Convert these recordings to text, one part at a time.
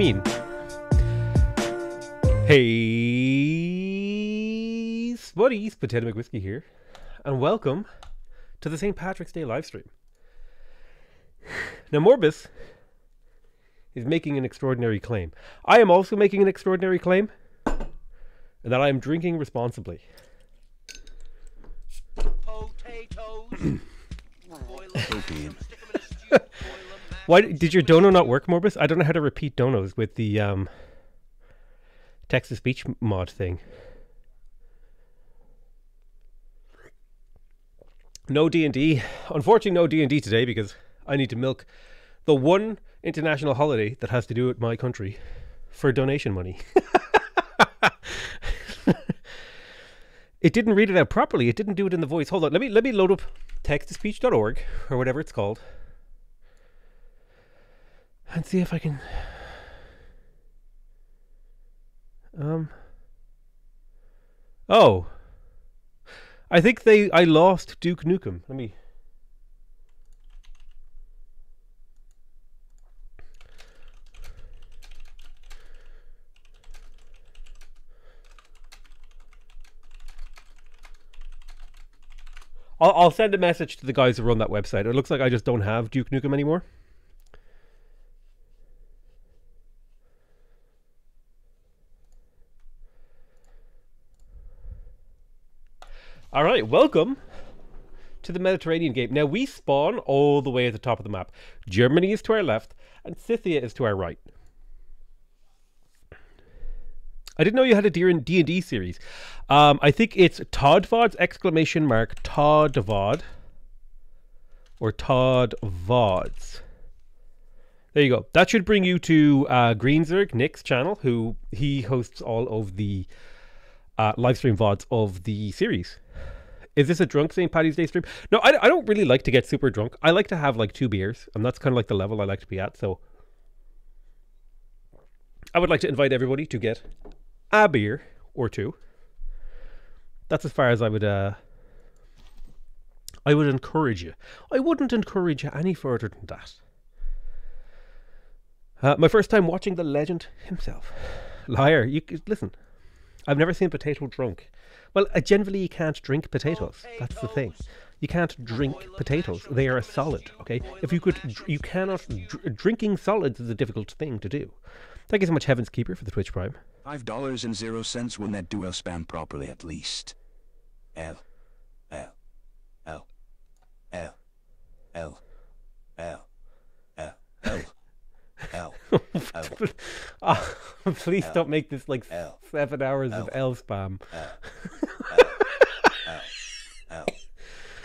What do you mean? Hey, buddies, Potato McWhiskey here, and welcome to the St. Patrick's Day live stream. Now, Morbus is making an extraordinary claim. I am also making an extraordinary claim, and that I am drinking responsibly. Potatoes. Why did your dono not work, Morbus? I don't know how to repeat donos with the um, text to speech mod thing. No D and D. Unfortunately, no D and D today because I need to milk the one international holiday that has to do with my country for donation money. it didn't read it out properly. It didn't do it in the voice. Hold on. Let me let me load up speech.org or whatever it's called and see if I can. Um. Oh. I think they. I lost Duke Nukem. Let me. I'll, I'll send a message to the guys who run that website. It looks like I just don't have Duke Nukem anymore. All right, welcome to the Mediterranean game. Now we spawn all the way at the top of the map. Germany is to our left, and Scythia is to our right. I didn't know you had a D&D series. Um, I think it's Todd Vod's exclamation mark Todd Vod or Todd Vods. There you go. That should bring you to uh, Greenzerg, Nick's channel, who he hosts all of the uh, live stream VODs of the series. Is this a drunk St. Patty's Day stream? No, I, I don't really like to get super drunk. I like to have like two beers, and that's kind of like the level I like to be at. So I would like to invite everybody to get a beer or two. That's as far as I would. Uh, I would encourage you. I wouldn't encourage you any further than that. Uh, my first time watching the legend himself, liar. You listen. I've never seen a potato drunk. Well, uh, generally you can't drink potatoes. That's the thing. You can't drink potatoes. They are a solid. Okay, if you could, you cannot. Dr drinking solids is a difficult thing to do. Thank you so much, Heaven's Keeper, for the Twitch Prime. Five dollars and zero cents net that duo spam properly, at least. L, L, L, L, L, L, L, L. L. L. Ah, please don't make this like L. seven hours of L. L spam. L. L.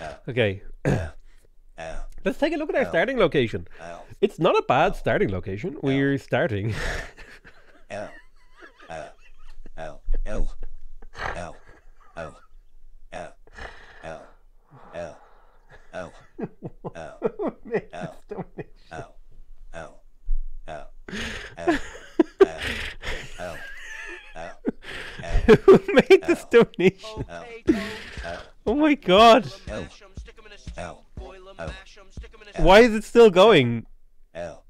L. Okay, L. let's take a look at our starting location. L. It's not a bad starting location. We're starting. L. L. L. L. L. L. L. L. L. L. L. L. L. L. Who made this donation? Oh my god. Why is it still going? L.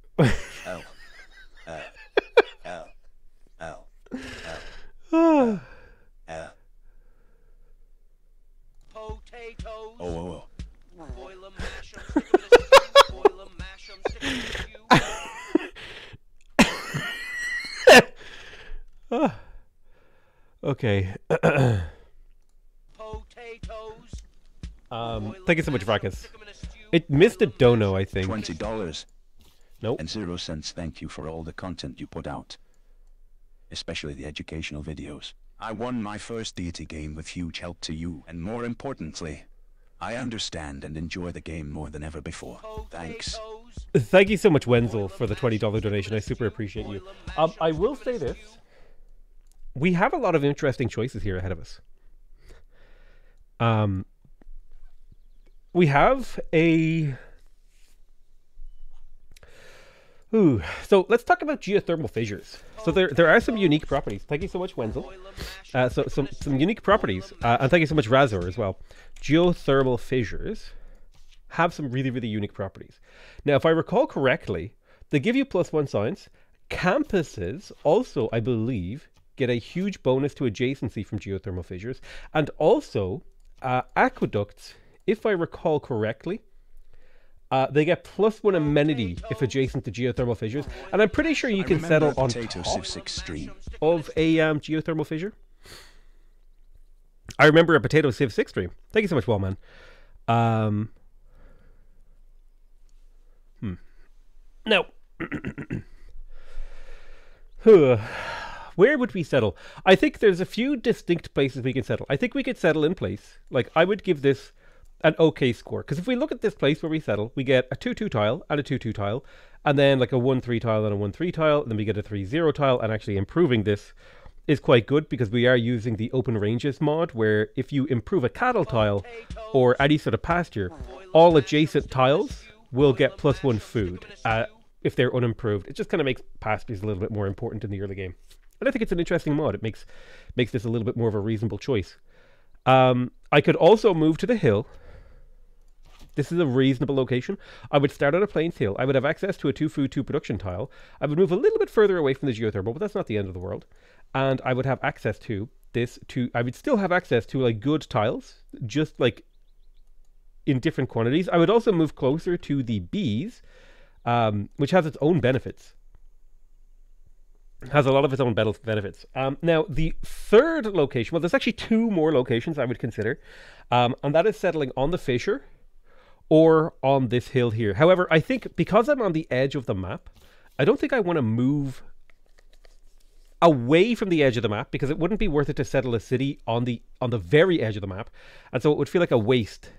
Potatoes. Oh, oh, oh. Boil them, mash them, stick them in a Boil them, mash them, stick them in a okay. Potatoes. Um, thank you so much, mash 'em, Rakus. stick 'em in a stew, It missed a dono, I think. Twenty dollars Nope. and zero cents. Thank you for all the content you put out, especially the educational videos. I won my first deity game with huge help to you, and more importantly, I understand and enjoy the game more than ever before. Thanks. Thank you so much, Wenzel, for the twenty dollar donation. I super appreciate you. Um, I will say this: we have a lot of interesting choices here ahead of us. Um, we have a. Ooh, so let's talk about geothermal fissures. So there, there are some unique properties. Thank you so much, Wenzel. Uh, so some some unique properties, uh, and thank you so much, Razor, as well. Geothermal fissures have some really really unique properties. Now, if I recall correctly, they give you plus one science, Campuses also, I believe, get a huge bonus to adjacency from geothermal fissures, and also uh, aqueducts, if I recall correctly, uh, they get plus one amenity if adjacent to geothermal fissures, and I'm pretty sure you can settle on top Civ 6 stream. of a um, geothermal fissure. I remember a potato Civ six stream. Thank you so much, Wallman. Um, hmm. Now, where would we settle? I think there's a few distinct places we can settle. I think we could settle in place. Like I would give this an okay score because if we look at this place where we settle, we get a two-two tile and a two-two tile, and then like a one-three tile and a one-three tile, and then we get a three-zero tile. And actually, improving this is quite good because we are using the open ranges mod, where if you improve a cattle tile or any sort of pasture, all adjacent tiles will get plus one food. Uh, if they're unimproved, it just kind of makes pastures a little bit more important in the early game. And I think it's an interesting mod. It makes makes this a little bit more of a reasonable choice. Um, I could also move to the hill. This is a reasonable location. I would start on a plains hill. I would have access to a two food, two production tile. I would move a little bit further away from the geothermal, but that's not the end of the world. And I would have access to this to I would still have access to like good tiles, just like in different quantities. I would also move closer to the bees, um, which has its own benefits has a lot of its own benefits. Um, now, the third location, well, there's actually two more locations I would consider, um, and that is settling on the fissure or on this hill here. However, I think because I'm on the edge of the map, I don't think I want to move away from the edge of the map because it wouldn't be worth it to settle a city on the on the very edge of the map, and so it would feel like a waste.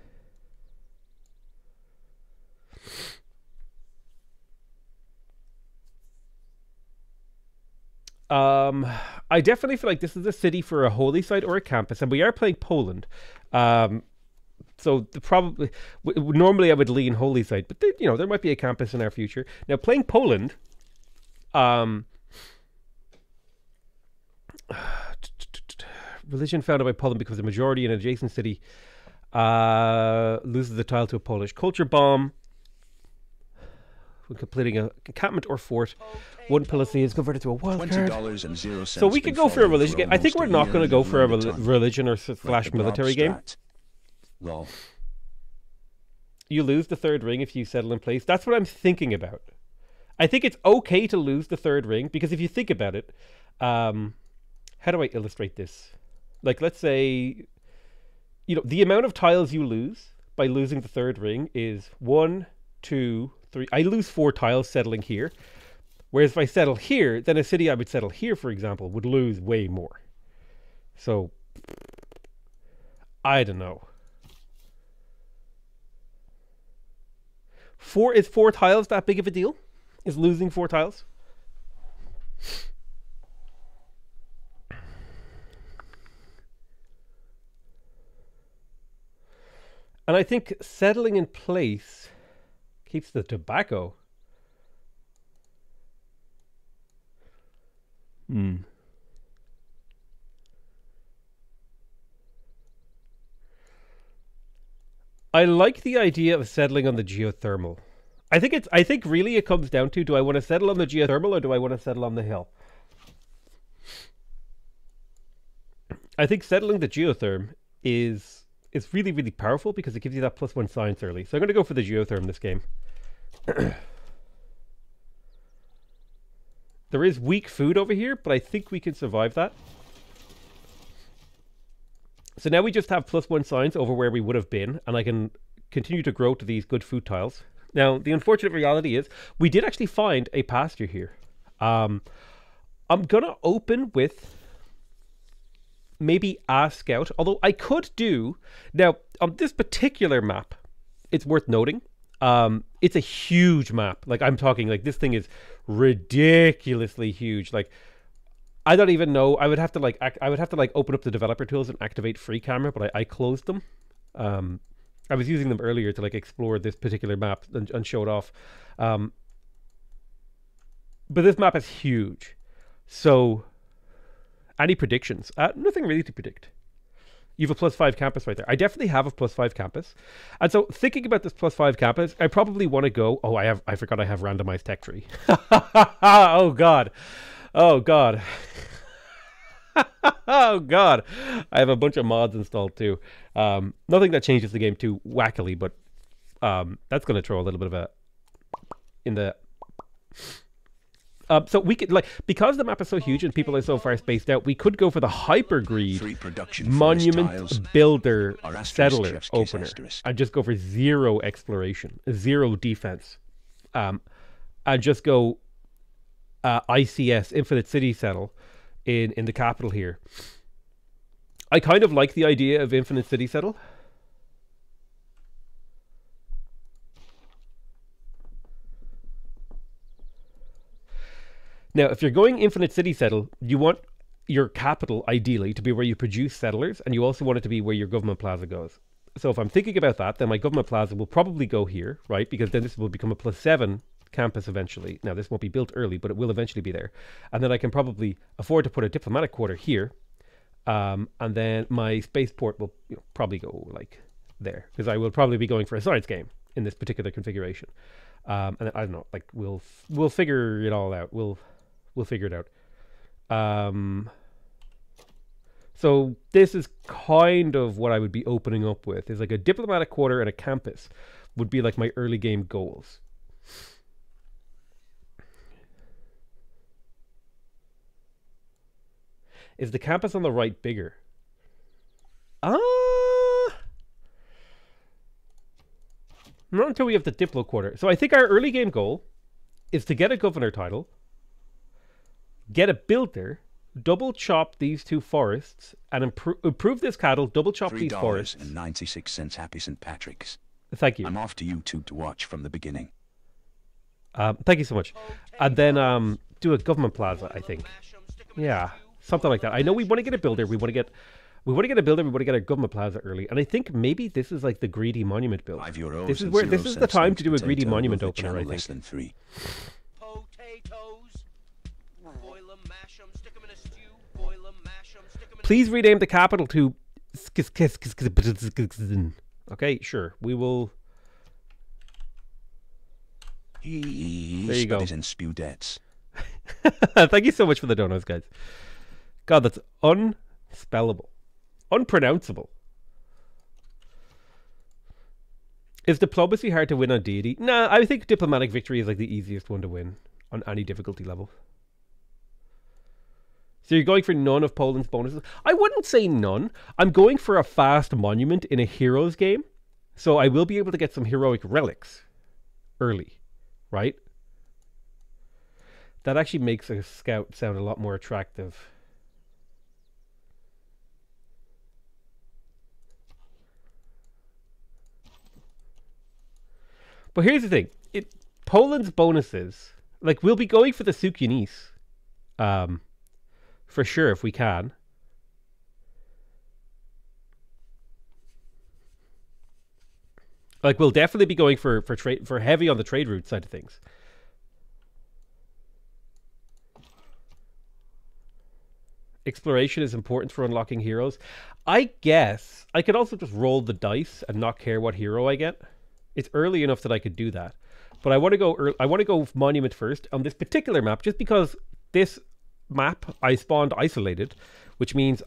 Um, I definitely feel like this is a city for a holy site or a campus, and we are playing Poland. Um, so the probably w- normally I would lean holy site, but you know there might be a campus in our future. Now playing Poland, um, religion founded by Poland because the majority in an adjacent city uh, loses the tile to a Polish culture bomb. When completing a encampment or fort, one policy is converted to a wild card. and zero cents. So we could go for a religion game. I think we're not going to go for a ton. religion or slash military game. Lol. You lose the third ring if you settle in place. That's what I'm thinking about. I think it's okay to lose the third ring because if you think about it, um, how do I illustrate this? Like, let's say, you know, the amount of tiles you lose by losing the third ring is one, two, three. I lose four tiles settling here. Whereas if I settle here, then a city I would settle here, for example, would lose way more. So, I don't know. Four is four tiles that big of a deal? Is losing four tiles? And I think settling in place keeps the tobacco. Hmm. I like the idea of settling on the geothermal. I think it's I think really it comes down to do I want to settle on the geothermal or do I want to settle on the hill? I think settling the geotherm is is really really powerful because it gives you that plus one science early. So I'm going to go for the geotherm this game. there is weak food over here, but I think we can survive that. So now we just have plus one science over where we would have been, and I can continue to grow to these good food tiles. Now, the unfortunate reality is we did actually find a pasture here. Um, I'm gonna open with maybe a scout, although I could do now on this particular map. It's worth noting. Um, it's a huge map. Like I'm talking, like this thing is ridiculously huge. Like I don't even know. I would have to like I would have to like open up the developer tools and activate free camera, but I, I closed them. Um, I was using them earlier to like explore this particular map and, and show it off. Um, but this map is huge. So, any predictions? Uh, nothing really to predict. You have a plus five campus right there. I definitely have a plus five campus. And so thinking about this plus five campus, I probably want to go. Oh, I have I forgot I have randomized tech tree. oh god. Oh god. oh god. I have a bunch of mods installed too. Um, nothing that changes the game too wackily, but um, that's gonna throw a little bit of a in the um, so we could like because the map is so huge and people are so far spaced out, we could go for the hyper greed Three production forest monument builder settler opener and just go for zero exploration, zero defense, um, and just go uh, ICS Infinite City Settle in in the capital here. I kind of like the idea of Infinite City Settle. Now, if you're going Infinite City Settle, you want your capital ideally to be where you produce settlers, and you also want it to be where your government plaza goes. So if I'm thinking about that, then my government plaza will probably go here, right? Because then this will become a plus seven campus eventually. Now this won't be built early, but it will eventually be there. And then I can probably afford to put a diplomatic quarter here. Um, and then my spaceport will you know, probably go like there because I will probably be going for a science game in this particular configuration. Um, and I don't know, like we'll we'll figure it all out. We'll we'll figure it out. Um, so this is kind of what I would be opening up with is like a diplomatic quarter and a campus would be like my early game goals. Is the campus on the right bigger? Ah, not until we have the Diplo quarter. So I think our early game goal is to get a governor title, get a builder, double chop these two forests, and impro- improve this cattle, double chop these forests. and ninety-six cents. Happy St. Patrick's. Thank you. I'm off to YouTube to watch from the beginning. Um, thank you so much. And then um, do a government plaza, I think. Yeah, something like that. I know we want to get a builder. We want to get, we want to get a builder. We want to get a government plaza early. And I think maybe this is like the greedy monument build. This is where this is the time to do a greedy monument opener. I less think. than three. Please rename the capital to. Okay, sure. We will. He There you go. in. Thank you so much for the donuts, guys. God, that's unspellable, unpronounceable. Is diplomacy hard to win on deity? Nah, I think diplomatic victory is like the easiest one to win on any difficulty level. So you're going for none of Poland's bonuses? I wouldn't say none. I'm going for a fast monument in a heroes game, so I will be able to get some heroic relics early, right? That actually makes a scout sound a lot more attractive. But here's the thing: it Poland's bonuses, like we'll be going for the Sukiennice, um, for sure if we can. Like we'll definitely be going for for trade for heavy on the trade route side of things. exploration is important for unlocking heroes. I guess I could also just roll the dice and not care what hero I get. It's early enough that I could do that. But I want to go ear I want to go monument first on this particular map just because this map I spawned isolated, which means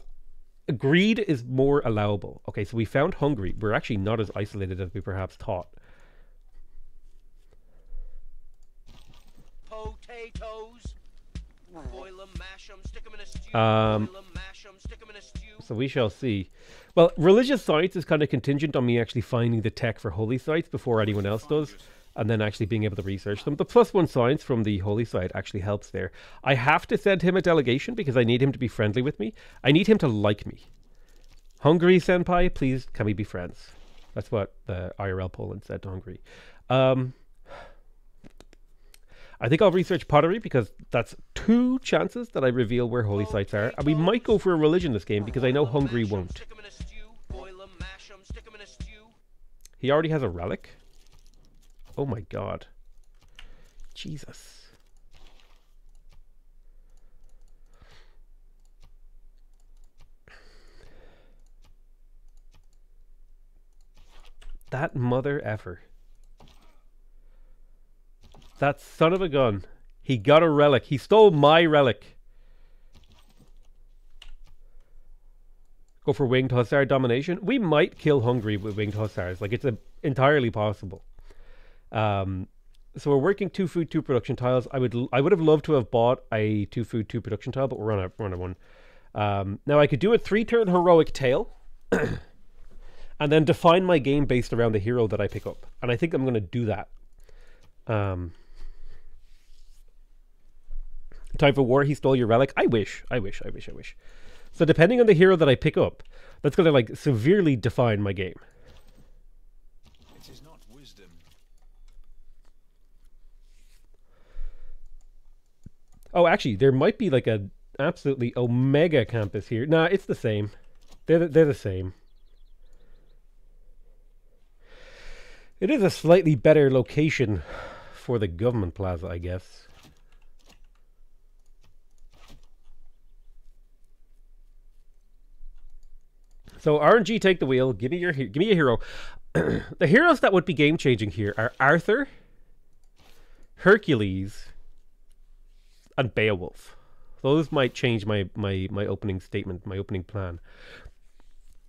greed is more allowable. Okay, so we found Hungary. We're actually not as isolated as we perhaps thought. Potatoes. Boil 'em, mash 'em, stick 'em in a stew. Um, Boil 'em, mash 'em, stick 'em in a stew. So we shall see. Well, religious sites is kind of contingent on me actually finding the tech for holy sites before anyone else does, and then actually being able to research them. The plus one science from the holy site actually helps there. I have to send him a delegation because I need him to be friendly with me. I need him to like me. Hungary senpai, please can we be friends? That's what the IRL Poland said to Hungary. Um, I think I'll research pottery because that's two chances that I reveal where holy sites are. And we might go for a religion this game because I know Hungary won't. Stick 'em in a stew. Boil 'em, mash 'em, stick 'em in a stew. He already has a relic? Oh my god. Jesus. That mother effer. That son of a gun. He got a relic. He stole my relic. Go for winged hussar domination. We might kill Hungary with winged hussars. Like it's a, entirely possible. Um, so we're working two food, two production tiles. I would, I would have loved to have bought a two food, two production tile, but we're on a, we're on a one. Um, now I could do a three turn heroic tale, and then define my game based around the hero that I pick up. And I think I'm going to do that. Um, Time for war. He stole your relic. I wish. I wish. I wish. I wish. So depending on the hero that I pick up, that's going to like severely define my game. It is not wisdom. Oh, actually, there might be like a absolutely omega campus here. Nah, it's the same. They're the, they're the same. It is a slightly better location for the government plaza, I guess. So RNG take the wheel. Give me your give me a hero. the heroes that would be game changing here are Arthur, Hercules, and Beowulf. Those might change my my my opening statement, my opening plan.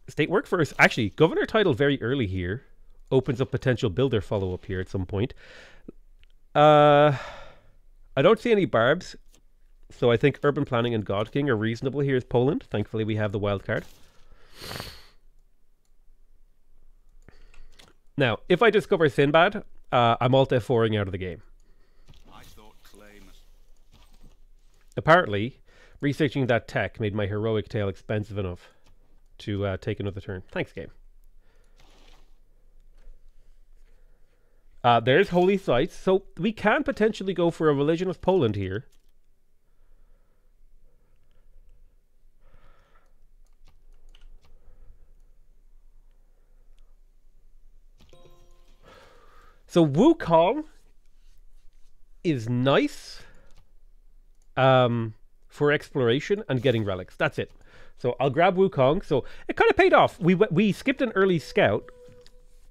State work first. Actually, governor title very early here opens up potential builder follow up here at some point. Uh, I don't see any barbs, so I think urban planning and God King are reasonable. Here's Poland. Thankfully, we have the wild card. Now, if I discover Sinbad, uh, I'm alt F4ing out of the game. I thought claim. Apparently, researching that tech made my heroic tale expensive enough to uh, take another turn. Thanks, game. Uh, there's holy sites, so we can potentially go for a religion of Poland here. So Wukong is nice um, for exploration and getting relics. That's it. So I'll grab Wukong. So it kind of paid off. We we skipped an early scout,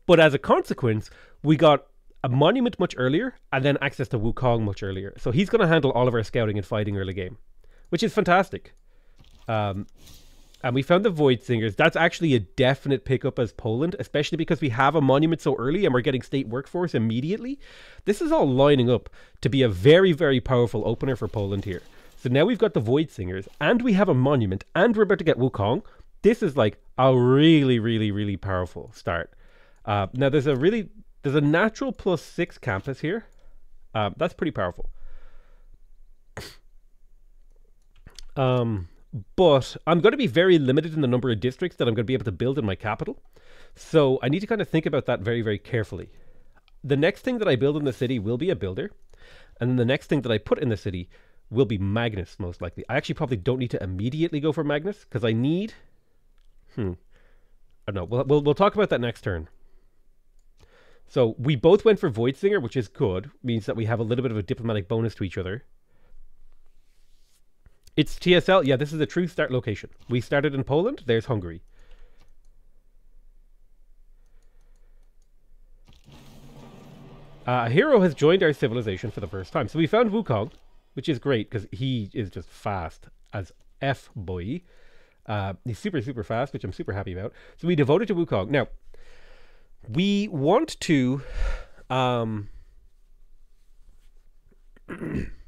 but as a consequence, we got a monument much earlier and then access to Wukong much earlier. So he's going to handle all of our scouting and fighting early game, which is fantastic. Um, and we found the Void Singers. That's actually a definite pickup as Poland, especially because we have a monument so early and we're getting state workforce immediately. This is all lining up to be a very, very powerful opener for Poland here. So now we've got the Void Singers, and we have a monument, and we're about to get Wukong. This is like a really, really, really powerful start. Uh, now there's a really there's a natural plus six campus here. Uh, that's pretty powerful. Um, but I'm going to be very limited in the number of districts that I'm going to be able to build in my capital. So I need to kind of think about that very, very carefully. The next thing that I build in the city will be a builder. And then the next thing that I put in the city will be Magnus, most likely. I actually probably don't need to immediately go for Magnus because I need. Hmm. I don't know. We'll, we'll, we'll talk about that next turn. So we both went for Void Singer, which is good. Means that we have a little bit of a diplomatic bonus to each other. It's TSL. Yeah, this is a true start location. We started in Poland. There's Hungary. Uh, a hero has joined our civilization for the first time. So we found Wukong, which is great because he is just fast as F boy. Uh, he's super, super fast, which I'm super happy about. So we devoted to Wukong. Now, we want to. Um,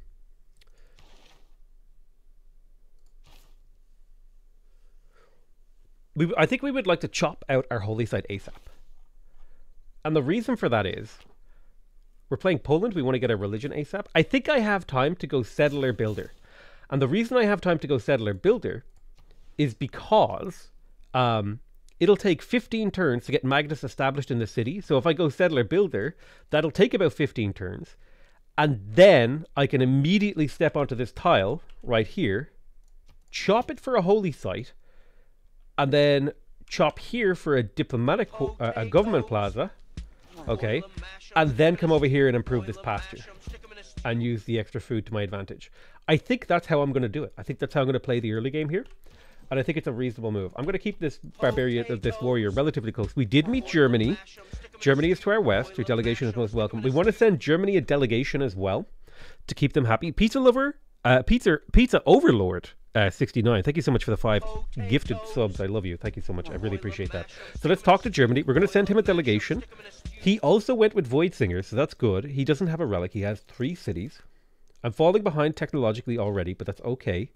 we, I think we would like to chop out our holy site ASAP. And the reason for that is we're playing Poland, we want to get a religion ASAP. I think I have time to go settler builder. And the reason I have time to go settler builder is because um, it'll take 15 turns to get Magnus established in the city. So if I go settler builder, that'll take about 15 turns. And then I can immediately step onto this tile right here, chop it for a holy site, and then chop here for a diplomatic, uh, a government plaza. Okay. And then come over here and improve this pasture and use the extra food to my advantage. I think that's how I'm going to do it. I think that's how I'm going to play the early game here. and I think it's a reasonable move. I'm going to keep this barbarian, uh, this warrior, relatively close. We did meet Germany. Germany is to our west. Your delegation is most welcome. We want to send Germany a delegation as well to keep them happy. Pizza lover, uh, pizza pizza overlord. Uh, 69. Thank you so much for the five gifted subs. I love you. Thank you so much. I really appreciate that. So let's talk to Germany. We're going to send him a delegation. He also went with Void Singer, so that's good. He doesn't have a relic. He has three cities. I'm falling behind technologically already, but that's okay.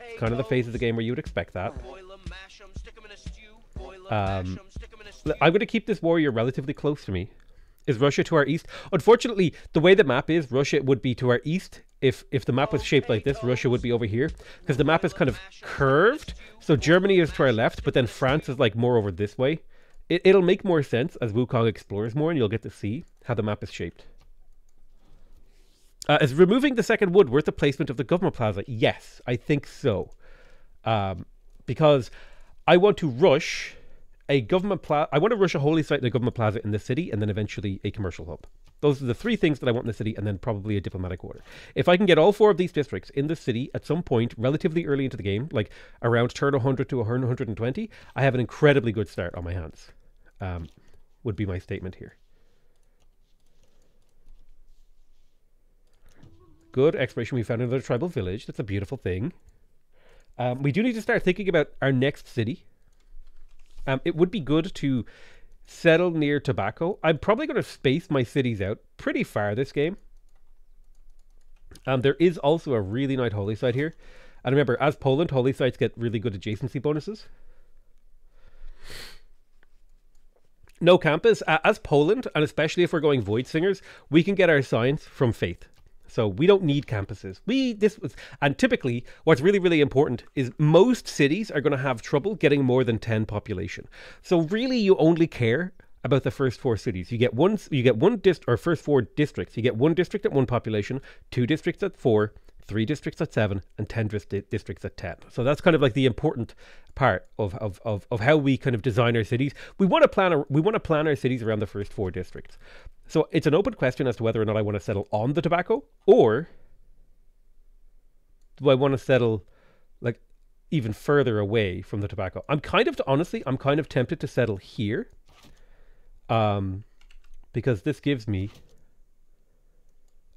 It's kind of the phase of the game where you would expect that. Boil 'em, mash 'em, stick 'em in a stew. Boil 'em, Um, mash 'em, stick 'em in a L- stew. I'm going to keep this warrior relatively close to me. Is Russia to our east? Unfortunately, the way the map is, Russia would be to our east. If if the map was shaped like this, Russia would be over here because the map is kind of curved. So Germany is to our left, but then France is like more over this way. It, it'll make more sense as Wukong explores more, and you'll get to see how the map is shaped. Uh, is removing the second wood worth the placement of the government plaza? Yes, I think so. Um, because I want to rush a government plaza. I want to rush a holy site a government plaza in the city, and then eventually a commercial hub. Those are the three things that I want in the city, and then probably a diplomatic quarter. If I can get all four of these districts in the city at some point, relatively early into the game, like around turn 100 to 120, I have an incredibly good start on my hands. Um, would be my statement here. Good exploration. We found another tribal village. That's a beautiful thing. Um, we do need to start thinking about our next city. Um, it would be good to settle near tobacco. I'm probably going to space my cities out pretty far this game. Um, there is also a really nice holy site here. And remember, as Poland, holy sites get really good adjacency bonuses. No campus. Uh, as Poland, and especially if we're going Void Singers, we can get our science from faith. So we don't need campuses. We this was and typically what's really really important is most cities are going to have trouble getting more than 10 population. So really you only care about the first four cities. You get one you get one dist or first four districts. You get one district at one population, two districts at 4, three districts at 7 and 10 dis- districts at 10. So that's kind of like the important part of, of, of, of how we kind of design our cities. We want to plan our, we want to plan our cities around the first four districts. So it's an open question as to whether or not I want to settle on the tobacco or do I want to settle like even further away from the tobacco? I'm kind of honestly, I'm kind of tempted to settle here. Um because this gives me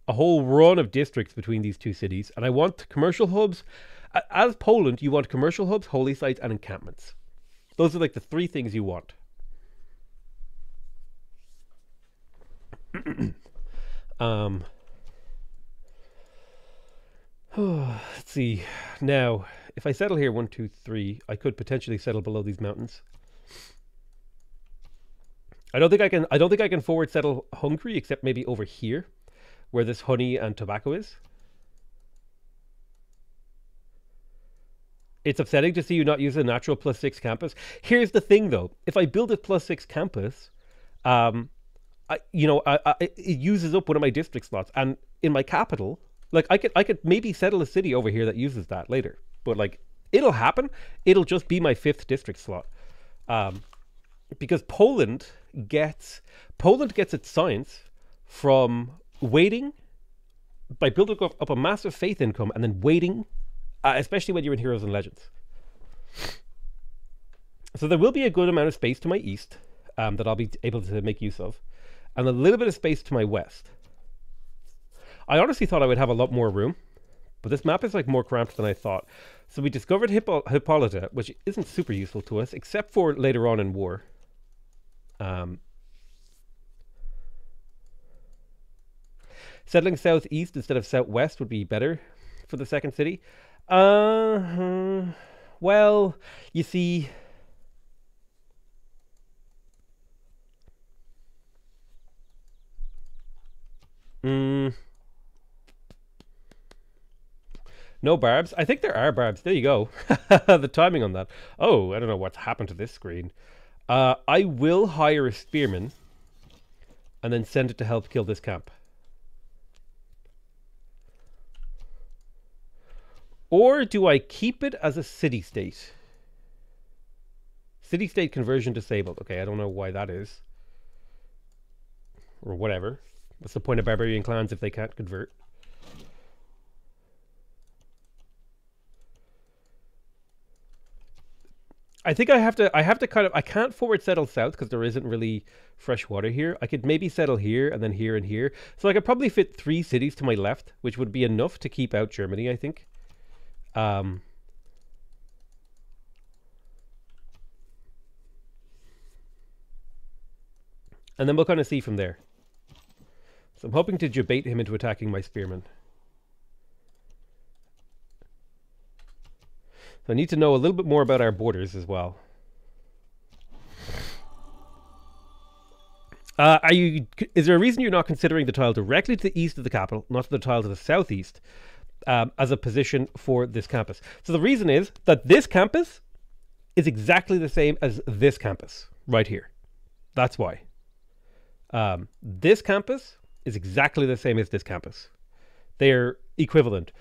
a whole run of districts between these two cities and I want commercial hubs as Poland, you want commercial hubs, holy sites and encampments. Those are like the three things you want. um let's see. Now if i settle here one two three i could potentially settle below these mountains. I don't think i can i don't think i can forward settle hungary except maybe over here where this honey and tobacco is. It's upsetting to see you not use a natural plus six campus. Here's the thing though. If i build a plus six campus um I, you know, I, I, it uses up one of my district slots, and in my capital, like I could, I could maybe settle a city over here that uses that later, but like it'll happen. It'll just be my fifth district slot, um, because Poland gets Poland gets its science from waiting by building up, a massive faith income and then waiting, uh, especially when you're in Heroes and Legends. So there will be a good amount of space to my east um, that I'll be able to make use of, and a little bit of space to my west. I honestly thought I would have a lot more room, but this map is like more cramped than I thought. So we discovered Hippo- Hippolyta, which isn't super useful to us, except for later on in war. Um, settling southeast instead of southwest would be better for the second city. Uh, well, you see, Mm. No barbs. I think there are barbs. There you go. the timing on that. Oh, I don't know what's happened to this screen. Uh, I will hire a spearman and then send it to help kill this camp. Or do I keep it as a city state? City state conversion disabled. Okay, I don't know why that is. Or whatever. What's the point of barbarian clans if they can't convert? I think I have to. I have to kind of. I can't forward settle south because there isn't really fresh water here. I could maybe settle here and then here and here. So I could probably fit three cities to my left, which would be enough to keep out Germany. I think. Um. And then we'll kind of see from there. So I'm hoping to debate him into attacking my spearmen. So I need to know a little bit more about our borders as well. Uh, are you? Is there a reason you're not considering the tile directly to the east of the capital, not the tile to the southeast, um, as a position for this campus? So the reason is that this campus is exactly the same as this campus right here. That's why. Um, this campus is exactly the same as this campus. They're equivalent.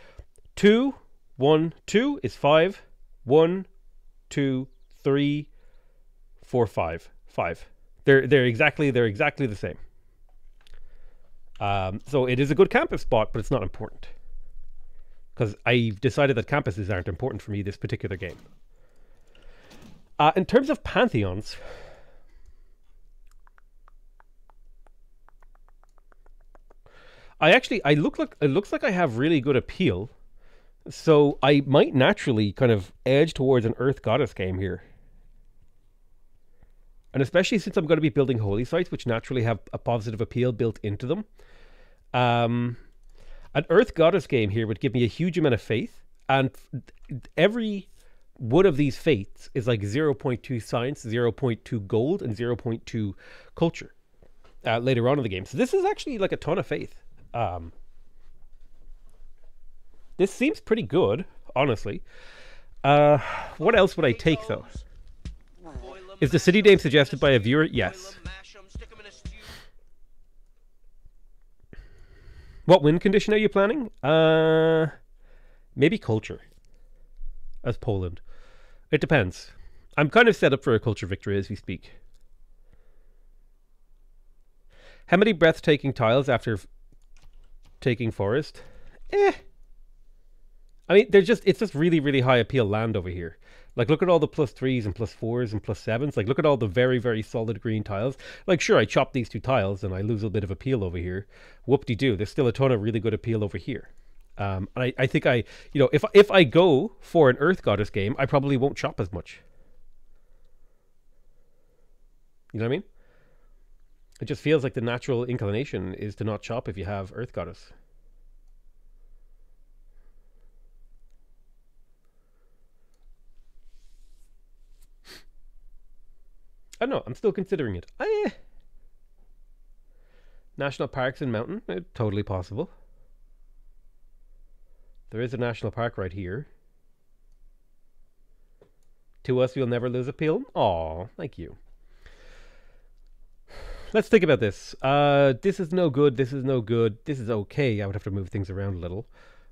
Two, one, two is five. One, two, three, four, five. Five. They're they're exactly they're exactly the same. Um, so it is a good campus spot, but it's not important because I've decided that campuses aren't important for me this particular game. Uh, in terms of pantheons, I actually I look like it looks like I have really good appeal, so I might naturally kind of edge towards an Earth Goddess game here. And especially since I'm going to be building holy sites, which naturally have a positive appeal built into them. Um, an Earth Goddess game here would give me a huge amount of faith, and every one of these faiths is like 0.2 science, 0.2 gold, and 0.2 culture uh, later on in the game. So this is actually like a ton of faith. Um, this seems pretty good, honestly. Uh, what else would I take though? Is the city name suggested by a viewer? Yes. What wind condition are you planning? Uh, maybe culture. As Poland. It depends. I'm kind of set up for a culture victory as we speak. How many breathtaking tiles after taking forest? Eh. I mean, they're just it's just really, really high appeal land over here. Like look at all the plus threes and plus fours and plus sevens. Like look at all the very, very solid green tiles. Like sure, I chop these two tiles and I lose a bit of appeal over here. Whoop de doo. There's still a ton of really good appeal over here. Um, and I, I think I, you know, if if I go for an Earth Goddess game, I probably won't chop as much. You know what I mean? It just feels like the natural inclination is to not chop if you have Earth Goddess. I don't know. I'm still considering it. I, national parks and mountain, eh, totally possible. There is a national park right here. To us, we'll never lose appeal. Aw, thank you. Let's think about this. Uh, this is no good. This is no good. This is okay. I would have to move things around a little.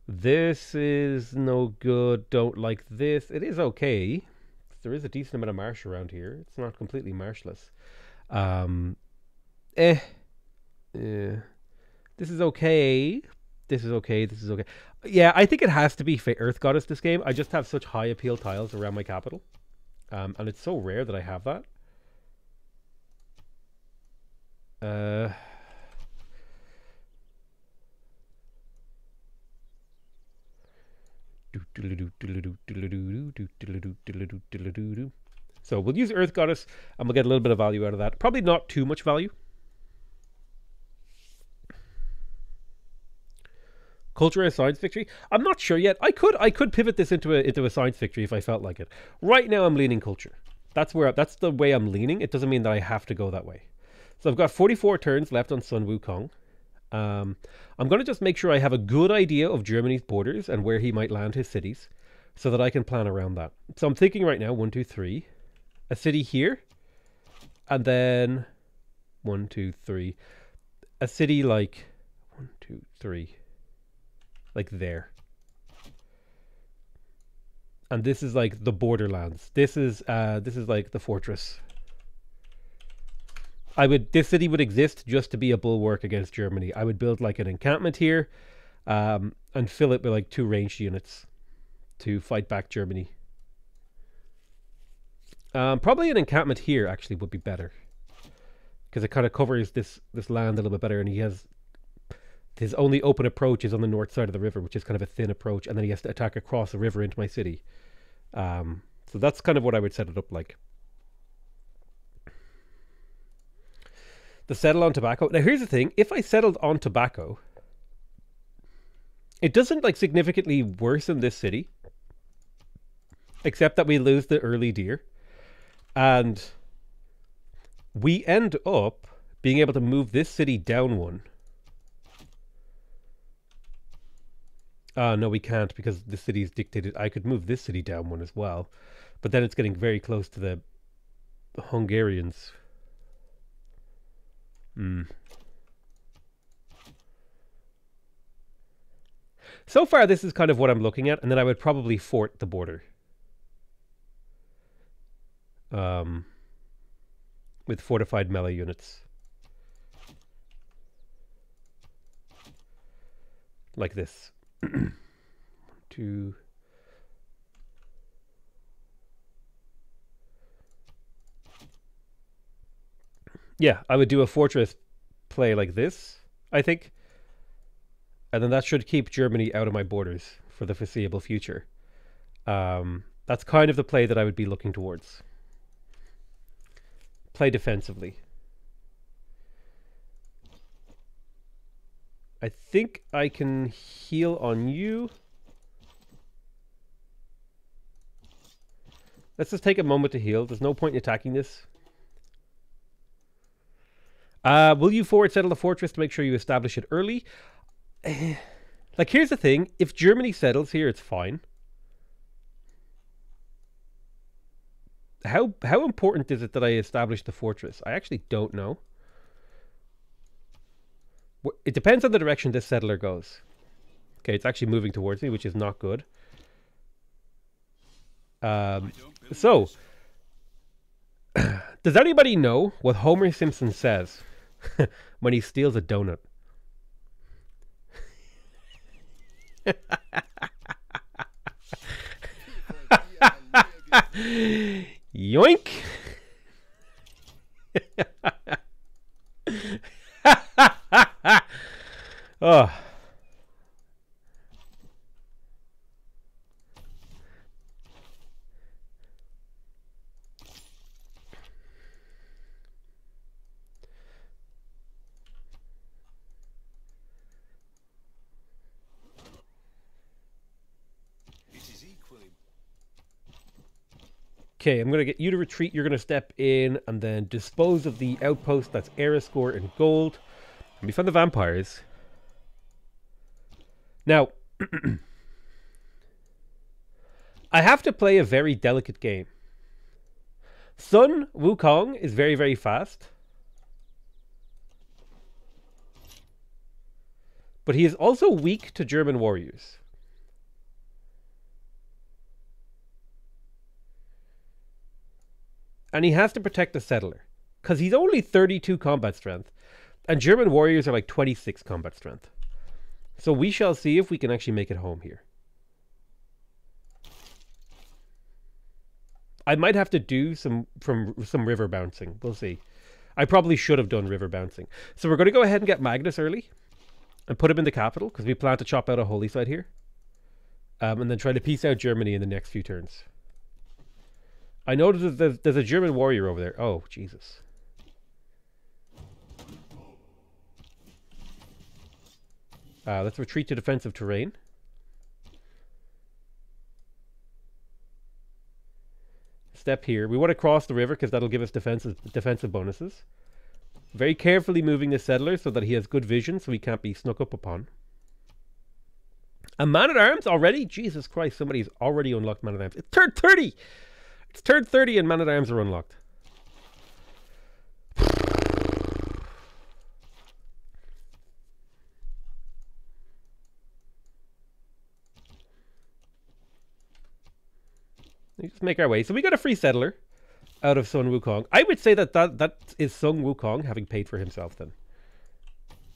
This is no good. Don't like this. It is okay. There is a decent amount of marsh around here. It's not completely marshless. Um, eh. Eh. This is okay. This is okay. This is okay. Yeah, I think it has to be Earth Goddess this game. I just have such high appeal tiles around my capital. Um, and it's so rare that I have that. Uh, so we'll use Earth Goddess and we'll get a little bit of value out of that. Probably not too much value. Culture as science victory? I'm not sure yet. I could I could pivot this into a into a science victory if I felt like it. Right now I'm leaning culture. That's where that's the way I'm leaning. It doesn't mean that I have to go that way. So I've got 44 turns left on Sun Wukong. Um, I'm going to just make sure I have a good idea of Germany's borders and where he might land his cities so that I can plan around that. So I'm thinking right now one, two, three, a city here, and then one, two, three, a city like one, two, three, like there. And this is like the borderlands. This is uh this is like the fortress I would this city would exist just to be a bulwark against Germany. I would build like an encampment here, um, and fill it with like two ranged units to fight back Germany. Um, probably an encampment here actually would be better because it kind of covers this this land a little bit better, and he has his only open approach is on the north side of the river, which is kind of a thin approach, and then he has to attack across the river into my city. Um, so that's kind of what I would set it up like. The settle on tobacco. Now here's the thing: if I settled on tobacco, it doesn't like significantly worsen this city, except that we lose the early deer, and we end up being able to move this city down one. Uh, no, we can't because the city is dictated. I could move this city down one as well, but then it's getting very close to the Hungarians. Hmm. So far, this is kind of what I'm looking at, and then I would probably fort the border. Um, with fortified melee units. Like this. Two. Yeah, I would do a fortress play like this, I think. And then that should keep Germany out of my borders for the foreseeable future. Um, that's kind of the play that I would be looking towards. Play defensively. I think I can heal on you. Let's just take a moment to heal. There's no point in attacking this. Uh, will you forward settle the fortress to make sure you establish it early? like, here's the thing. If Germany settles here, it's fine. How how important is it that I establish the fortress? I actually don't know. It depends on the direction this settler goes. Okay, it's actually moving towards me, which is not good. Um, so, does anybody know what Homer Simpson says when he steals a donut? Yoink! oh. It is equally Okay, I'm going to get you to retreat. You're going to step in and then dispose of the outpost that's era score and gold. And we found the vampires. Now, I have to play a very delicate game. Sun Wukong is very, very fast. But he is also weak to German warriors. And he has to protect the settler because he's only 32 combat strength and german warriors are like 26 combat strength. So we shall see if we can actually make it home here. I might have to do some from some river bouncing. We'll see. I probably should have done river bouncing. So we're going to go ahead and get magnus early and put him in the capital because we plan to chop out a holy site here um, and then try to peace out germany in the next few turns I noticed that there's, a German warrior over there. Oh, Jesus. Uh, let's retreat to defensive terrain. Step here. We want to cross the river because that'll give us defensive defensive bonuses. Very carefully moving the settler so that he has good vision so he can't be snuck up upon. A man at arms already? Jesus Christ, somebody's already unlocked man at arms. It's turn 30! It's turn 30 and man at arms are unlocked. Just make our way. So we got a free settler out of Sun Wukong. I would say that that, that is Sun Wukong having paid for himself then.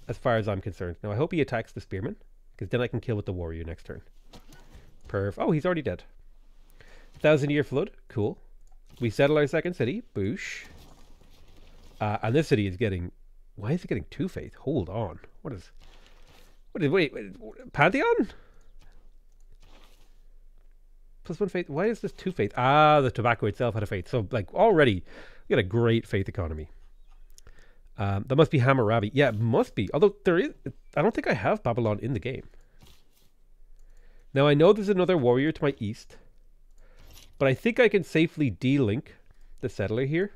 As far as I'm concerned. Now I hope he attacks the spearman. Because then I can kill with the warrior next turn. Perf. Oh, he's already dead. Thousand Year Flood. Cool. We settle our second city, Boosh. Uh, and this city is getting. Why is it getting two faith? Hold on. What is. What is. Wait, wait Pantheon? Plus one faith. Why is this two faith? Ah, the tobacco itself had a faith. So, like, already, we got a great faith economy. Um, that must be Hammurabi. Yeah, must be. Although there is. I don't think I have Babylon in the game. Now, I know there's another warrior to my east. But I think I can safely delink the settler here.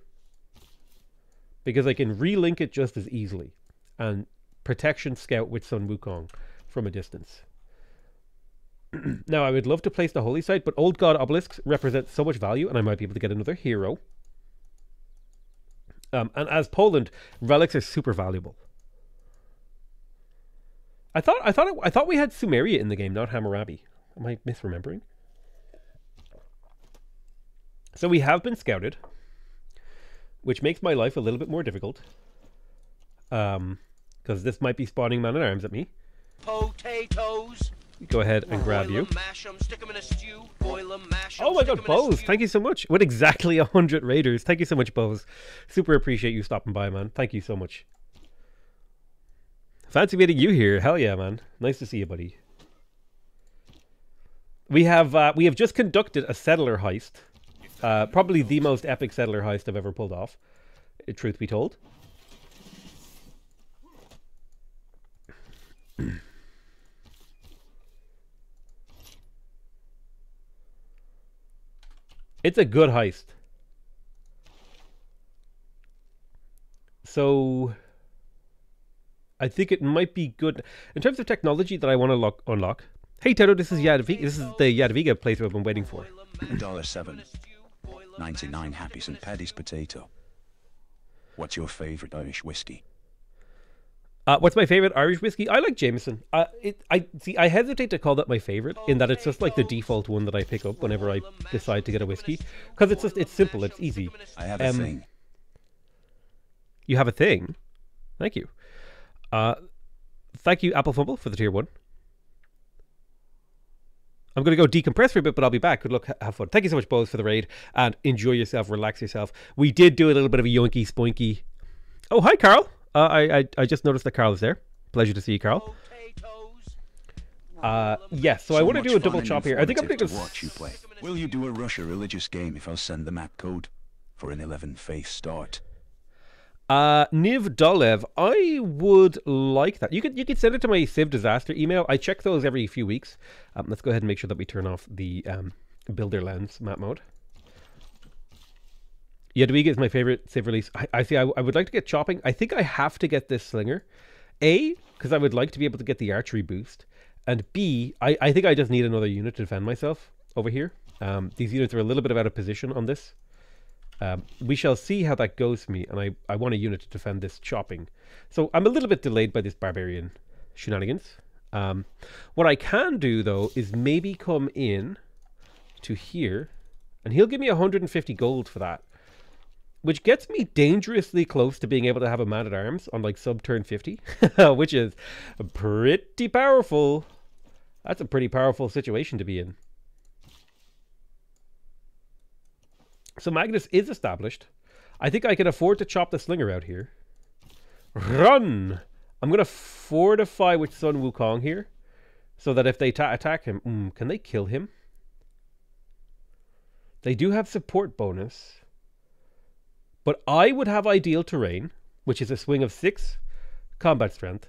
Because I can relink it just as easily. And protection scout with Sun Wukong from a distance. now, I would love to place the holy site, but Old God obelisks represent so much value, and I might be able to get another hero. Um, and as Poland, relics are super valuable. I thought I thought it, I thought we had Sumeria in the game, not Hammurabi. Am I misremembering? So we have been scouted, which makes my life a little bit more difficult. Um, because this might be spawning man at arms at me. Potatoes. Go ahead and grab Boil you. 'em, mash 'em, stick 'em in a stew. Boil 'em, mash 'em, Oh my god, Bose! Thank you so much. With exactly a hundred raiders. Thank you so much, Bose. Super appreciate you stopping by, man. Thank you so much. Fancy meeting you here. Hell yeah, man. Nice to see you, buddy. We have uh, we have just conducted a settler heist. Uh, probably the most epic settler heist I've ever pulled off. Truth be told. It's a good heist. So I think it might be good in terms of technology that I want to lock, unlock. Hey Tedo, this is Jadwiga. This is the Jadwiga playthrough I've been waiting for. Boil 'em, mash 'em, Dollar seven. 99 mash 'em, happy St. Paddy's potato. What's your favorite Irish whiskey? Uh, what's my favorite Irish whiskey? I like Jameson. Uh, it, I see. I hesitate to call that my favorite in that it's just like the default one that I pick up whenever I decide to get a whiskey because it's just it's simple, it's easy. I have a Um, thing. You have a thing. Thank you. Uh, thank you, Apple Fumble, for the tier one. I'm going to go decompress for a bit, but I'll be back. Good luck. Have fun. Thank you so much, Bose, for the raid. And enjoy yourself. Relax yourself. We did do a little bit of a yoinky spoinky. Oh, hi, Carl. Uh, I, I I just noticed that Carl is there. Pleasure to see you, Carl. Potatoes. Uh, yes, so, I want to do a double chop here. I think I'm going to to watch you play. Will you do a Russia religious game if I'll send the map code for an 11 faith start? Uh, Niv Dolev, I would like that. You could you could send it to my Civ disaster email. I check those every few weeks. Um, let's go ahead and make sure that we turn off the um, builder lens map mode. Jadwiga is my favorite Civ release. I, I see. I, I would like to get chopping. I think I have to get this slinger. A, because I would like to be able to get the archery boost, and B, I, I think I just need another unit to defend myself over here. Um, these units are a little bit out of position on this. Um, we shall see how that goes for me, and I, I want a unit to defend this chopping. So I'm a little bit delayed by this barbarian shenanigans. Um, what I can do, though, is maybe come in to here, and he'll give me 150 gold for that, which gets me dangerously close to being able to have a man at arms on like sub turn 50, which is pretty powerful. That's a pretty powerful situation to be in. So Magnus is established. I think I can afford to chop the slinger out here. Run! I'm going to fortify with Sun Wukong here. So that if they ta- attack him... Mm, can they kill him? They do have support bonus. But I would have ideal terrain, which is a swing of 6 combat strength.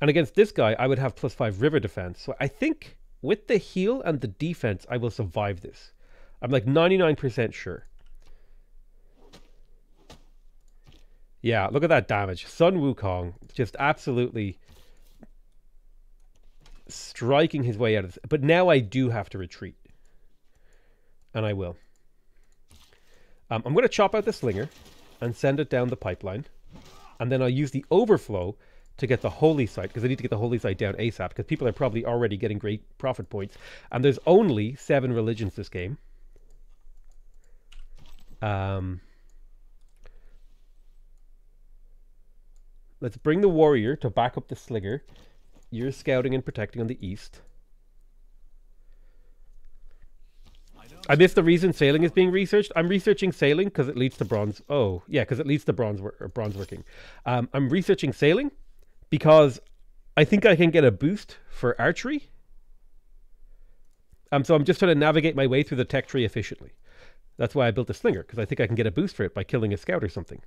And against this guy, I would have plus 5 river defense. So I think with the heal and the defense, I will survive this. I'm like 99% sure. Yeah, look at that damage. Sun Wukong just absolutely striking his way out of this. But now I do have to retreat. And I will. Um, I'm going to chop out the slinger and send it down the pipeline. And then I'll use the overflow to get the holy site because I need to get the holy site down ASAP because people are probably already getting great prophet points. And there's only seven religions this game. Um, let's bring the warrior to back up the slinger. You're scouting and protecting on the east. I missed the reason sailing is being researched. I'm researching sailing because it leads to bronze. Oh, yeah, because it leads to bronze wor- bronze working. Um, I'm researching sailing because I think I can get a boost for archery. Um, so I'm just trying to navigate my way through the tech tree efficiently. That's why I built a slinger because I think I can get a boost for it by killing a scout or something.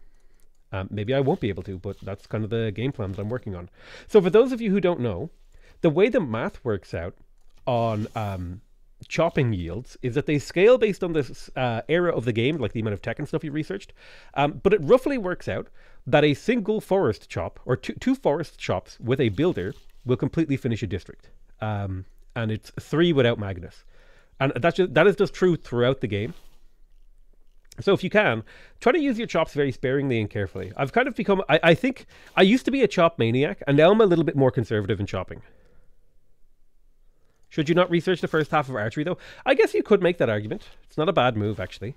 Um, maybe I won't be able to, but that's kind of the game plan that I'm working on. So for those of you who don't know, the way the math works out on um, chopping yields is that they scale based on this uh, era of the game, like the amount of tech and stuff you researched. Um, but it roughly works out that a single forest chop or two, two forest chops with a builder will completely finish a district. Um, and it's three without Magnus. And that's just, that is just true throughout the game. So if you can, try to use your chops very sparingly and carefully. I've kind of become, I, I think, I used to be a chop maniac, and now I'm a little bit more conservative in chopping. Should you not research the first half of archery, though? I guess you could make that argument. It's not a bad move, actually.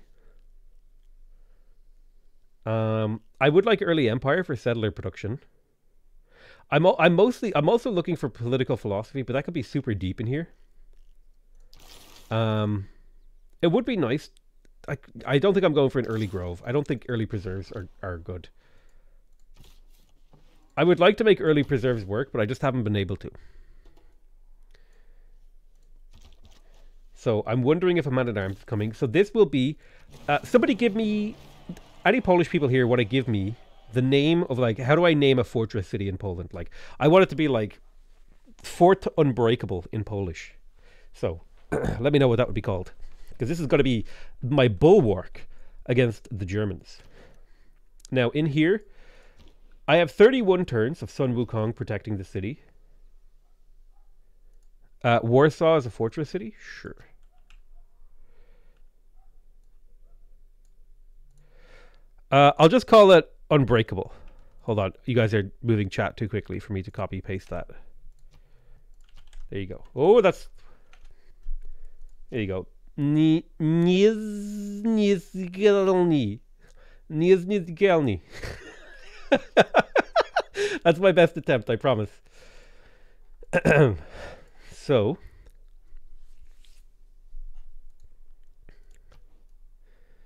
Um, I would like early empire for settler production. I'm I'm mostly I'm also looking for political philosophy, but that could be super deep in here. Um, it would be nice. I, I don't think I'm going for an early grove. I don't think early preserves are, are good. I would like to make early preserves work, but I just haven't been able to. So I'm wondering if a man at arms is coming. So this will be. Uh, somebody give me. Any Polish people here want to give me the name of like how do I name a fortress city in Poland? Like I want it to be like Fort Unbreakable in Polish. So let me know what that would be called because this is going to be my bulwark against the Germans. Now in here, I have 31 turns of Sun Wukong protecting the city. Uh, Warsaw is a fortress city, sure. Uh, I'll just call it unbreakable. Hold on, you guys are moving chat too quickly for me to copy paste that. There you go. Oh, that's. There you go. Ni niz nizgelni. Niz nizgelni. That's my best attempt, I promise. so.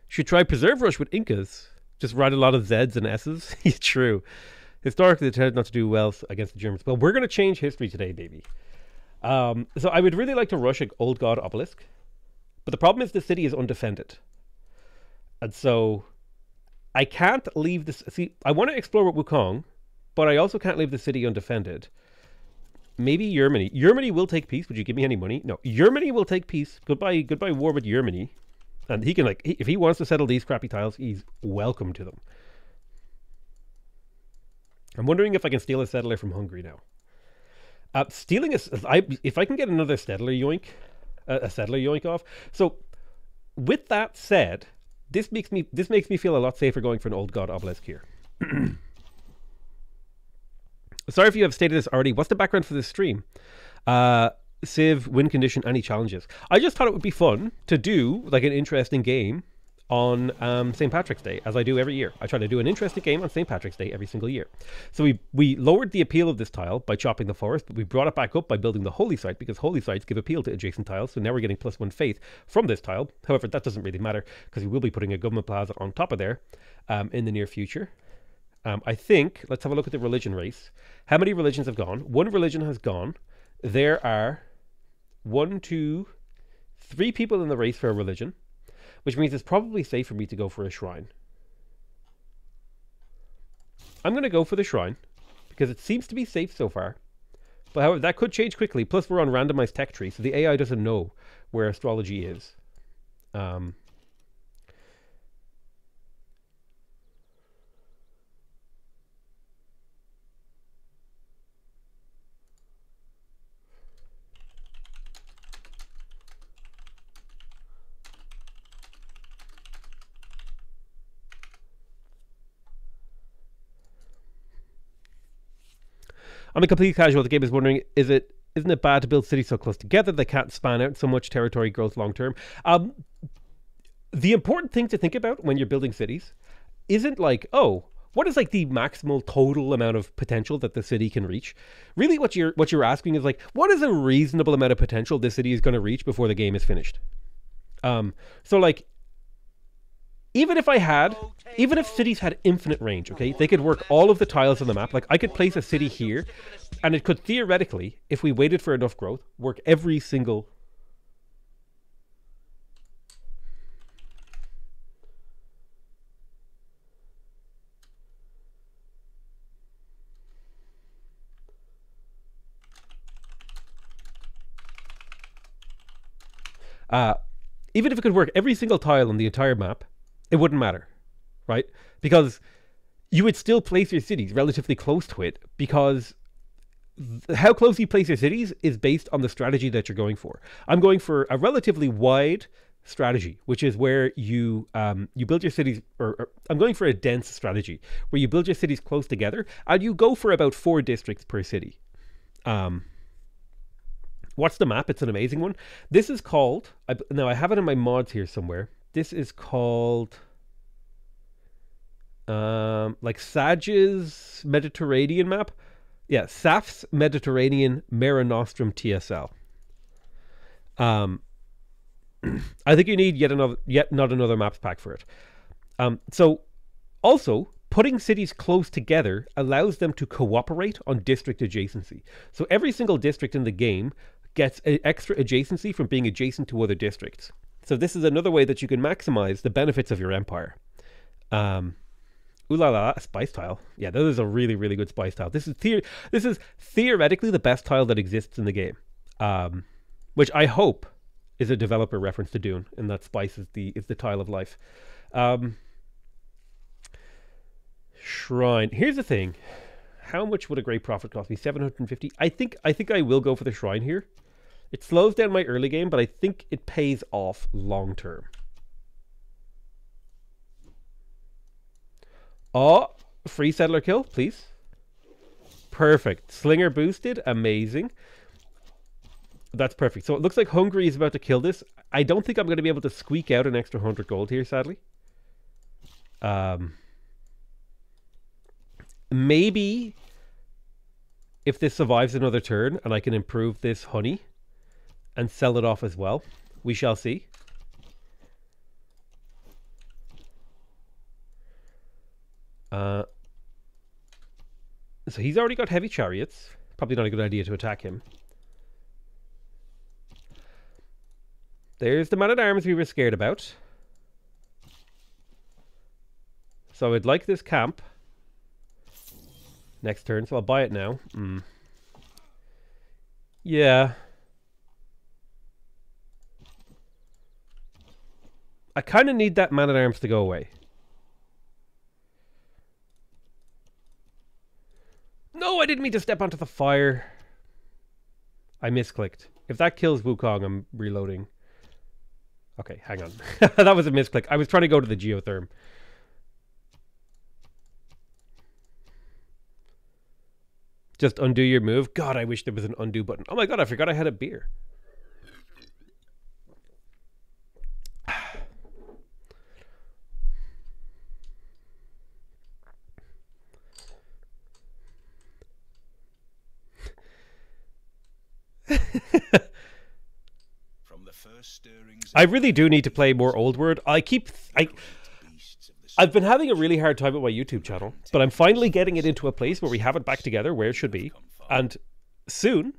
Should try Preserve Rush with Incas. Just write a lot of Z's and S's. It's True. Historically, they tended not to do well against the Germans. But we're going to change history today, baby. Um, so I would really like to rush an Old God Obelisk. But the problem is the city is undefended. And so I can't leave this. See, I want to explore Wukong, but I also can't leave the city undefended. Maybe Germany. Germany will take peace. Would you give me any money? No. Germany will take peace. Goodbye. Goodbye. War with Germany. And he can like, he- if he wants to settle these crappy tiles, he's welcome to them. I'm wondering if I can steal a settler from Hungary now. Uh, stealing a, I, if I can get another settler yoink, a, settler yoink off. So, with that said, this makes me this makes me feel a lot safer going for an old god obelisk here. Sorry if you have stated this already. What's the background for this stream? Uh, Civ, win condition, any challenges? I just thought it would be fun to do like an interesting game on um, St. Patrick's Day, as I do every year. I try to do an interesting game on St. Patrick's Day every single year. So we we lowered the appeal of this tile by chopping the forest, but we brought it back up by building the holy site because holy sites give appeal to adjacent tiles. So now we're getting plus one faith from this tile. However, that doesn't really matter because we will be putting a government plaza on top of there um, in the near future. Um, I think let's have a look at the religion race. How many religions have gone? One religion has gone. There are one, two, three people in the race for a religion, which means it's probably safe for me to go for a shrine. I'm going to go for the shrine because it seems to be safe so far. But however, that could change quickly. Plus, we're on randomized tech tree, so the AI doesn't know where astrology is. Um, I'm a complete casual. The game is wondering: is it isn't it bad to build cities so close together they can't span out so much territory growth long term? Um, the important thing to think about when you're building cities isn't like, oh, what is like the maximal total amount of potential that the city can reach? Really, what you're what you're asking is like, what is a reasonable amount of potential this city is going to reach before the game is finished? Um, so like, even if I had, even if cities had infinite range, okay, they could work all of the tiles on the map. Like I could place a city here, and it could theoretically, if we waited for enough growth, work every single. Uh, even if it could work every single tile on the entire map, it wouldn't matter, right? Because you would still place your cities relatively close to it because th- how close you place your cities is based on the strategy that you're going for. I'm going for a relatively wide strategy, which is where you um, you build your cities, or, or I'm going for a dense strategy where you build your cities close together, and you go for about four districts per city. Um, Watch the map. It's an amazing one. This is called. I, now I have it in my mods here somewhere. This is called. Um, like Sage's Mediterranean map. Yeah, Saf's Mediterranean Mare Nostrum TSL. Um, I think you need yet another, yet not another maps pack for it. Um, so also putting cities close together allows them to cooperate on district adjacency. So every single district in the game gets an extra adjacency from being adjacent to other districts. So this is another way that you can maximize the benefits of your empire. Um, ooh la la, spice tile. Yeah, that is a really really good spice tile. This is the- this is theoretically the best tile that exists in the game, um, which I hope is a developer reference to Dune, and that spice is the is the tile of life. Um, shrine. Here's the thing. How much would a great prophet cost me? 750. I think I think I will go for the shrine here. It slows down my early game, but I think it pays off long term. Oh, free settler kill, please. Perfect. Slinger boosted. Amazing. That's perfect. So it looks like Hungary is about to kill this. I don't think I'm going to be able to squeak out an extra 100 gold here, sadly. Um, maybe if this survives another turn and I can improve this honey and sell it off as well, we shall see. Uh, so he's already got heavy chariots. Probably not a good idea to attack him. There's the man at arms we were scared about. So I'd like this camp next turn, so I'll buy it now. Mm. Yeah. I kind of need that man at arms to go away. No, I didn't mean to step onto the fire. I misclicked. If that kills Wukong, I'm reloading. Okay, hang on. that was a misclick. I was trying to go to the geotherm. Just undo your move. God, I wish there was an undo button. Oh my god, I forgot I had a beer. I really do need to play more Old World. I keep I I've been having a really hard time with my YouTube channel, but I'm finally getting it into a place where we have it back together where it should be. And soon,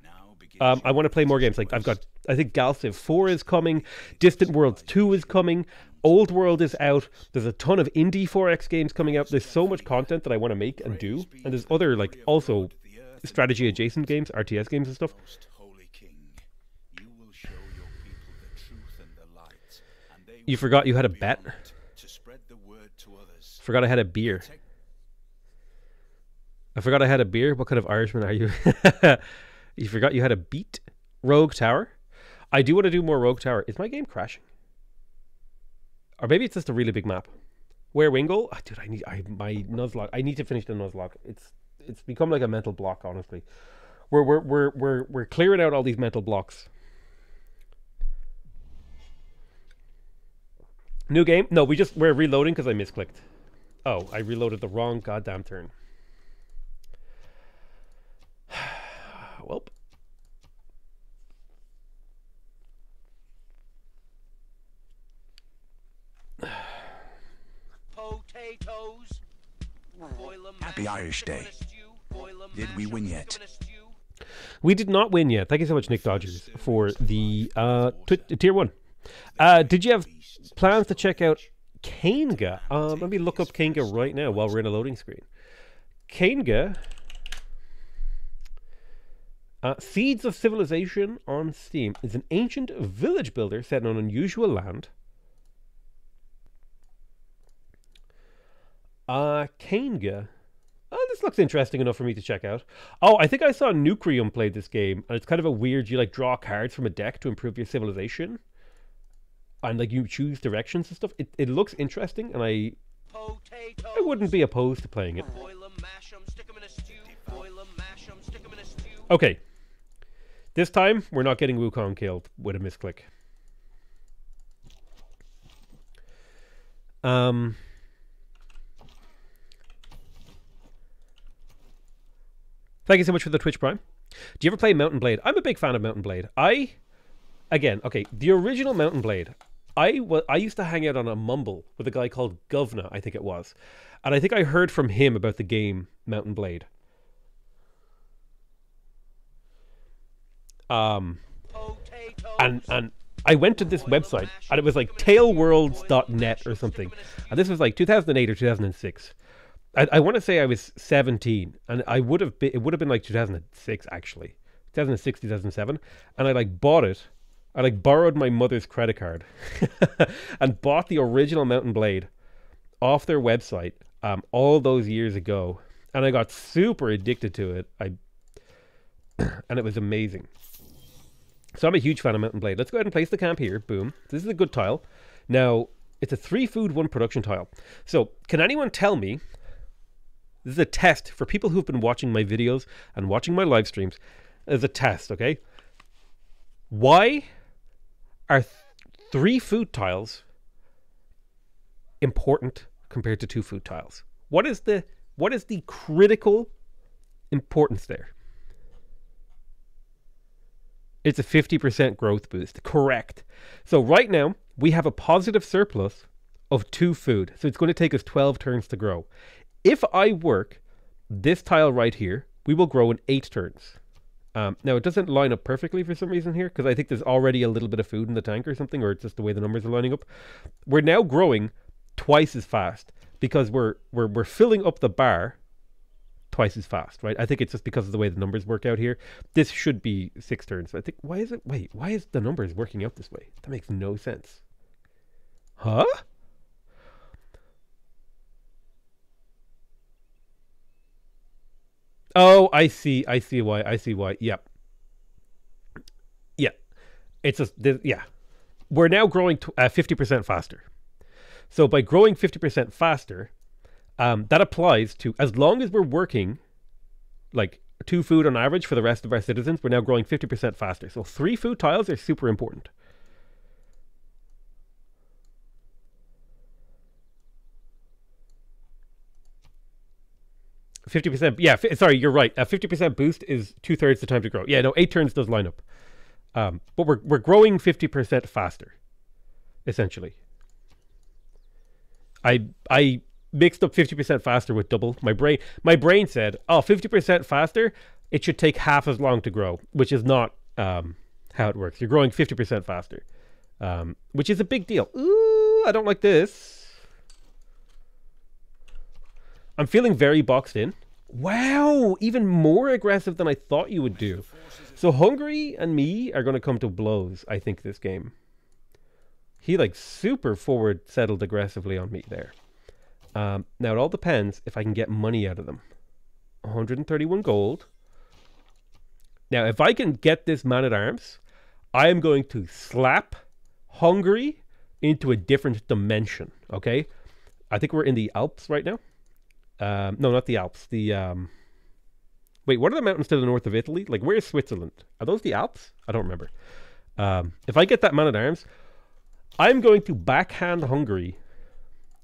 um, I want to play more games. Like I've got, I think Galciv Four is coming, Distant Worlds Two is coming, Old World is out. There's a ton of indie 4X games coming out. There's so much content that I want to make and do, and there's other like also strategy adjacent games, RTS games and stuff. You forgot you had a bet. Forgot I had a beer. I forgot I had a beer. What kind of Irishman are you? you forgot you had a beat Rogue Tower. I do want to do more Rogue Tower. Is my game crashing? Or maybe it's just a really big map. Where Wingle? Oh, dude, I need I my Nuzlocke. I need to finish the Nuzlocke. It's it's become like a mental block, honestly. We're we're we're we're we're clearing out all these mental blocks. New game? No, we just we're reloading because I misclicked. Oh, I reloaded the wrong goddamn turn. Welp. Potatoes. Happy Irish Day. Did we win yet? We did not win yet. Thank you so much, Nick Dodgers, for the uh, tier one. Uh, did you have plans to check out Kainga? Um, let me look up Kainga right now while we're in a loading screen. Kainga, uh, Seeds of Civilization on Steam is an ancient village builder set on unusual land. Uh, Kainga. Oh, this looks interesting enough for me to check out. Oh, I think I saw Nookrium play this game, and it's kind of a weird. You like draw cards from a deck to improve your civilization, and like you choose directions and stuff. It it looks interesting, and I Potatoes. I wouldn't be opposed to playing it. Boil 'em, mash 'em, stick 'em in a stew. Boil 'em, mash 'em, stick 'em in a stew. Okay, this time we're not getting Wukong killed with a misclick. Um. Thank you so much for the Twitch Prime. Do you ever play Mount & Blade? I'm a big fan of Mount & Blade. I, again, okay, the original Mount & Blade. I I used to hang out on a mumble with a guy called Govna, I think it was, and I think I heard from him about the game Mount & Blade. Um, and and I went to this website and it was like taleworlds.net or something, and this was like 2008 or 2006. I, I want to say I was 17, and I would have been. It would have been like 2006 actually, 2006 2007, and I like bought it. I like borrowed my mother's credit card and bought the original Mount & Blade off their website um, all those years ago, and I got super addicted to it. I and it was amazing. So I'm a huge fan of Mount & Blade. Let's go ahead and place the camp here. Boom. This is a good tile. Now, it's a three food, one production tile. So, can anyone tell me? This is a test for people who've been watching my videos and watching my live streams. As a test, okay? Why are th- three food tiles important compared to two food tiles? What is the what is the critical importance there? It's a 50% growth boost. Correct. So right now, we have a positive surplus of two food. So it's going to take us 12 turns to grow. If I work this tile right here, we will grow in eight turns. Um, now, it doesn't line up perfectly for some reason here, because I think there's already a little bit of food in the tank or something, or it's just the way the numbers are lining up. We're now growing twice as fast because we're we're we're filling up the bar twice as fast, right? I think it's just because of the way the numbers work out here. This should be six turns. I think why is it wait, why is the numbers working out this way? That makes no sense. Huh? Oh, I see. I see why. I see why. Yep. Yeah. It's a yeah. We're now growing to, uh, 50% faster. So by growing 50% faster, um, that applies to as long as we're working like two food on average for the rest of our citizens, we're now growing 50% faster. So three food tiles are super important. Fifty percent, yeah. F- sorry, you're right. A fifty percent boost is two thirds the time to grow. Yeah, no, eight turns does line up, um, but we're we're growing fifty percent faster, essentially. I I mixed up 50% faster with double. My brain my brain said, "Oh, 50% faster, it should take half as long to grow," which is not um, how it works. You're growing 50% faster. Um, which is a big deal. Ooh, I don't like this. I'm feeling very boxed in. Wow, even more aggressive than I thought you would do. So Hungary and me are going to come to blows, I think, this game. He like super forward settled aggressively on me there. Um, now it all depends if I can get money out of them. 131 gold. Now, if I can get this man at arms, I am going to slap Hungary into a different dimension. Okay, I think we're in the Alps right now. Um, no, not the Alps. The um, wait, what are the mountains to the north of Italy? Like, where's Switzerland? Are those the Alps? I don't remember. Um, if I get that man at arms, I'm going to backhand Hungary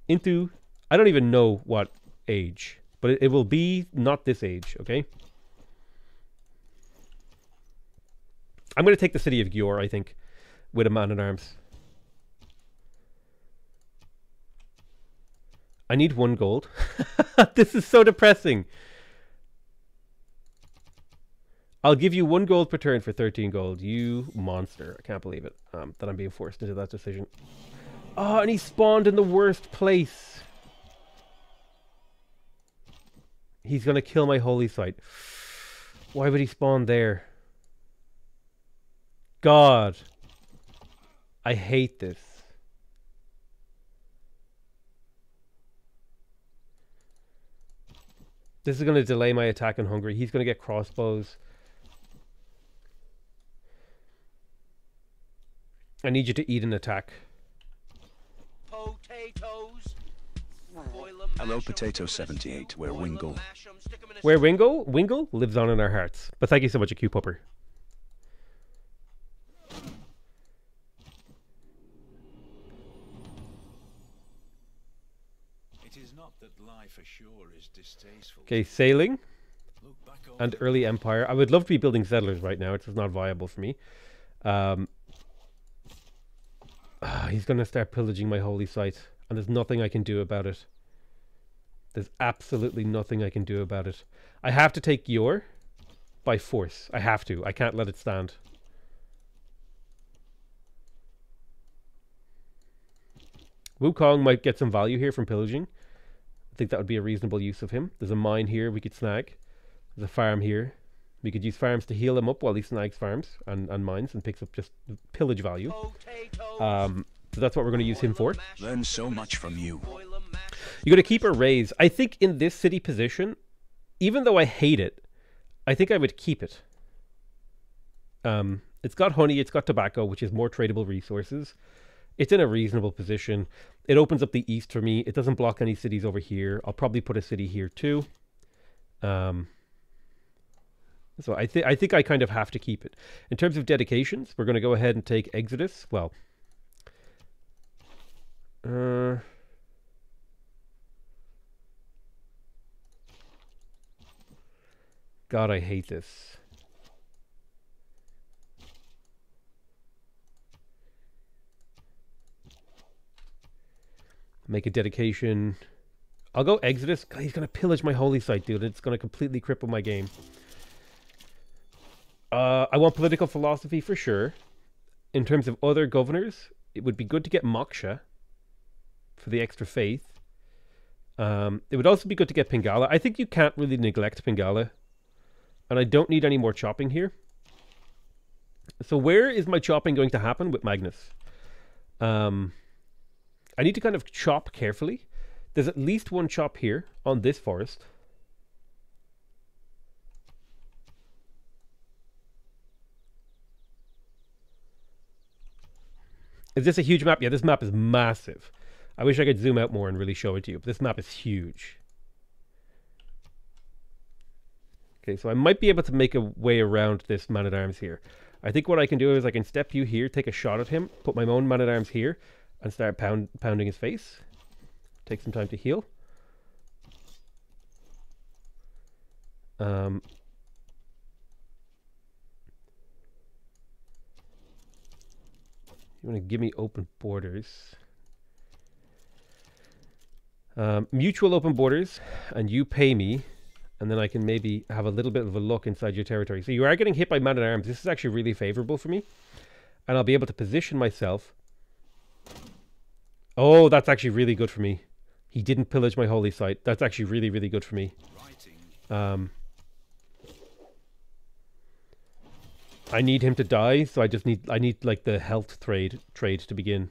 into I don't even know what age, but it, it will be not this age, okay? I'm going to take the city of Győr, I think, with a man at arms. I need one gold. this is so depressing. I'll give you one gold per turn for 13 gold. You monster. I can't believe it um, that I'm being forced into that decision. Oh, and he spawned in the worst place. He's going to kill my holy site. Why would he spawn there? God. I hate this. This is going to delay my attack in Hungary. He's going to get crossbows. I need you to eat an attack. Potatoes. Hello, Potato stick 'em in a 78, where Boil 'em, Wingle. mash 'em, stick 'em in a Where stew. Wingle, Wingle lives on in our hearts. But thank you so much, Q Pupper. It is not that life ashore is distasteful. Okay, sailing and early empire. I would love to be building settlers right now. It's just not viable for me. Um, ah, he's going to start pillaging my holy site, and there's nothing I can do about it. There's absolutely nothing I can do about it. I have to take your by force. I have to. I can't let it stand. Wukong might get some value here from pillaging. Think that would be a reasonable use of him. There's a mine here we could snag. There's a farm here. We could use farms to heal him up while he snags farms and, and mines and picks up just pillage value. Um, so that's what we're going to use him for. Boil 'em, mash 'em, Learn so 'em in a much from you. Boil 'em, mash 'em, You're going to keep a raise. I think in this city position, even though I hate it, I think I would keep it. Um, it's got honey, it's got tobacco, which is more tradable resources. It's in a reasonable position. It opens up the east for me. It doesn't block any cities over here. I'll probably put a city here too. Um, so I think I think I kind of have to keep it. In terms of dedications, we're going to go ahead and take Exodus. Well, uh, God, I hate this. Make a dedication. I'll go Exodus. God, he's going to pillage my holy site, dude. It's going to completely cripple my game. Uh, I want political philosophy for sure. In terms of other governors, it would be good to get Moksha for the extra faith. Um, it would also be good to get Pingala. I think you can't really neglect Pingala. And I don't need any more chopping here. So where is my chopping going to happen with Magnus? Um, I need to kind of chop carefully. There's at least one chop here on this forest. Is this a huge map? Yeah, this map is massive. I wish I could zoom out more and really show it to you, but this map is huge. Okay, so I might be able to make a way around this man-at-arms here. I think what I can do is I can step you here, take a shot at him, put my own man-at-arms here, and start pound, pounding his face. Take some time to heal. Um, you want to give me open borders. Um, mutual open borders, and you pay me, and then I can maybe have a little bit of a look inside your territory. So you are getting hit by at arms. This is actually really favorable for me, and I'll be able to position myself. Oh, that's actually really good for me. He didn't pillage my holy site. That's actually really, really good for me. Um, I need him to die, so I just need I need like the health trade trade to begin.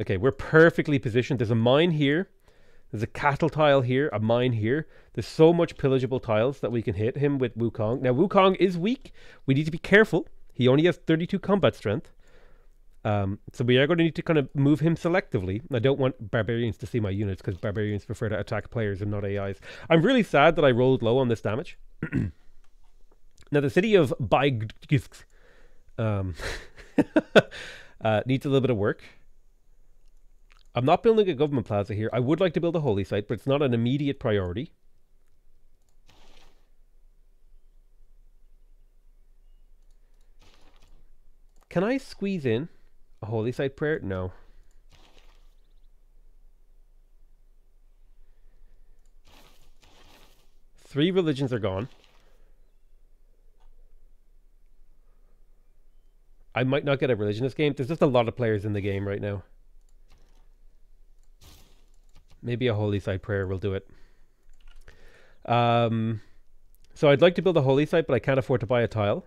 Okay, we're perfectly positioned. There's a mine here. There's a cattle tile here, a mine here. There's so much pillageable tiles that we can hit him with Wukong. Now, Wukong is weak. We need to be careful. He only has 32 combat strength. Um, so we are going to need to kind of move him selectively. I don't want barbarians to see my units because barbarians prefer to attack players and not AIs. I'm really sad that I rolled low on this damage. now the city of Baigsk um, uh, needs a little bit of work. I'm not building a government plaza here. I would like to build a holy site, but it's not an immediate priority. Can I squeeze in A holy site prayer? No. Three religions are gone. I might not get a religion this game. There's just a lot of players in the game right now. Maybe a holy site prayer will do it. Um, so I'd like to build a holy site, but I can't afford to buy a tile.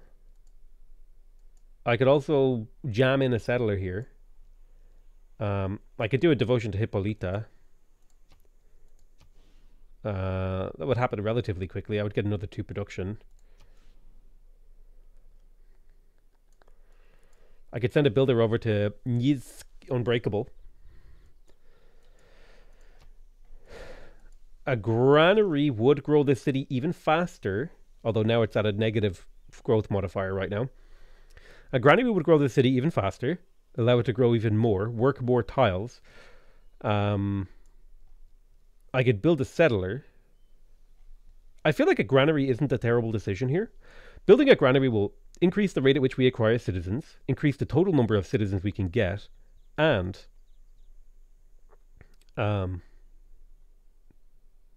I could also jam in a settler here. Um, I could do a devotion to Hippolyta. Uh, that would happen relatively quickly. I would get another two production. I could send a builder over to Niz Unbreakable. A granary would grow this city even faster, although now it's at a negative growth modifier right now. A granary would grow the city even faster, allow it to grow even more, work more tiles. Um, I could build a settler. I feel like a granary isn't a terrible decision here. Building a granary will increase the rate at which we acquire citizens, increase the total number of citizens we can get, and um,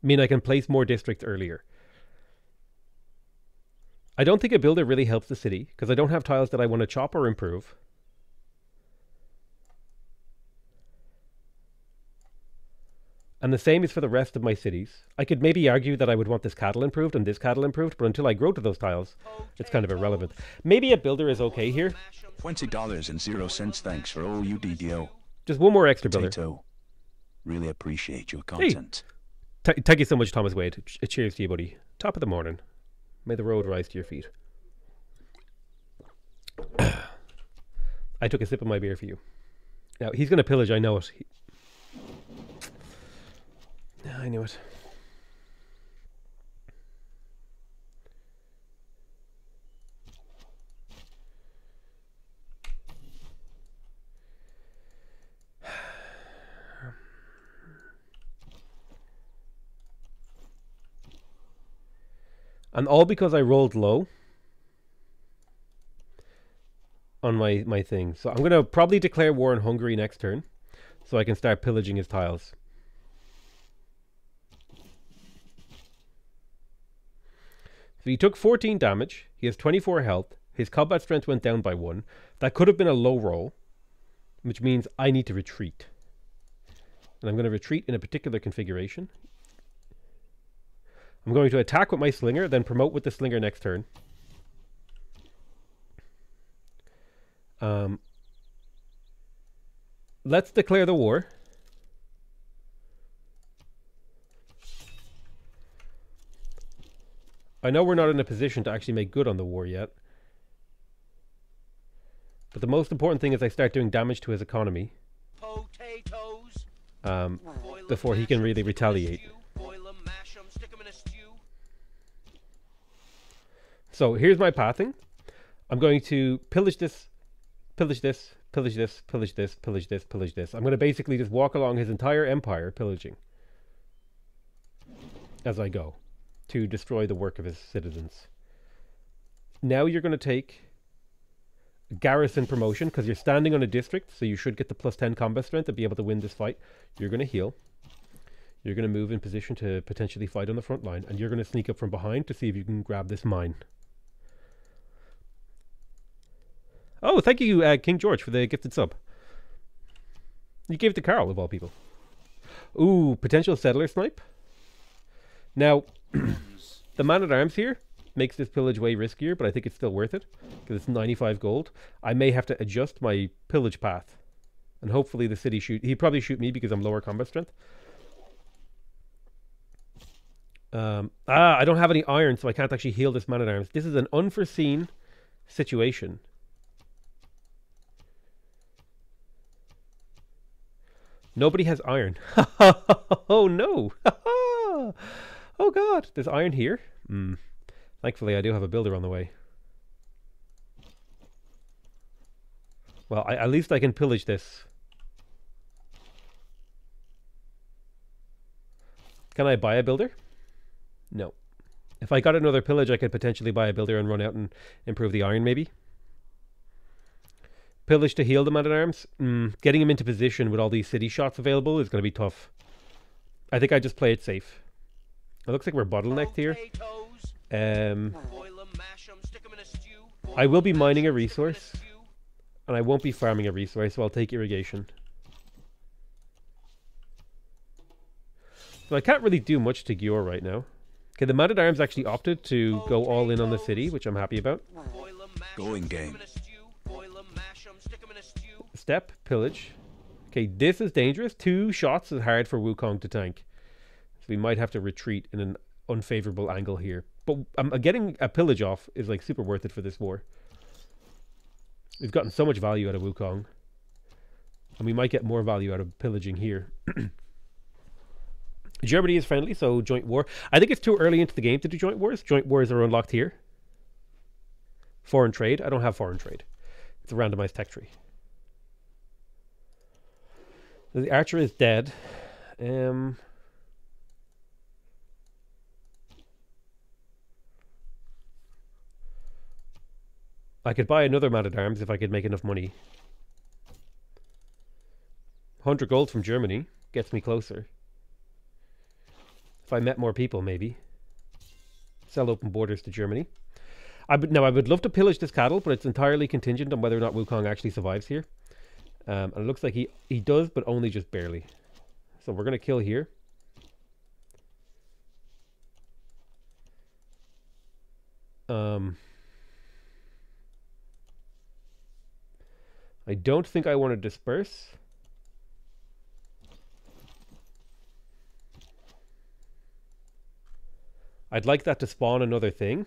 mean I can place more districts earlier. I don't think a builder really helps the city because I don't have tiles that I want to chop or improve. And the same is for the rest of my cities. I could maybe argue that I would want this cattle improved and this cattle improved, but until I grow to those tiles, it's kind of irrelevant. Maybe a builder is okay here. Twenty dollars and zero cents. Thanks for all you DDO. Just one more extra builder. Potato. Really appreciate your content. Th- thank you so much, Thomas Wade. Cheers to you, buddy. Top of the morning. May the road rise to your feet. I took a sip of my beer for you. Now he's going to pillage. I know it. He- I knew it. And all because I rolled low on my, my thing. So I'm going to probably declare war on Hungary next turn so I can start pillaging his tiles. So he took 14 damage. He has 24 health. His combat strength went down by one. That could have been a low roll, which means I need to retreat. And I'm going to retreat in a particular configuration. I'm going to attack with my slinger, then promote with the slinger next turn. Um, let's declare the war. I know we're not in a position to actually make good on the war yet. But the most important thing is I start doing damage to his economy Potatoes. um, before he can really stick 'em in retaliate. So here's my pathing. I'm going to pillage this, pillage this, pillage this, pillage this, pillage this, pillage this. I'm going to basically just walk along his entire empire pillaging as I go to destroy the work of his citizens. Now you're going to take garrison promotion because you're standing on a district, so you should get the plus 10 combat strength to be able to win this fight. You're going to heal. You're going to move in position to potentially fight on the front line, and you're going to sneak up from behind to see if you can grab this mine. Oh, thank you, uh, King George, for the gifted sub. You gave it to Carl, of all people. Ooh, potential settler snipe. Now, the man at arms here makes this pillage way riskier, but I think it's still worth it because it's 95 gold. I may have to adjust my pillage path, and hopefully the city shoot. He'd probably shoot me because I'm lower combat strength. Um, ah, I don't have any iron, so I can't actually heal this man at arms. This is an unforeseen situation. Nobody has iron. oh no! oh god, there's iron here. Hmm. Thankfully, I do have a builder on the way. Well, I, at least I can pillage this. Can I buy a builder? No. If I got another pillage, I could potentially buy a builder and run out and improve the iron, maybe. Pillage to heal the man at arms. Mm, getting him into position with all these city shots available is going to be tough. I think I just play it safe. It looks like we're bottlenecked here. Um. I will be mining a resource. and I won't be farming a resource, so I'll take irrigation. So I can't really do much to Győr right now. Okay, the man at arms actually opted to go all in on the city, which I'm happy about. Going game. Step, pillage. Okay, this is dangerous. Two shots is hard for Wukong to tank. So we might have to retreat in an unfavorable angle here. But um, getting a pillage off is like super worth it for this war. We've gotten so much value out of Wukong. And we might get more value out of pillaging here. Germany is friendly, so joint war. I think it's too early into the game to do joint wars. Joint wars are unlocked here. Foreign trade. I don't have foreign trade. It's a randomized tech tree. The archer is dead. Um, I could buy another man at arms if I could make enough money. 100 gold from Germany gets me closer. If I met more people, maybe. Sell open borders to Germany. I would, now, I would love to pillage this cattle, but it's entirely contingent on whether or not Wukong actually survives here. Um, and it looks like he, he does, but only just barely. So we're going to kill here. Um, I don't think I want to disperse. I'd like that to spawn another thing.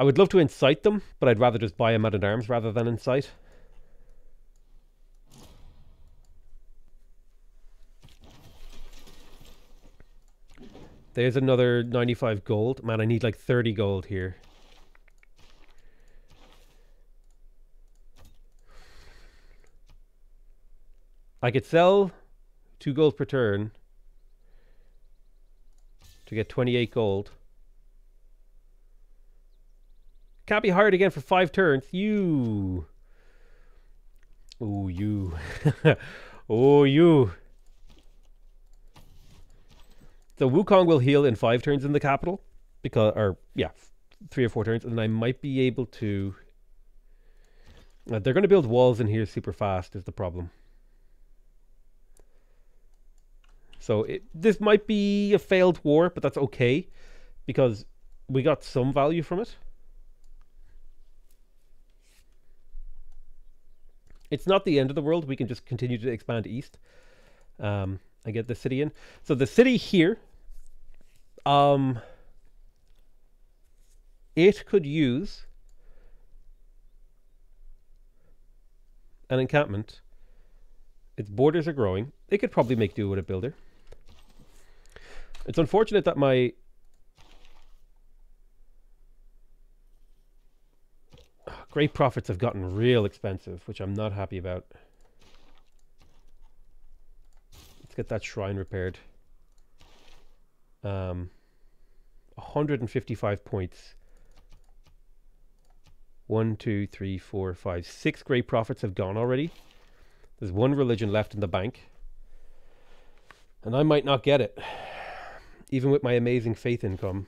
I would love to incite them, but I'd rather just buy a man at arms rather than incite. There's another 95 gold. Man, I need like 30 gold here. I could sell 2 gold per turn to get 28 gold. Can't be hired again for 5 turns. You. Oh, you. oh, you. So Wukong will heal in 5 turns in the capital. Because, or, yeah, 3 or 4 turns. And I might be able to. Uh, they're going to build walls in here super fast, is the problem. So it, this might be a failed war, but that's okay because we got some value from it. It's not the end of the world. We can just continue to expand east um, and get the city in. So the city here, um, it could use an encampment. Its borders are growing. It could probably make do with a builder. It's unfortunate that my great prophets have gotten real expensive, which I'm not happy about. Let's get that shrine repaired. Um, 155 points. One, two, three, four, five, six great prophets have gone already. There's one religion left in the bank. And I might not get it. Even with my amazing faith income.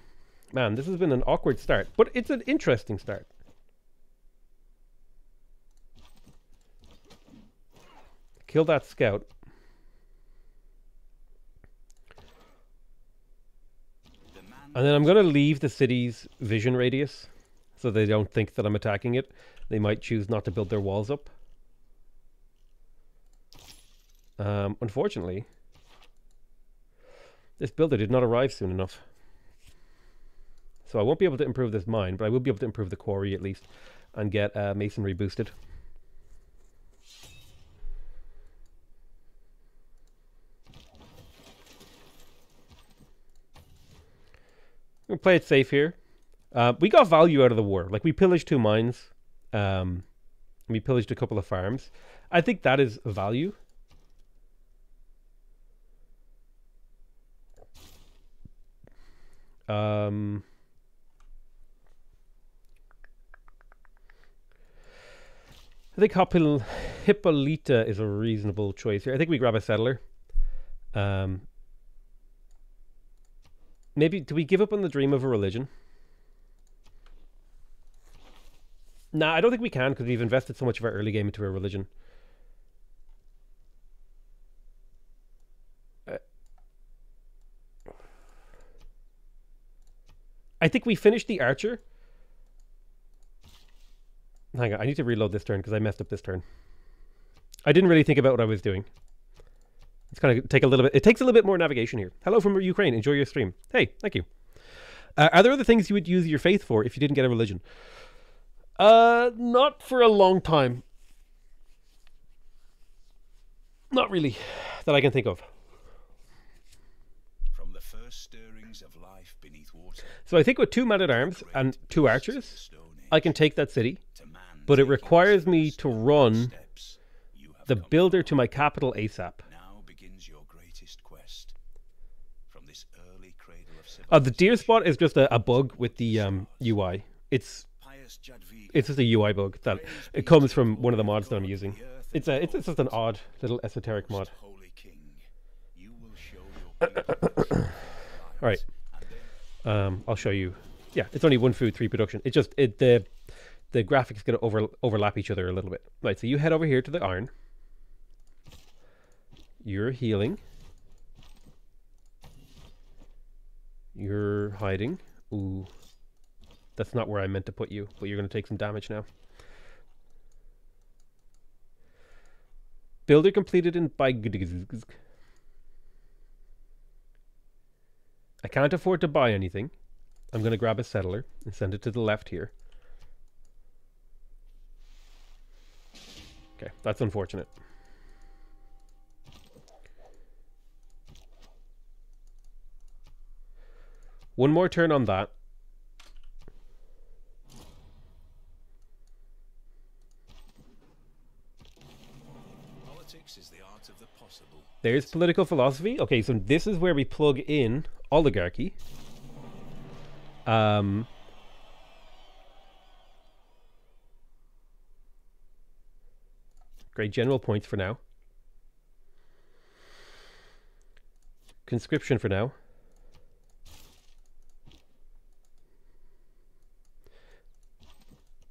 Man, this has been an awkward start, but it's an interesting start. Kill that scout. And then I'm going to leave the city's vision radius so they don't think that I'm attacking it. They might choose not to build their walls up. Um, unfortunately, this builder did not arrive soon enough. So I won't be able to improve this mine, but I will be able to improve the quarry at least and get uh, masonry boosted. We'll play it safe here. Uh, we got value out of the war. Like we pillaged two mines. Um, we pillaged a couple of farms. I think that is value. Um, I think Hippol- Hippolyta is a reasonable choice here. I think we grab a settler. Um, maybe do we give up on the dream of a religion? Nah, I don't think we can because we've invested so much of our early game into a religion. Uh, I think we finished the archer. Hang on, I need to reload this turn because I messed up this turn. I didn't really think about what I was doing. It's kind of take a little bit. It takes a little bit more navigation here. Hello from Ukraine. Enjoy your stream. Hey, thank you. Uh, are there other things you would use your faith for if you didn't get a religion? Uh, not for a long time. Not really, that I can think of. From the first stirrings of life beneath water, So I think with two men at arms and two archers, I can take that city. but it requires me to run steps, you have The builder to my capital ASAP. Now begins your greatest quest. From this early cradle of Uh, the deer spot is just a, a bug with the um, UI. It's it's just a UI bug that it comes from one of the mods that I'm using. It's a it's, it's just an odd little esoteric mod. All right. Um, I'll show you. Yeah, it's only one food, three production. It just it the the graphics gonna over overlap each other a little bit. Right, so you head over here to the iron. You're healing. You're hiding. Ooh. That's not where I meant to put you, but you're gonna take some damage now. Builder completed in by I can't afford to buy anything. I'm going to grab a settler and send it to the left here. Okay, that's unfortunate. One more turn on that. politics is the art of the possible. There's political philosophy. Okay, so this is where we plug in oligarchy. Um, great general points for now. Conscription for now.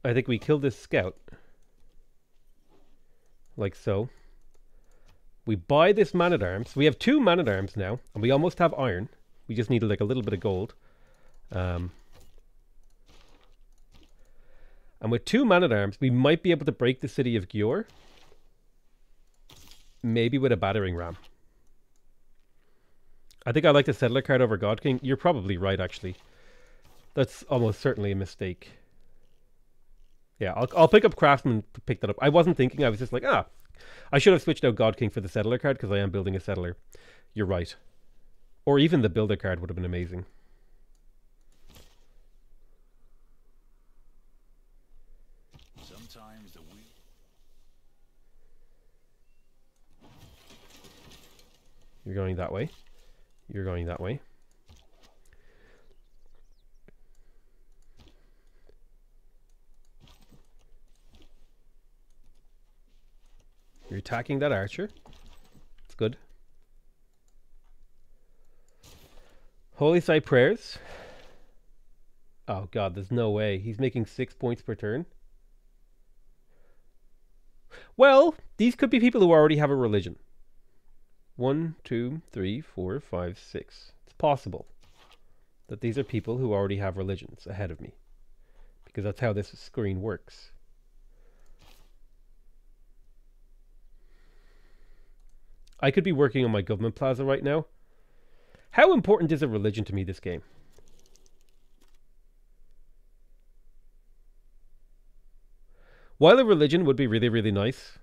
I think we kill this scout. Like so. We buy this man at arms. We have two man at arms now, and we almost have iron. We just need like a little bit of gold. Um, and with two man at arms, we might be able to break the city of Győr. Maybe with a battering ram. I think I like the settler card over God King. You're probably right, actually. That's almost certainly a mistake. Yeah, I'll, I'll pick up Craftsman to pick that up. I wasn't thinking, I was just like, ah, I should have switched out God King for the settler card because I am building a settler. You're right. Or even the builder card would have been amazing. Sometimes the wheel. You're going that way. You're going that way. You're attacking that archer. It's good. Holy Site prayers. Oh god, there's no way. He's making six points per turn. Well, these could be people who already have a religion. One, two, three, four, five, six. It's possible that these are people who already have religions ahead of me. Because that's how this screen works. I could be working on my government plaza right now. How important is a religion to me this game? While a religion would be really, really nice,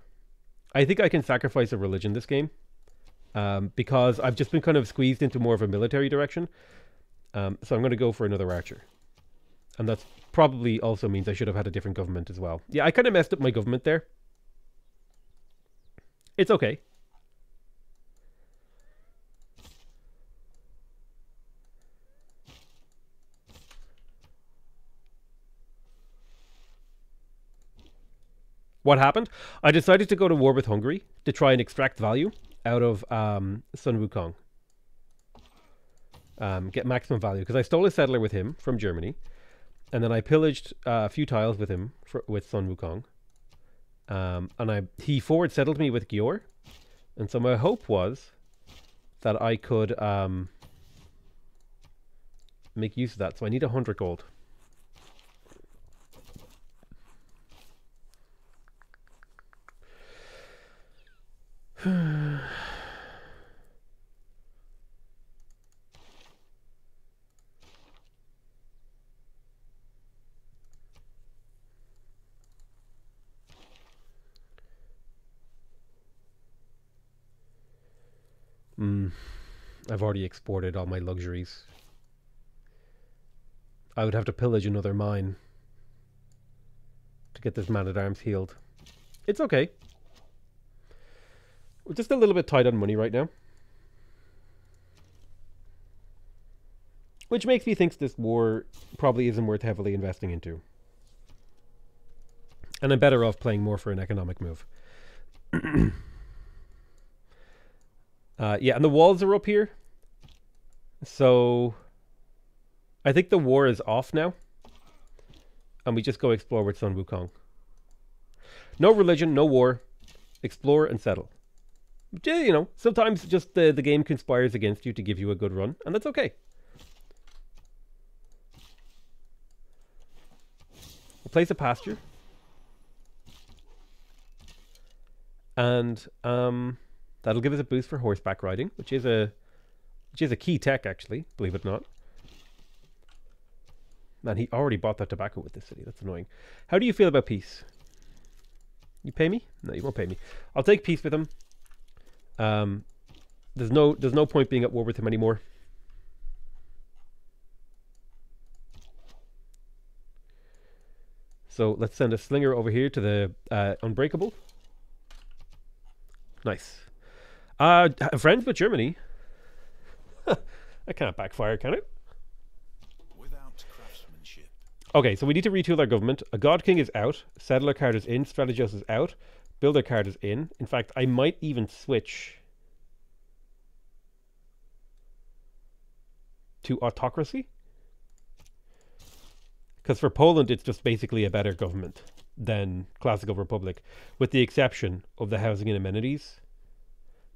I think I can sacrifice a religion this game um, because I've just been kind of squeezed into more of a military direction. Um, so I'm going to go for another archer. And that probably also means I should have had a different government as well. Yeah, I kind of messed up my government there. It's okay. What happened? I decided to go to war with Hungary to try and extract value out of um, Sun Wukong. Um, get maximum value because I stole a settler with him from Germany, and then I pillaged uh, a few tiles with him for, with Sun Wukong. Um, and I he forward settled me with Győr, and so my hope was that I could um, make use of that. So I need a hundred gold. Mm, I've already exported all my luxuries. I would have to pillage another mine to get this man at arms healed. It's okay. We're just a little bit tight on money right now. Which makes me think this war probably isn't worth heavily investing into. And I'm better off playing more for an economic move. uh, yeah, and the walls are up here. So I think the war is off now. And we just go explore with Sun Wukong. No religion, no war. Explore and settle. You know, sometimes just the, the game conspires against you to give you a good run, and that's okay. Place a pasture. And um, that'll give us a boost for horseback riding, which is a which is a key tech actually, believe it or not. Man, he already bought that tobacco with this city. That's annoying. How do you feel about peace? You pay me? No, you won't pay me. I'll take peace with him. Um, there's no there's no point being at war with him anymore. So let's send a slinger over here to the uh, Unbreakable. Nice. Uh, friends with Germany. I can't backfire, can it? Without craftsmanship, Okay, so we need to retool our government. A God King is out. Settler card is in. Strategist is out. Builder card is in. In fact, I might even switch to autocracy. Because for Poland, it's just basically a better government than Classical Republic, with the exception of the housing and amenities.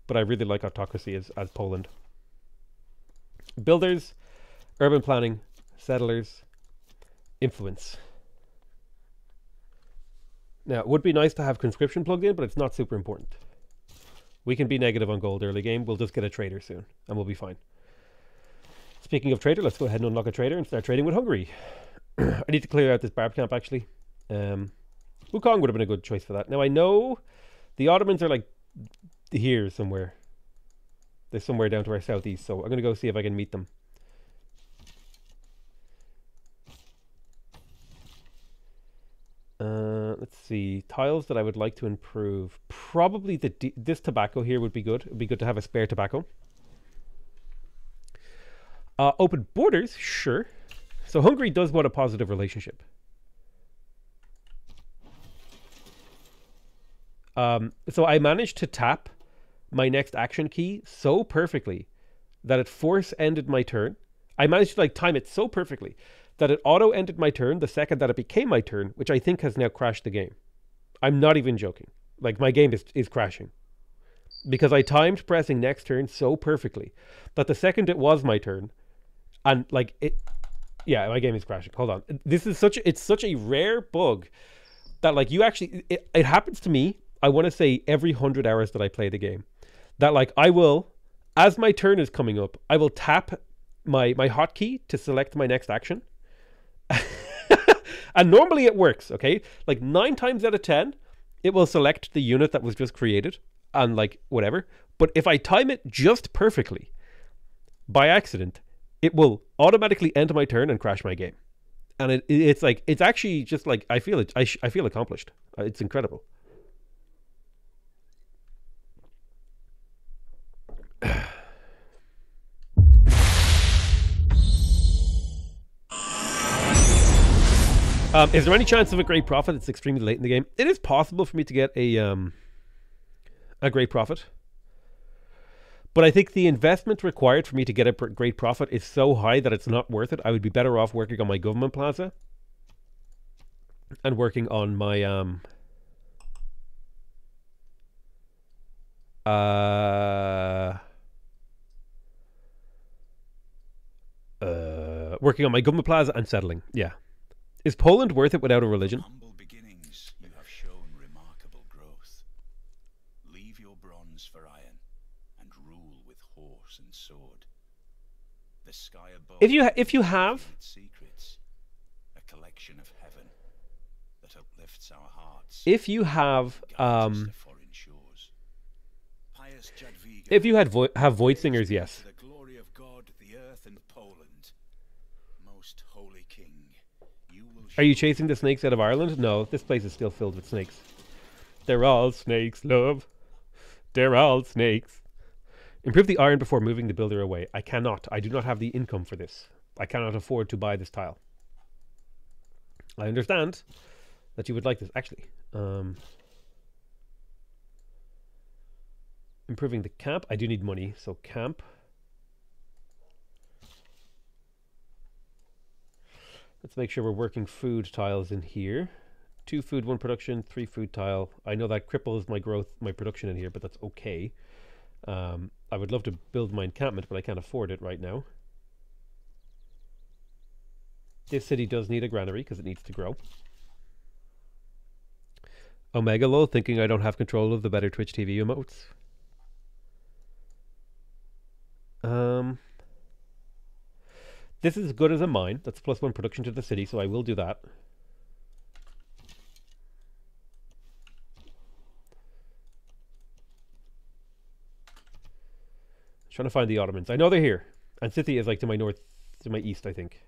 But I really like autocracy as, as Poland. Builders, urban planning, settlers, influence. Now, it would be nice to have conscription plugged in, but it's not super important. We can be negative on gold early game. We'll just get a trader soon, and we'll be fine. Speaking of trader, let's go ahead and unlock a trader and start trading with Hungary. I need to clear out this barb camp, actually. Um, Wukong would have been a good choice for that. Now, I know the Ottomans are like here somewhere. They're somewhere down to our southeast, so I'm going to go see if I can meet them. Uh, let's see tiles that I would like to improve. Probably the this tobacco here would be good. It would be good to have a spare tobacco. Uh, open borders, sure. So Hungary does want a positive relationship. Um, so I managed to tap my next action key so perfectly that it force ended my turn. I managed to like time it so perfectly that it auto ended my turn the second that it became my turn, which I think has now crashed the game. I'm not even joking. Like my game is, is crashing. Because I timed pressing next turn so perfectly that the second it was my turn, and like it yeah, my game is crashing. Hold on. This is such it's such a rare bug that like you actually it, it happens to me, I want to say every 100 hours that I play the game. That like I will as my turn is coming up, I will tap my my hotkey to select my next action. and normally it works, okay? Like 9 times out of 10, it will select the unit that was just created and like whatever. But if I time it just perfectly by accident, it will automatically end my turn and crash my game. And it, it's like it's actually just like I feel it. I, I feel accomplished. Uh, It's incredible. Um, is there any chance of a great prophet? It's extremely late in the game. It is possible for me to get a um, a great prophet, but I think the investment required for me to get a great prophet is so high that it's not worth it. I would be better off working on my government plaza and working on my um, uh, uh, working on my government plaza and settling. Yeah. Is Poland worth it without a religion? humble beginnings, you have shown remarkable growth. Leave your bronze for iron, and rule with horse and sword. The sky above. If you if you have secrets, a collection of heaven that uplifts our hearts. if you have um to foreign shores. Pious Jadwiga, if you had vo- have void singers, yes. to the glory of God, the earth, and Poland. Most holy King, you will Are you chasing the snakes out of Ireland? No, this place is still filled with snakes. They're all snakes, love. They're all snakes. Improve the iron before moving the builder away. I cannot. I do not have the income for this. I cannot afford to buy this tile. I understand that you would like this. Actually, um, improving the camp. I do need money, so camp. Let's make sure we're working food tiles in here. Two food, one production, three food tile. I know that cripples my growth, my production in here, but that's okay. Um, I would love to build my encampment, but I can't afford it right now. This city does need a granary because it needs to grow. Omega lol thinking I don't have control of the better Twitch TV emotes. Um, this is as good as a mine. That's plus one production to the city, so I will do that. Trying to find the Ottomans. I know they're here. And Scythia is like to my north, to my east, I think.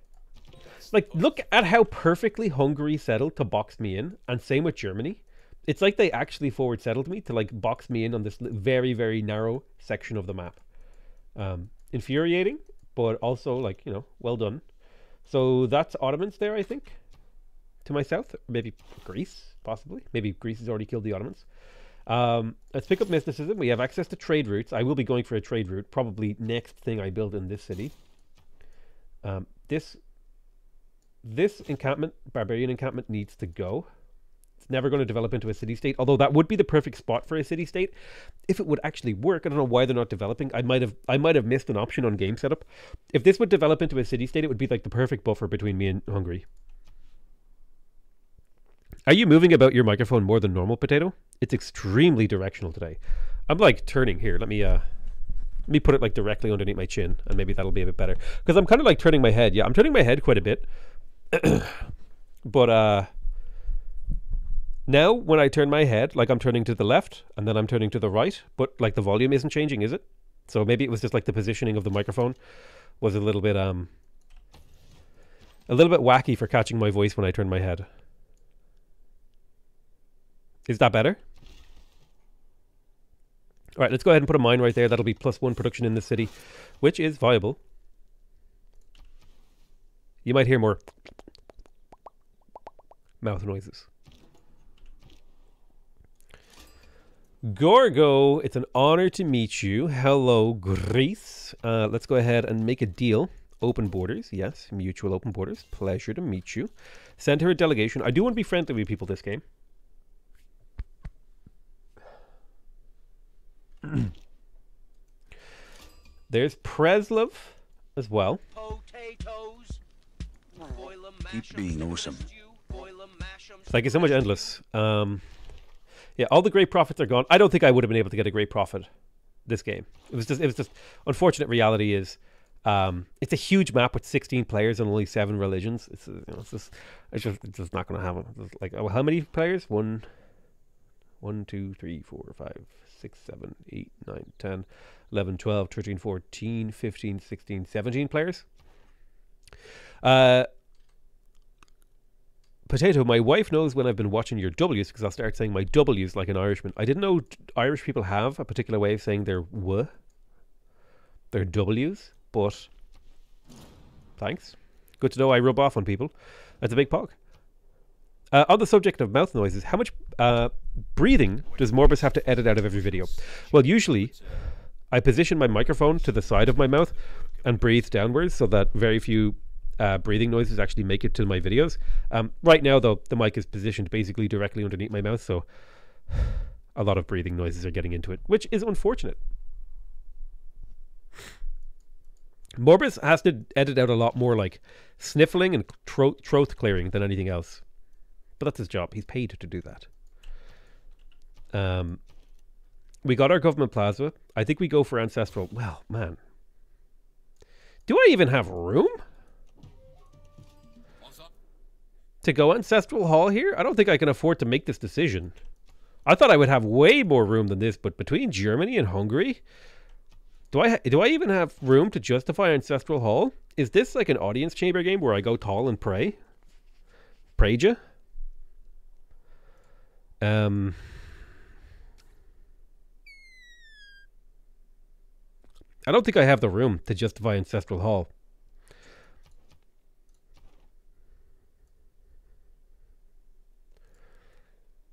Like, look at how perfectly Hungary settled to box me in, and same with Germany. It's like they actually forward settled me to like box me in on this very, very narrow section of the map. Um, infuriating, but also like you know, well done. So that's Ottomans there, I think. To my south, maybe Greece, possibly. Maybe Greece has already killed the Ottomans. Um, let's pick up mysticism. We have access to trade routes. I will be going for a trade route, probably next thing I build in this city. Um, this this encampment, barbarian encampment, needs to go. It's never going to develop into a city state, although that would be the perfect spot for a city state if it would actually work. I don't know why they're not developing. I might have I might have missed an option on game setup. If this would develop into a city state, it would be like the perfect buffer between me and Hungary. Are you moving about your microphone more than normal, Potato? It's extremely directional today. I'm like turning here. Let me uh let me put it like directly underneath my chin and maybe that'll be a bit better. Because I'm kind of like turning my head. Yeah, I'm turning my head quite a bit. but uh now when I turn my head, like I'm turning to the left and then I'm turning to the right, but like the volume isn't changing, is it? So maybe it was just like the positioning of the microphone was a little bit um a little bit wacky for catching my voice when I turn my head. Is that better? All right, let's go ahead and put a mine right there. That'll be plus one production in the city, which is viable. You might hear more mouth noises. Gorgo, it's an honor to meet you. Hello, Greece. Uh, let's go ahead and make a deal. Open borders, yes, mutual open borders. Pleasure to meet you. Send her a delegation. I do want to be friendly with people this game. There's Preslav as well. Potatoes. Boil 'em, mash Keep 'em, being stick 'em in a awesome. stew, boil 'em, mash 'em, Thank you stick so 'em much, Endless. Um, yeah, all the great prophets are gone. I don't think I would have been able to get a great prophet this game. It was just, it was just. Unfortunate reality is, um, it's a huge map with 16 players and only seven religions. It's, you know, it's just, it's just, it's just not going to happen. It's like, oh, how many players? One, one, two, three, four, five, six, seven, eight, nine, 10, 11, 12, 13, 14, 15, 16, 17 players. Uh, Potato, my wife knows when I've been watching your W's because I'll start saying my W's like an Irishman. I didn't know Irish people have a particular way of saying their W, their W's, but thanks. Good to know I rub off on people. That's a big pog. Uh, on the subject of mouth noises, how much uh, breathing does Morbus have to edit out of every video? Well, usually I position my microphone to the side of my mouth and breathe downwards so that very few uh, breathing noises actually make it to my videos. Um, right now, though, the mic is positioned basically directly underneath my mouth, so a lot of breathing noises are getting into it, which is unfortunate. Morbus has to edit out a lot more like sniffling and throat, clearing than anything else. But that's his job. He's paid to do that. Um, we got our government plaza. I think we go for ancestral. Well, man. Do I even have room? To go ancestral hall here? I don't think I can afford to make this decision. I thought I would have way more room than this, but between Germany and Hungary, do I do I even have room to justify ancestral hall? Is this like an audience chamber game where I go tall and pray? Praja? Um I don't think I have the room to justify ancestral hall.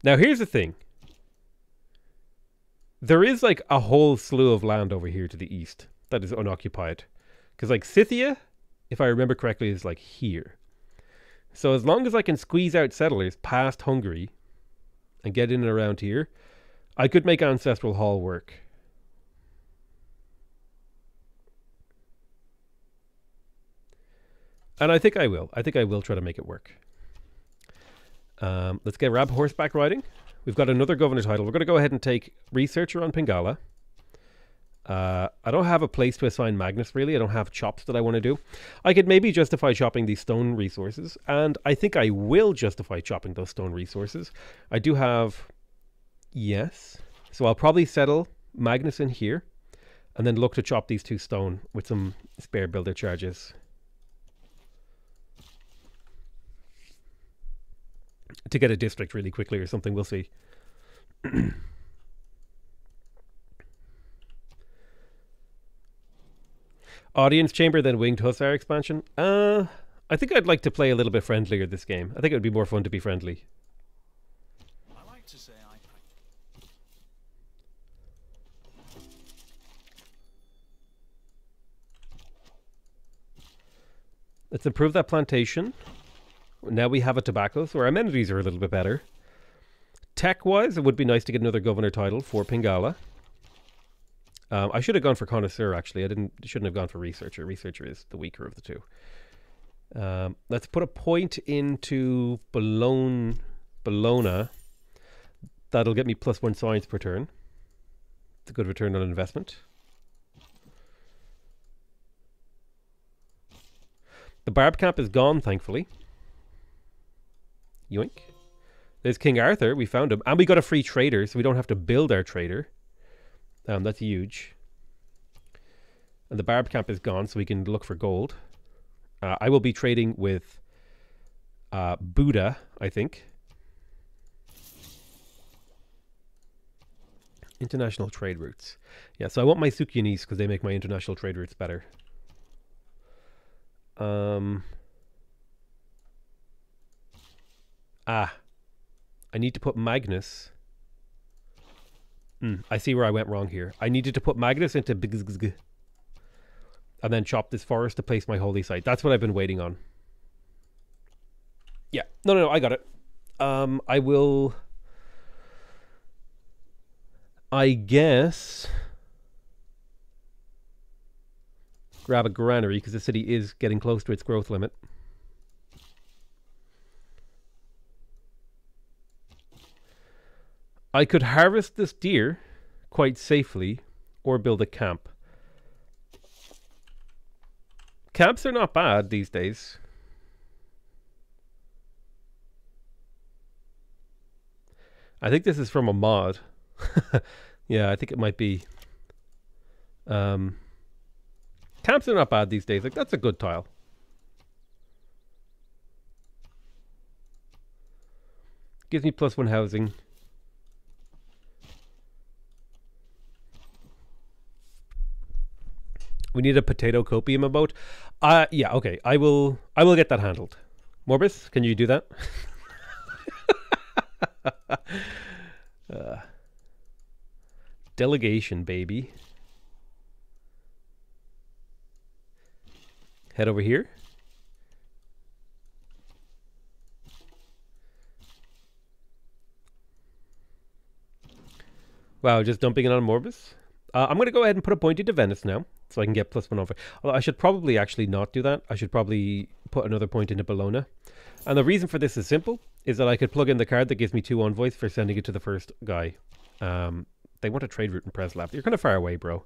Now here's the thing. There is like a whole slew of land over here to the east that is unoccupied. Because like Scythia, if I remember correctly, is like here. So as long as I can squeeze out settlers past Hungary and get in and around here, I could make Ancestral Hall work. And I think I will. I think I will try to make it work. Um, let's get Rab horseback riding. We've got another governor title. We're going to go ahead and take researcher on Pingala. Uh, I don't have a place to assign Magnus really. I don't have chops that I want to do. I could maybe justify chopping these stone resources, and I think I will justify chopping those stone resources. I do have, yes. So I'll probably settle Magnus in here, and then look to chop these two stone with some spare builder charges. To get a district really quickly or something, we'll see. Audience chamber, then winged hussar expansion. Uh, I think I'd like to play a little bit friendlier this game. I think it would be more fun to be friendly. I like to say I. Let's improve that plantation. Now we have a tobacco, so our amenities are a little bit better. Tech-wise, it would be nice to get another governor title for Pingala. Um, I should have gone for connoisseur. Actually, I didn't. Shouldn't have gone for researcher. Researcher is the weaker of the two. Um, let's put a point into Bologna. Bologna. That'll get me plus one science per turn. It's a good return on investment. The barb camp is gone, thankfully. Yoink. There's King Arthur. We found him. And we got a free trader, so we don't have to build our trader. Um, that's huge. And the barb camp is gone, so we can look for gold. Uh, I will be trading with uh, Buddha, I think. International trade routes. Yeah, so I want my Sukiennice because they make my international trade routes better. Um. Ah. I need to put Magnus. Hmm, I see where I went wrong here. I needed to put Magnus into Bigzgzg and then chop this forest to place my holy site. That's what I've been waiting on. Yeah. No, no, no. I got it. Um, I will. I guess grab a granary because the city is getting close to its growth limit. I could harvest this deer quite safely or build a camp. Camps are not bad these days. I think this is from a mod. yeah, I think it might be. Um, camps are not bad these days. Like that's a good tile. Gives me plus one housing. We need a potato copium about. Uh yeah, okay. I will I will get that handled. Morbus, can you do that? Uh, delegation, baby. Head over here. Wow, just dumping it on Morbus. Uh, I'm going to go ahead and put a pointy to Venice now, so I can get plus one over. Although I should probably actually not do that. I should probably put another point into Bologna. And the reason for this is simple, is that I could plug in the card that gives me two envoys for sending it to the first guy. Um, they want a trade route in Preslav. You're kind of far away, bro.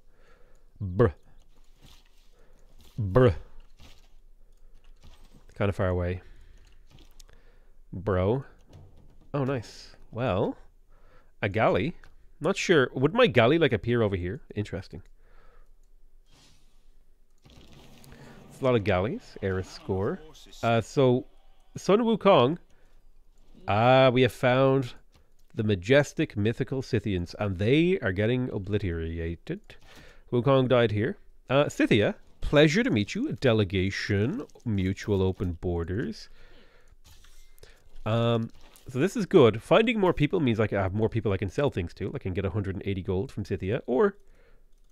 Bruh. Bruh. Kind of far away. Bro. Oh, nice. Well, a galley. Not sure. Would my galley like appear over here? Interesting. It's a lot of galleys. era score. Uh, so, Sun Wukong. Ah, we have found the majestic mythical Scythians, and they are getting obliterated. Wukong died here. Uh, Scythia, pleasure to meet you. Delegation, mutual open borders. Um, so this is good. Finding more people means I have more people I can sell things to. I can get 180 gold from Scythia, or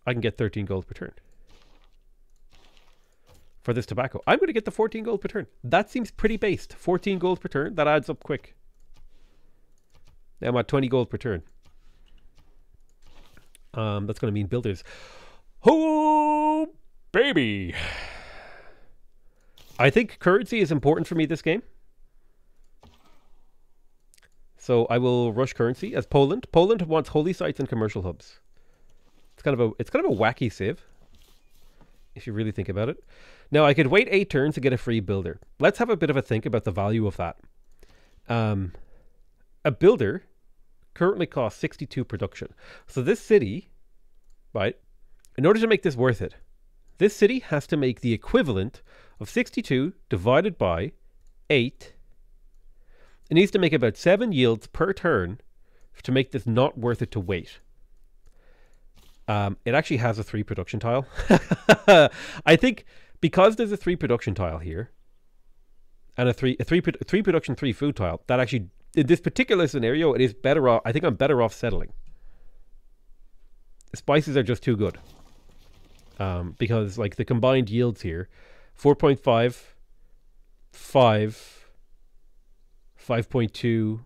I can get 13 gold per turn. For this tobacco. I'm going to get the 14 gold per turn. That seems pretty based. 14 gold per turn. That adds up quick. Now I'm at 20 gold per turn. Um, that's going to mean builders. Oh, baby. I think currency is important for me this game. So I will rush currency as Poland. Poland wants holy sites and commercial hubs. It's kind of a it's kind of a wacky civ. If you really think about it. Now I could wait eight turns to get a free builder. Let's have a bit of a think about the value of that. Um, a builder currently costs 62 production. So this city, right, in order to make this worth it, this city has to make the equivalent of 62 divided by 8 it needs to make about seven yields per turn to make this not worth it to wait. Um, it actually has a three production tile. I think because there's a three production tile here, and a three a three three production three food tile, that actually in this particular scenario, it is better off. I think I'm better off settling. Spices are just too good. Um, because like the combined yields here, 4.5, 5, 5.2,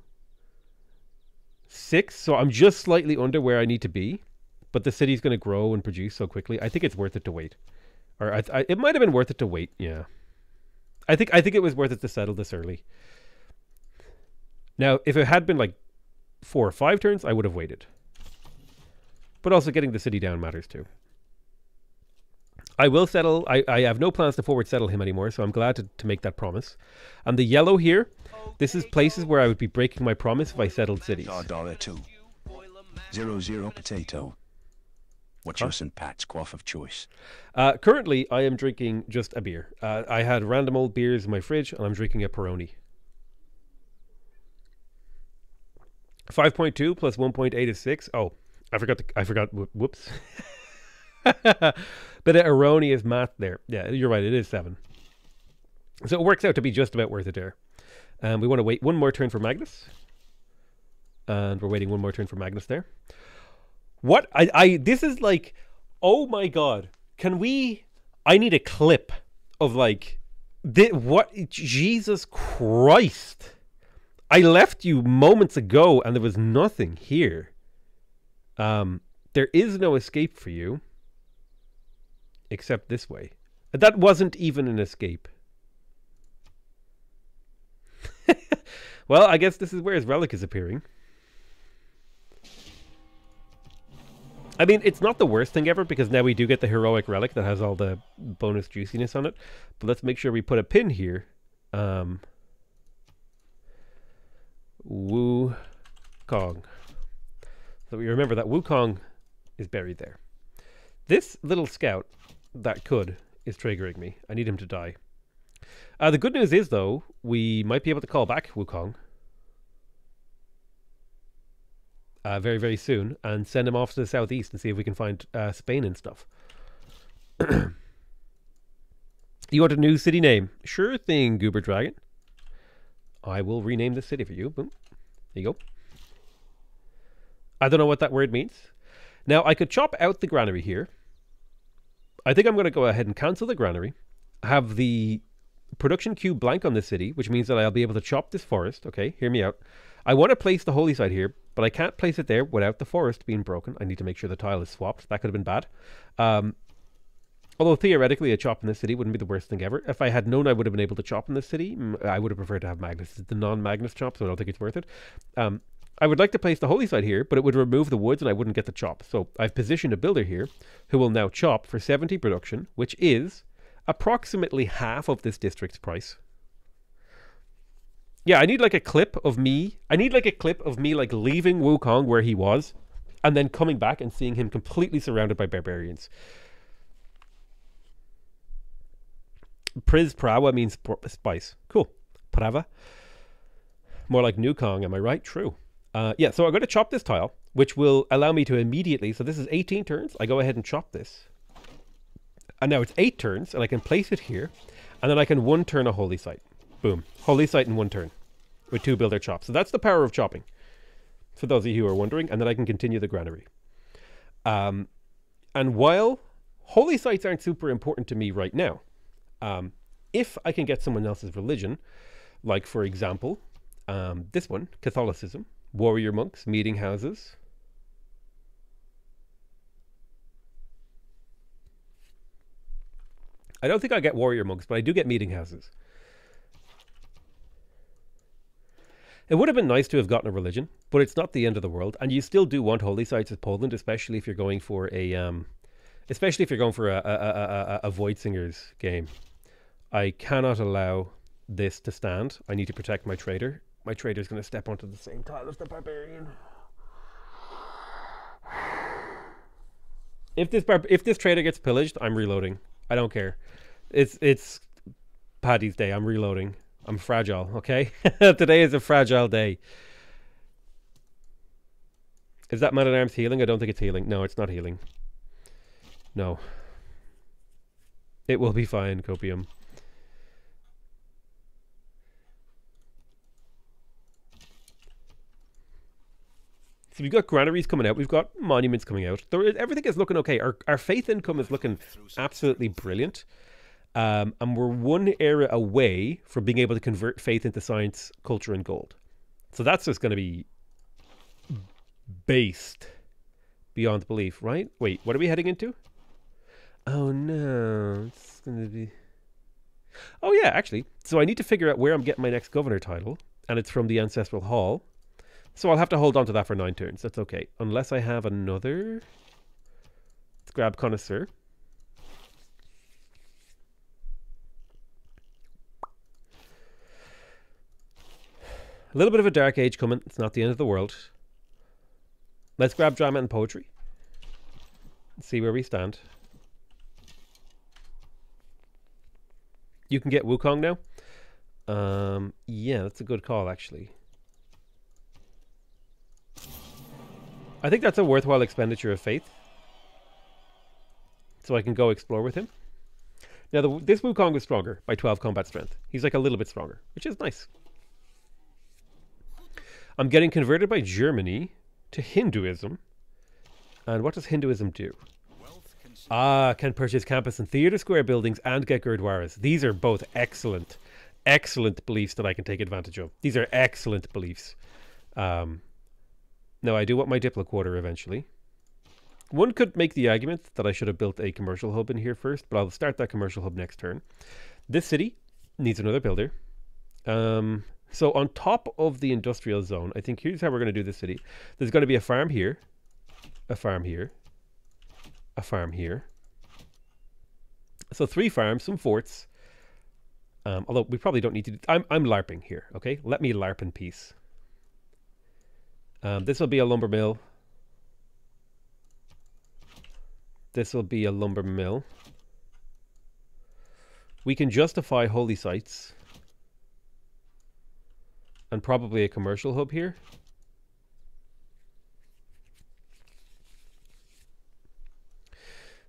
6. So I'm just slightly under where I need to be, but the city's going to grow and produce so quickly. I think it's worth it to wait. Or I, I, it might have been worth it to wait. Yeah. I think I think it was worth it to settle this early. Now, if it had been like four or five turns, I would have waited. But also getting the city down matters too. I will settle. I, I have no plans to forward settle him anymore, so I'm glad to, to make that promise. And the yellow here, this is places where I would be breaking my promise if I settled cities. Dollar two. Zero zero potato. What's your St. Pat's quaff of choice? Uh, currently, I am drinking just a beer. Uh, I had random old beers in my fridge, and I'm drinking a Peroni. 5.2 plus 1.8 is 6. Oh, I forgot. To, I forgot. Whoops. Bit of erroneous math there. Yeah, you're right. It is 7. So it works out to be just about worth it there. Um, we want to wait one more turn for Magnus. And we're waiting one more turn for Magnus there. What I I this is like oh my god. Can we I need a clip of like thi- what Jesus Christ. I left you moments ago and there was nothing here. Um there is no escape for you except this way. That wasn't even an escape. well, I guess this is where his relic is appearing. I mean, it's not the worst thing ever because now we do get the heroic relic that has all the bonus juiciness on it. But let's make sure we put a pin here. Um, Wu Kong. So we remember that Wukong is buried there. This little scout that could is triggering me. I need him to die. Uh, the good news is, though, we might be able to call back Wukong uh, very, very soon and send him off to the southeast and see if we can find uh, Spain and stuff. you want a new city name? Sure thing, Goober Dragon. I will rename the city for you. Boom. There you go. I don't know what that word means. Now, I could chop out the granary here. I think I'm going to go ahead and cancel the granary, have the production queue blank on the city, which means that I'll be able to chop this forest. Okay, hear me out. I want to place the holy site here, but I can't place it there without the forest being broken. I need to make sure the tile is swapped. That could have been bad. Um, although theoretically, a chop in this city wouldn't be the worst thing ever. If I had known I would have been able to chop in this city, I would have preferred to have Magnus. It's the non-Magnus chop, so I don't think it's worth it. Um, I would like to place the holy site here, but it would remove the woods and I wouldn't get the chop. So I've positioned a builder here who will now chop for 70 production, which is approximately half of this district's price. Yeah, I need like a clip of me. I need like a clip of me like leaving Wukong where he was and then coming back and seeing him completely surrounded by barbarians. Przyprawa means spice. Cool. Prava. More like Nukong, am I right? True. Uh, yeah, so I'm going to chop this tile, which will allow me to immediately. So this is 18 turns. I go ahead and chop this. And now it's 8 turns, and I can place it here. And then I can one turn a holy site. Boom. Holy site in one turn with two builder chops. So that's the power of chopping, for those of you who are wondering. And then I can continue the granary. Um, and while holy sites aren't super important to me right now, um, if I can get someone else's religion, like for example, um, this one, Catholicism, warrior monks, meeting houses. I don't think I get warrior monks, but I do get meeting houses. It would have been nice to have gotten a religion, but it's not the end of the world, and you still do want holy sites as Poland, especially if you're going for a, um, especially if you're going for a a, a, a, a Void Singers game. I cannot allow this to stand. I need to protect my trader. My trader is going to step onto the same tile as the barbarian. If this bar- if this trader gets pillaged, I'm reloading. I don't care. It's it's Paddy's day. I'm reloading. I'm fragile. Okay, today is a fragile day. Is that man at arms healing? I don't think it's healing. No, it's not healing. No. It will be fine, Copium. So we've got granaries coming out. We've got monuments coming out. Everything is looking okay. Our our faith income is looking absolutely brilliant. Um, and we're one era away from being able to convert faith into science, culture, and gold. So that's just going to be based beyond belief, right? Wait, what are we heading into? Oh no, it's going to be. Oh yeah, actually. So I need to figure out where I'm getting my next governor title, and it's from the ancestral hall. So I'll have to hold on to that for nine turns. That's okay, unless I have another. Let's grab connoisseur. A little bit of a dark age coming. It's not the end of the world. Let's grab drama and poetry. See where we stand. You can get Wukong now. Um, yeah, that's a good call, actually. I think that's a worthwhile expenditure of faith. So I can go explore with him. Now, the, this Wukong is stronger by 12 combat strength. He's like a little bit stronger, which is nice. I'm getting converted by Germany to Hinduism. And what does Hinduism do? Ah, can purchase campus and theatre square buildings and get Gurdwaras. These are both excellent, excellent beliefs that I can take advantage of. These are excellent beliefs. Um, no, I do want my Diplo quarter eventually. One could make the argument that I should have built a commercial hub in here first, but I'll start that commercial hub next turn. This city needs another builder. Um, so on top of the industrial zone, I think here's how we're going to do the city. There's going to be a farm here, a farm here, a farm here. So three farms, some forts. Um, although we probably don't need to. I'm I'm larping here. Okay, let me larp in peace. Um, this will be a lumber mill. This will be a lumber mill. We can justify holy sites. And probably a commercial hub here.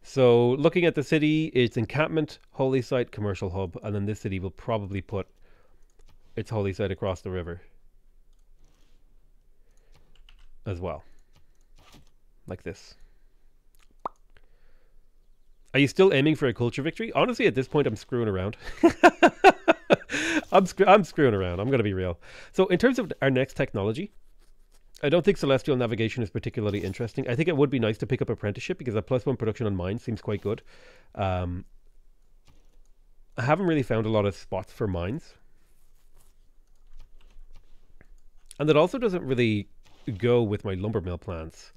So looking at the city, it's encampment, holy site, commercial hub, and then this city will probably put its holy site across the river as well. like this. Are you still aiming for a culture victory? Honestly, at this point, I'm screwing around. I'm screw- I'm screwing around. I'm gonna be real. So, in terms of our next technology, I don't think celestial navigation is particularly interesting. I think it would be nice to pick up apprenticeship because a plus one production on mines seems quite good. Um, I haven't really found a lot of spots for mines, and that also doesn't really go with my lumber mill plans.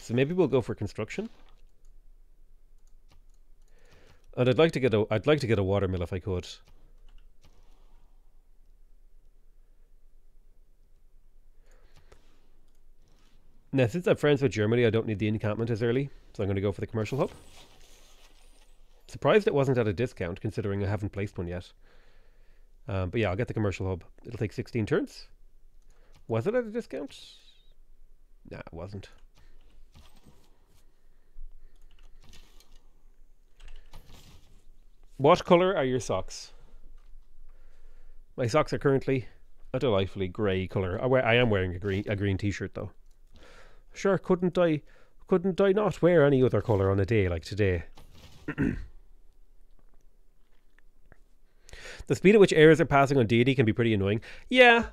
So maybe we'll go for construction. And I'd like to get a I'd like to get a water mill if I could. Now, since I'm friends with Germany, I don't need the encampment as early, so I'm going to go for the commercial hub. Surprised it wasn't at a discount, considering I haven't placed one yet. Um, but yeah, I'll get the commercial hub. It'll take 16 turns. Was it at a discount? Nah, it wasn't. What colour are your socks? My socks are currently a delightfully grey colour. I, wear, I am wearing a green a green t-shirt though. Sure, couldn't I couldn't I not wear any other colour on a day like today? the speed at which eras are passing on deity can be pretty annoying. Yeah,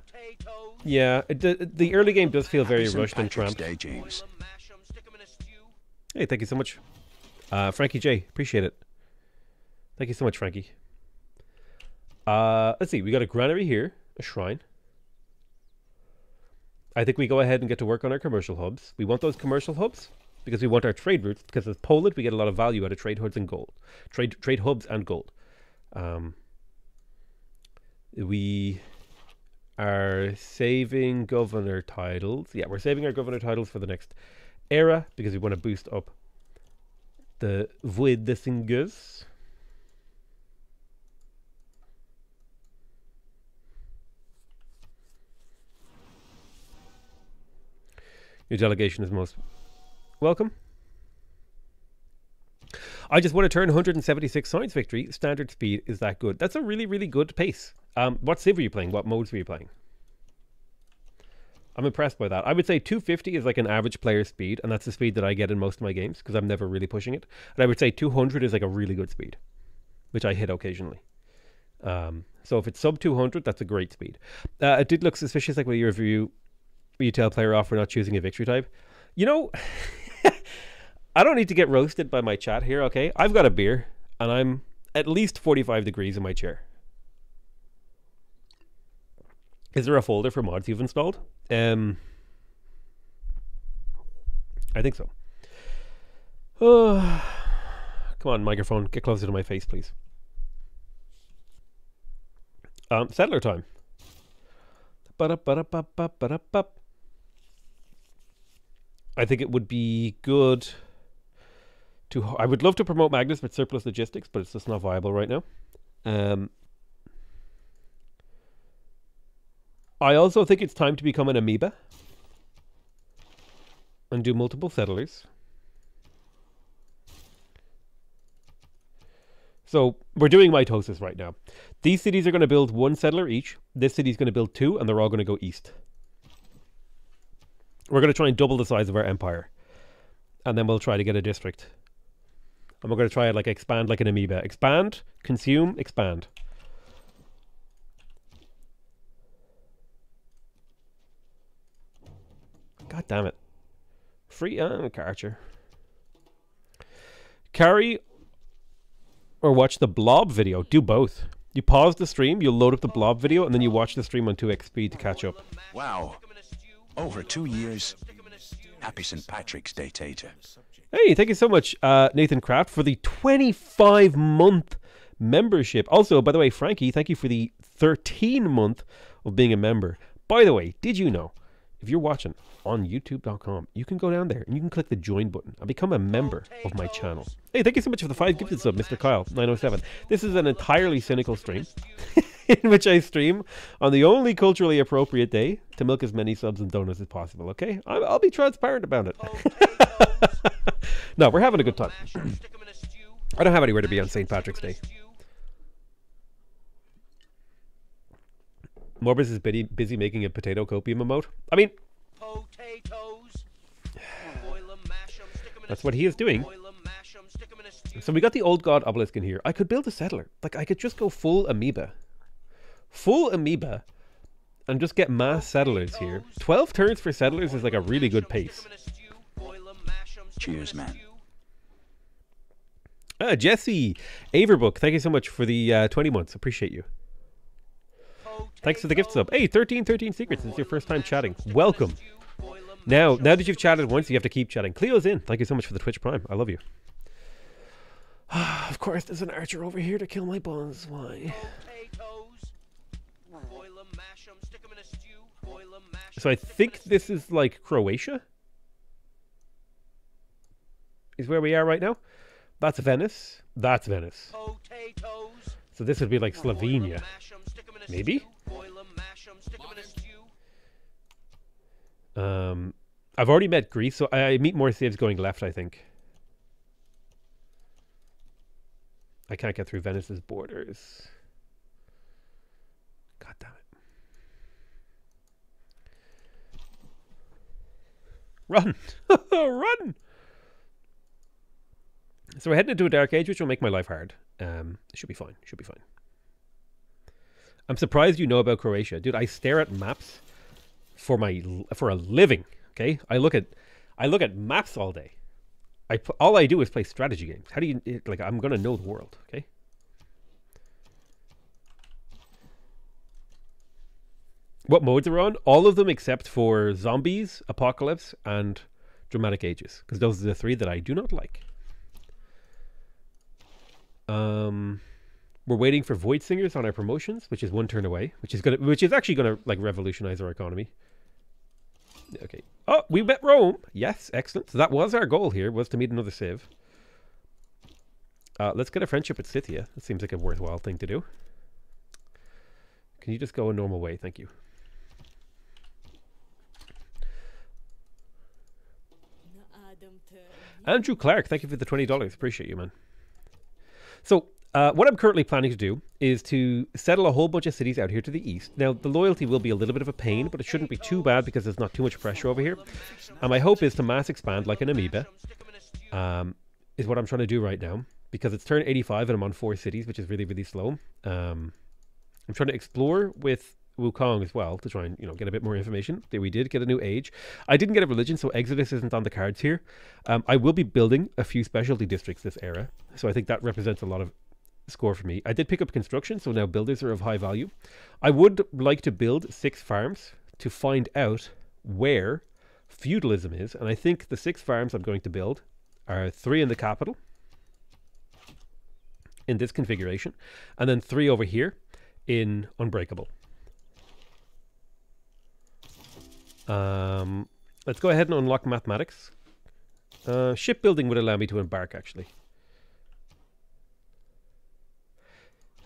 yeah. The, the early game does feel very Happy rushed and tramped. Day, James. Boil 'em, mash 'em, stick 'em in a stew. Hey, thank you so much. Uh, Frankie J, appreciate it. Thank you so much, Frankie. Uh, let's see, we got a granary here, a shrine. I think we go ahead and get to work on our commercial hubs. We want those commercial hubs because we want our trade routes. Because as Poland, we get a lot of value out of trade hubs and gold, trade trade hubs and gold. Um, we are saving governor titles. Yeah, we're saving our governor titles for the next era because we want to boost up the Voidsingers. Your delegation is most welcome. I just want to turn 176 science victory. Standard speed is that good. That's a really, really good pace. Um, what civ were you playing? What modes were you playing? I'm impressed by that. I would say 250 is like an average player speed, and that's the speed that I get in most of my games because I'm never really pushing it. And I would say 200 is like a really good speed, which I hit occasionally. Um, so if it's sub 200, that's a great speed. Uh, it did look suspicious, like when you review, you tell a player off for not choosing a victory type. You know, I don't need to get roasted by my chat here, okay? I've got a beer, and I'm at least 45 degrees in my chair. Is there a folder for mods you've installed? Um, I think so. Oh, come on, microphone, get closer to my face, please. Um, settler time. Ba-da-ba-da-ba-ba-ba-da-ba. I think it would be good to. I would love to promote Magnus with surplus logistics, but it's just not viable right now. Um, I also think it's time to become an amoeba and do multiple settlers. So we're doing mitosis right now. These cities are going to build one settler each. This city's going to build two, and they're all going to go east. We're going to try and double the size of our empire, and then we'll try to get a district. And we're going to try and like expand like an amoeba. Expand, consume, expand. God damn it. Free uh, Karcher. Carry or watch the blob video. Do both. You pause the stream, you load up the blob video, and then you watch the stream on 2x speed to catch up. Wow. Over two years. Happy St. Patrick's Day, Tater. Hey, thank you so much, uh, Nathan Kraft, for the 25 month membership. Also, by the way, Frankie, thank you for the 13 month of being a member. By the way, did you know if you're watching on youtube.com, you can go down there and you can click the join button and become a member of my channel. Hey, thank you so much for the five gifted sub, Mr. Kyle 907. This is an entirely cynical stream in which I stream on the only culturally appropriate day to milk as many subs and donuts as possible. Okay, I'll, I'll be transparent about it. Oh, no, we're having a good time. I don't have anywhere to be on St. Patrick's Day. Morbus is busy, busy making a potato copium emote. I mean, Potatoes. Boil 'em, mash 'em, stick 'em in a That's what he is doing. Boil 'em, mash 'em, stick 'em in a stew. So we got the old god obelisk in here. I could build a settler. Like I could just go full amoeba. Full amoeba and just get mass settlers here. 12 turns for settlers is like a really good pace. Cheers, man. Ah, Jesse Averbook, thank you so much for the uh, 20 months. Appreciate you. Thanks for the gift sub. Hey, 1313 Secrets. It's your first time chatting. Welcome. Now, now that you've chatted once, you have to keep chatting. Cleo's in. Thank you so much for the Twitch Prime. I love you. of course, there's an archer over here to kill my boss. Why? So I think this is like Croatia. Is where we are right now. That's Venice. That's Venice. So this would be like Slovenia. Maybe? Um, I've already met Greece, so I, I meet more saves going left, I think. I can't get through Venice's borders. God damn it. Run! Run! So we're heading into a dark age, which will make my life hard. Um, it should be fine. Should be fine. I'm surprised you know about Croatia, dude. I stare at maps for my for a living. Okay, I look at I look at maps all day. I all I do is play strategy games. How do you like? I'm gonna know the world. Okay. What modes are on? All of them except for zombies, apocalypse, and dramatic ages, because those are the three that I do not like. Um, we're waiting for Void Singers on our promotions, which is one turn away, which is gonna, which is actually gonna like revolutionize our economy. Okay. Oh, we met Rome. Yes, excellent. So that was our goal here, was to meet another save. Uh, let's get a friendship with Scythia. That seems like a worthwhile thing to do. Can you just go a normal way? Thank you. Andrew Clark, thank you for the twenty dollars. Appreciate you, man. So, uh, what I'm currently planning to do is to settle a whole bunch of cities out here to the east. Now, the loyalty will be a little bit of a pain, but it shouldn't be too bad because there's not too much pressure over here. And my hope is to mass expand like an amoeba. Um, is what I'm trying to do right now because it's turn 85 and I'm on four cities, which is really really slow. Um, I'm trying to explore with Wukong as well to try and you know get a bit more information. We did get a new age. I didn't get a religion, so Exodus isn't on the cards here. Um, I will be building a few specialty districts this era, so I think that represents a lot of score for me. I did pick up construction, so now builders are of high value. I would like to build six farms to find out where feudalism is, and I think the six farms I'm going to build are three in the capital in this configuration, and then three over here in Unbreakable. Um, let's go ahead and unlock mathematics. Uh, shipbuilding would allow me to embark, actually.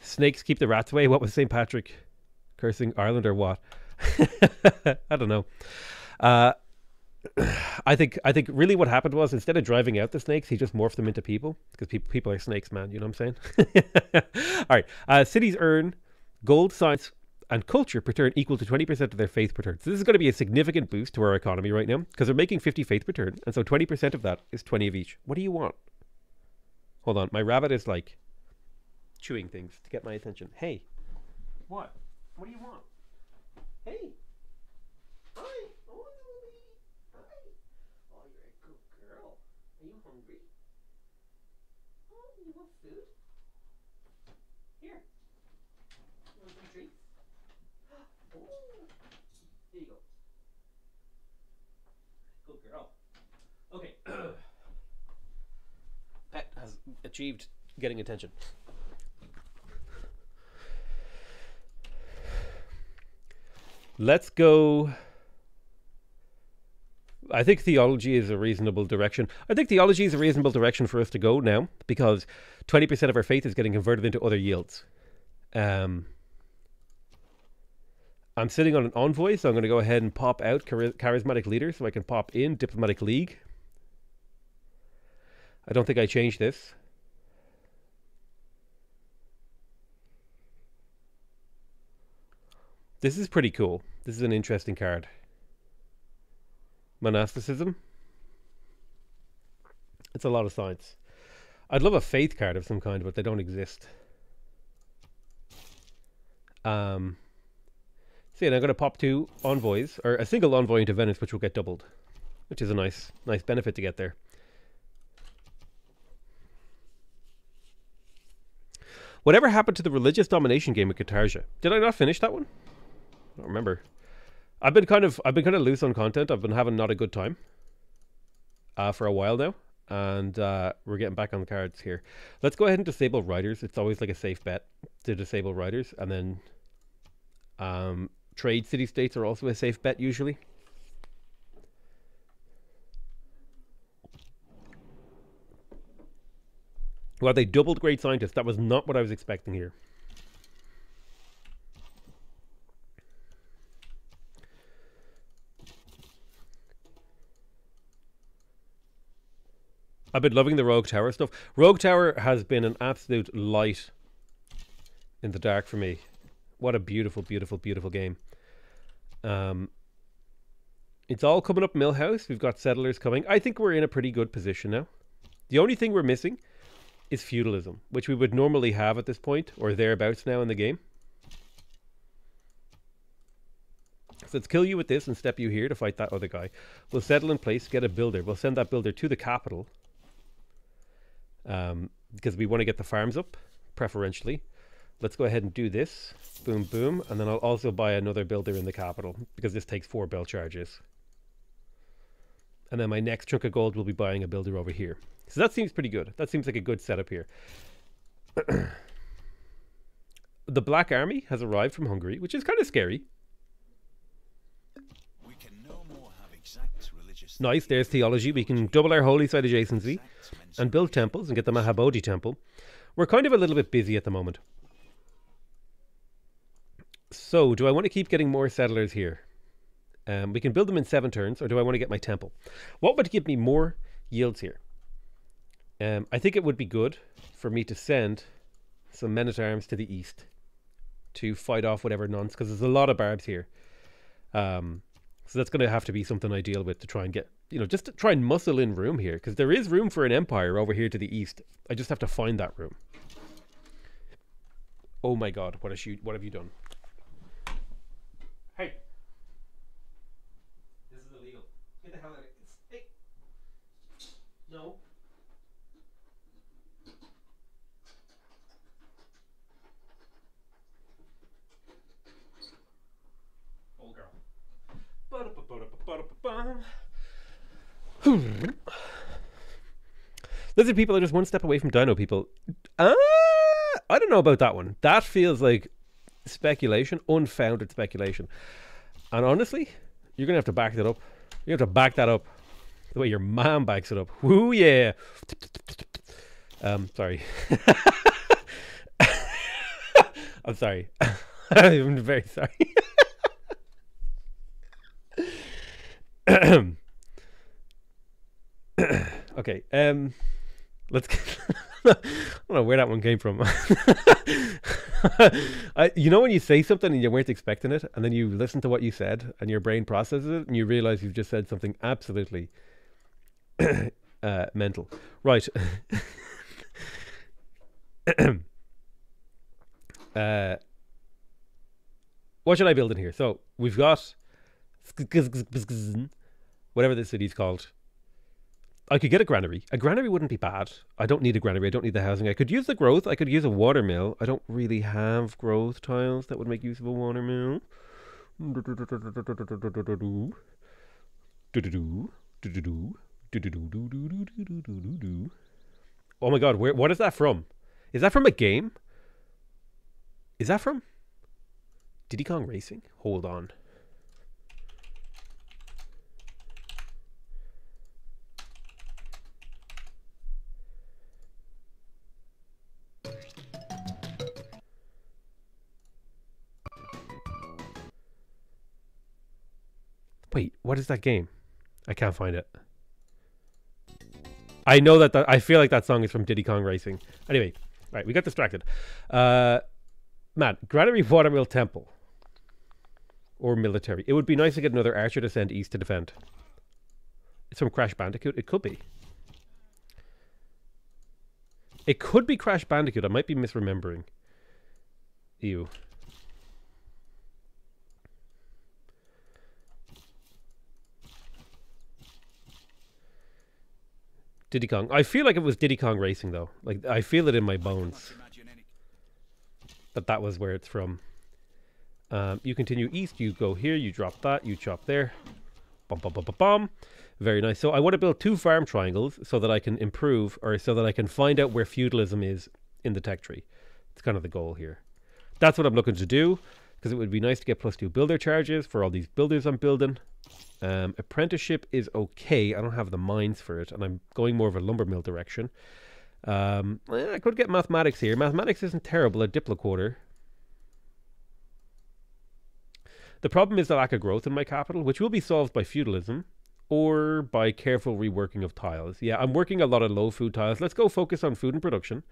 Snakes keep the rats away. What was St. Patrick cursing Ireland or what? I don't know. Uh, I think I think really what happened was instead of driving out the snakes, he just morphed them into people because people people are snakes, man. You know what I'm saying? All right. Uh, cities earn gold, science, and culture per turn equal to 20% of their faith per turn. So this is going to be a significant boost to our economy right now because they're making 50 faith per turn, and so 20% of that is 20 of each. What do you want? Hold on, my rabbit is like chewing things to get my attention. Hey, what? What do you want? Hey. Hi. Oh, Hi. Oh, you're a good girl. Are you hungry? Oh, you want food? Here. You want some treats? Oh. Here you go. Good girl. Okay. Pet has achieved getting attention. Let's go. I think theology is a reasonable direction. I think theology is a reasonable direction for us to go now because 20% of our faith is getting converted into other yields. Um, I'm sitting on an envoy, so I'm going to go ahead and pop out chari- charismatic leader so I can pop in diplomatic league. I don't think I changed this. This is pretty cool. This is an interesting card. Monasticism. It's a lot of science. I'd love a faith card of some kind, but they don't exist. Um, so yeah, I'm going to pop two envoys, or a single envoy into Venice, which will get doubled, which is a nice, nice benefit to get there. Whatever happened to the religious domination game with Katarsia? Did I not finish that one? I don't remember. I've been kind of I've been kind of loose on content. I've been having not a good time uh, for a while now, and uh, we're getting back on the cards here. Let's go ahead and disable riders. It's always like a safe bet to disable riders, and then um, trade city states are also a safe bet usually. Well, they doubled great scientists. That was not what I was expecting here. I've been loving the Rogue Tower stuff. Rogue Tower has been an absolute light in the dark for me. What a beautiful, beautiful, beautiful game. Um, it's all coming up Milhouse. We've got settlers coming. I think we're in a pretty good position now. The only thing we're missing is feudalism, which we would normally have at this point, or thereabouts now in the game. So let's kill you with this and step you here to fight that other guy. We'll settle in place, get a builder. We'll send that builder to the capital. Um, because we want to get the farms up, preferentially. Let's go ahead and do this. Boom, boom. And then I'll also buy another builder in the capital, because this takes four bell charges. And then my next chunk of gold will be buying a builder over here. So that seems pretty good. That seems like a good setup here. the Black Army has arrived from Hungary, which is kind of scary. We can no more have exact religious Nice, there's theology. We can double our holy site adjacency and build temples and get the Mahabodhi temple. We're kind of a little bit busy at the moment. So, do I want to keep getting more settlers here? Um, we can build them in seven turns, or do I want to get my temple? What would give me more yields here? Um, I think it would be good for me to send some men at arms to the east to fight off whatever nonce, because there's a lot of barbs here. Um, so that's going to have to be something I deal with to try and get, you know, just to try and muscle in room here, because there is room for an empire over here to the east. I just have to find that room. Oh my god, what, you, what have you done? Hey. This is illegal. Get the hell out of Hey. No. Old girl. Lizard people are just one step away from dino people. Uh, I don't know about that one. That feels like speculation, unfounded speculation. And honestly, you're gonna have to back that up. You have to back that up the way your mom backs it up. Whoo yeah. Um, sorry. I'm sorry. I'm very sorry. okay. Um, let's. Get I don't know where that one came from. I, you know when you say something and you weren't expecting it, and then you listen to what you said, and your brain processes it, and you realize you've just said something absolutely uh, mental. Right. uh, what should I build in here? So we've got whatever this city's called. I could get a granary. A granary wouldn't be bad. I don't need a granary. I don't need the housing. I could use the growth. I could use a water mill. I don't really have growth tiles that would make use of a water mill. Oh my god, where what is that from? Is that from a game? Is that from Diddy Kong Racing? Hold on. Wait, what is that game? I can't find it. I know that, I feel like that song is from Diddy Kong Racing. Anyway, right, we got distracted. Uh, Matt, Granary Watermill Temple or military. It would be nice to get another archer to send east to defend. It's from Crash Bandicoot. It could be. It could be Crash Bandicoot. I might be misremembering. Ew. Diddy Kong. I feel like it was Diddy Kong Racing though. Like I feel it in my bones that that was where it's from. Um, you continue east. You go here. You drop that. You chop there. Bum bum bum bum bum. Very nice. So I want to build two farm triangles so that I can improve, or so that I can find out where feudalism is in the tech tree. It's kind of the goal here. That's what I'm looking to do because it would be nice to get plus two builder charges for all these builders I'm building. Um, apprenticeship is okay. I don't have the mines for it, and I'm going more of a lumber mill direction. Um, I could get mathematics here. Mathematics isn't terrible at Diplo quarter. The problem is the lack of growth in my capital, which will be solved by feudalism or by careful reworking of tiles. Yeah, I'm working a lot of low food tiles. Let's go focus on food and production.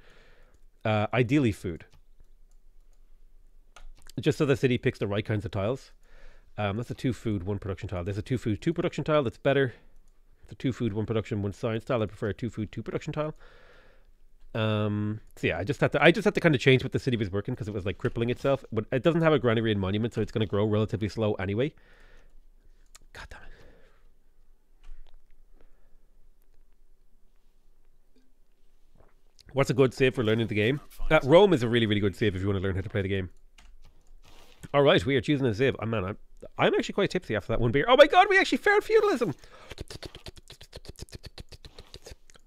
Uh, ideally, food. Just so the city picks the right kinds of tiles. Um, that's a two food, one production tile. There's a two food, two production tile that's better. The two food, one production, one science tile. I prefer a two food, two production tile. Um, so yeah, I just had to I just had to kind of change what the city was working because it was like crippling itself. But it doesn't have a granary and monument, so it's going to grow relatively slow anyway. God damn it! What's a good save for learning the game? Uh, Rome is a really really good save if you want to learn how to play the game. All right, we are choosing a save. Oh, man, I'm, I'm actually quite tipsy after that one beer. Oh my god, we actually found feudalism.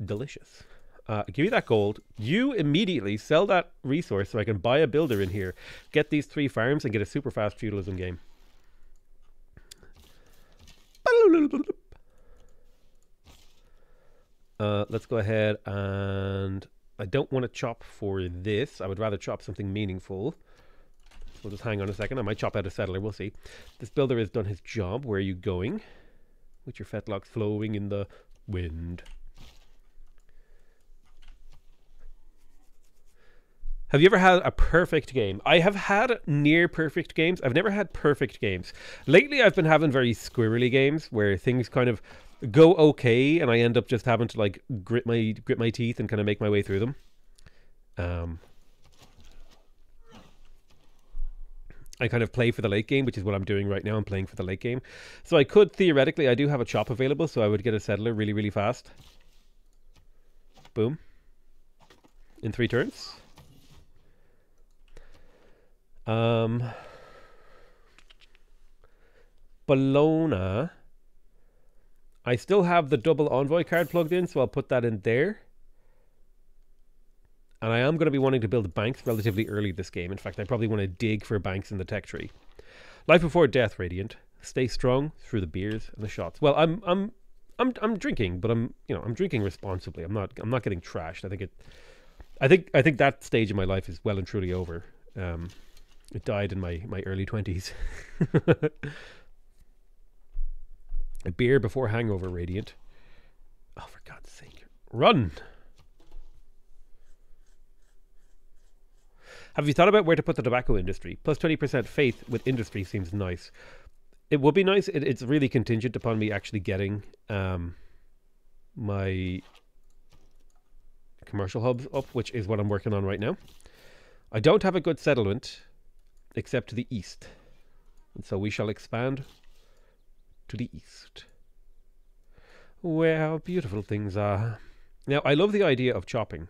Delicious. Uh, give me that gold. You immediately sell that resource so I can buy a builder in here, get these three farms, and get a super fast feudalism game. Uh, let's go ahead and I don't want to chop for this. I would rather chop something meaningful. We'll just hang on a second. I might chop out a settler. We'll see. This builder has done his job. Where are you going? With your fetlocks flowing in the wind. Have you ever had a perfect game? I have had near perfect games. I've never had perfect games. Lately, I've been having very squirrely games where things kind of go okay, and I end up just having to like grit my grit my teeth and kind of make my way through them. Um, I kind of play for the late game, which is what I'm doing right now. I'm playing for the late game, so I could theoretically, I do have a chop available, so I would get a settler really, really fast. Boom. In three turns. Um, Bologna. I still have the double envoy card plugged in, so I'll put that in there. And I am going to be wanting to build banks relatively early this game. In fact, I probably want to dig for banks in the tech tree. Life before death, Radiant. Stay strong through the beers and the shots. Well, I'm I'm I'm I'm drinking, but I'm you know I'm drinking responsibly. I'm not I'm not getting trashed. I think it. I think I think that stage of my life is well and truly over. Um, it died in my my early twenties. A beer before hangover, Radiant. Oh, for God's sake. Run! Have you thought about where to put the tobacco industry? Plus 20% faith with industry seems nice. It would be nice. It, it's really contingent upon me actually getting um, my commercial hubs up, which is what I'm working on right now. I don't have a good settlement except to the east. And so we shall expand to the east. Where beautiful things are. Now, I love the idea of chopping.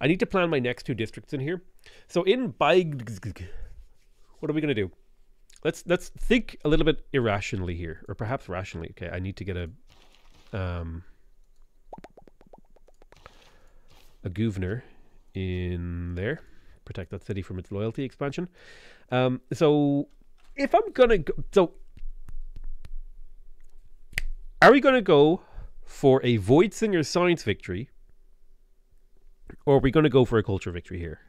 I need to plan my next two districts in here. So in Baig, what are we going to do? Let's let's think a little bit irrationally here, or perhaps rationally. Okay, I need to get a um, a governor in there, protect that city from its loyalty expansion. Um, so if I'm gonna go, so are we gonna go for a Voidsinger science victory, or are we gonna go for a culture victory here?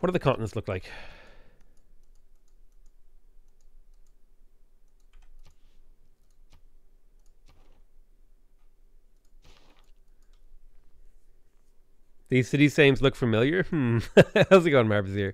What do the continents look like? These city names look familiar. Hmm. How's it going, Marbs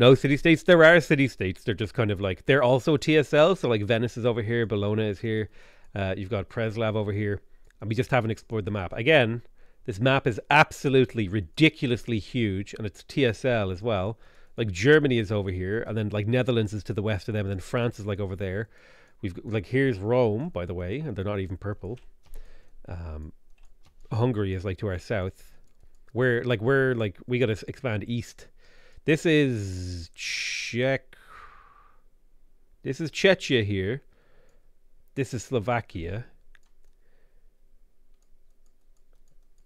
No city states. There are city states. They're just kind of like they're also TSL. So like Venice is over here, Bologna is here. Uh, you've got Preslav over here, and we just haven't explored the map. Again, this map is absolutely ridiculously huge, and it's TSL as well. Like Germany is over here, and then like Netherlands is to the west of them, and then France is like over there. We've like here's Rome, by the way, and they're not even purple. Um, Hungary is like to our south. We're like we're like we got to expand east. This is Czech. This is Czechia here. This is Slovakia.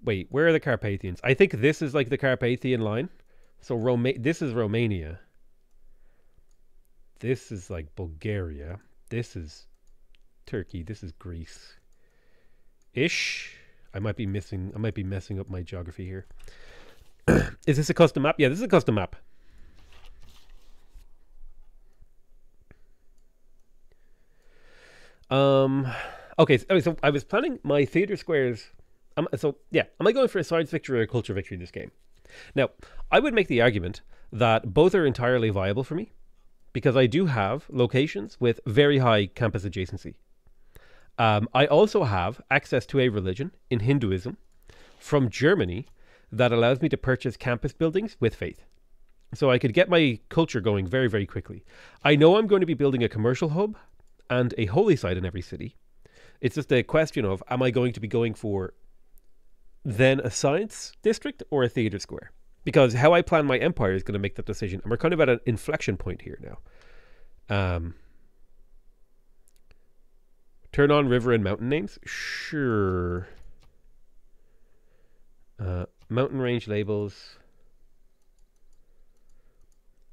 Wait, where are the Carpathians? I think this is like the Carpathian line. So Roma- this is Romania. This is like Bulgaria. This is Turkey. This is Greece. Ish. I might be missing I might be messing up my geography here. is this a custom map? Yeah, this is a custom map. Um okay, so, I was planning my theater squares um, so yeah, am I going for a science victory or a culture victory in this game? Now, I would make the argument that both are entirely viable for me because I do have locations with very high campus adjacency. Um, I also have access to a religion in Hinduism from Germany that allows me to purchase campus buildings with faith. So I could get my culture going very, very quickly. I know I'm going to be building a commercial hub and a holy site in every city. It's just a question of am I going to be going for then a science district or a theater square? Because how I plan my empire is going to make that decision. And we're kind of at an inflection point here now. Um, turn on river and mountain names? Sure. Uh, mountain range labels.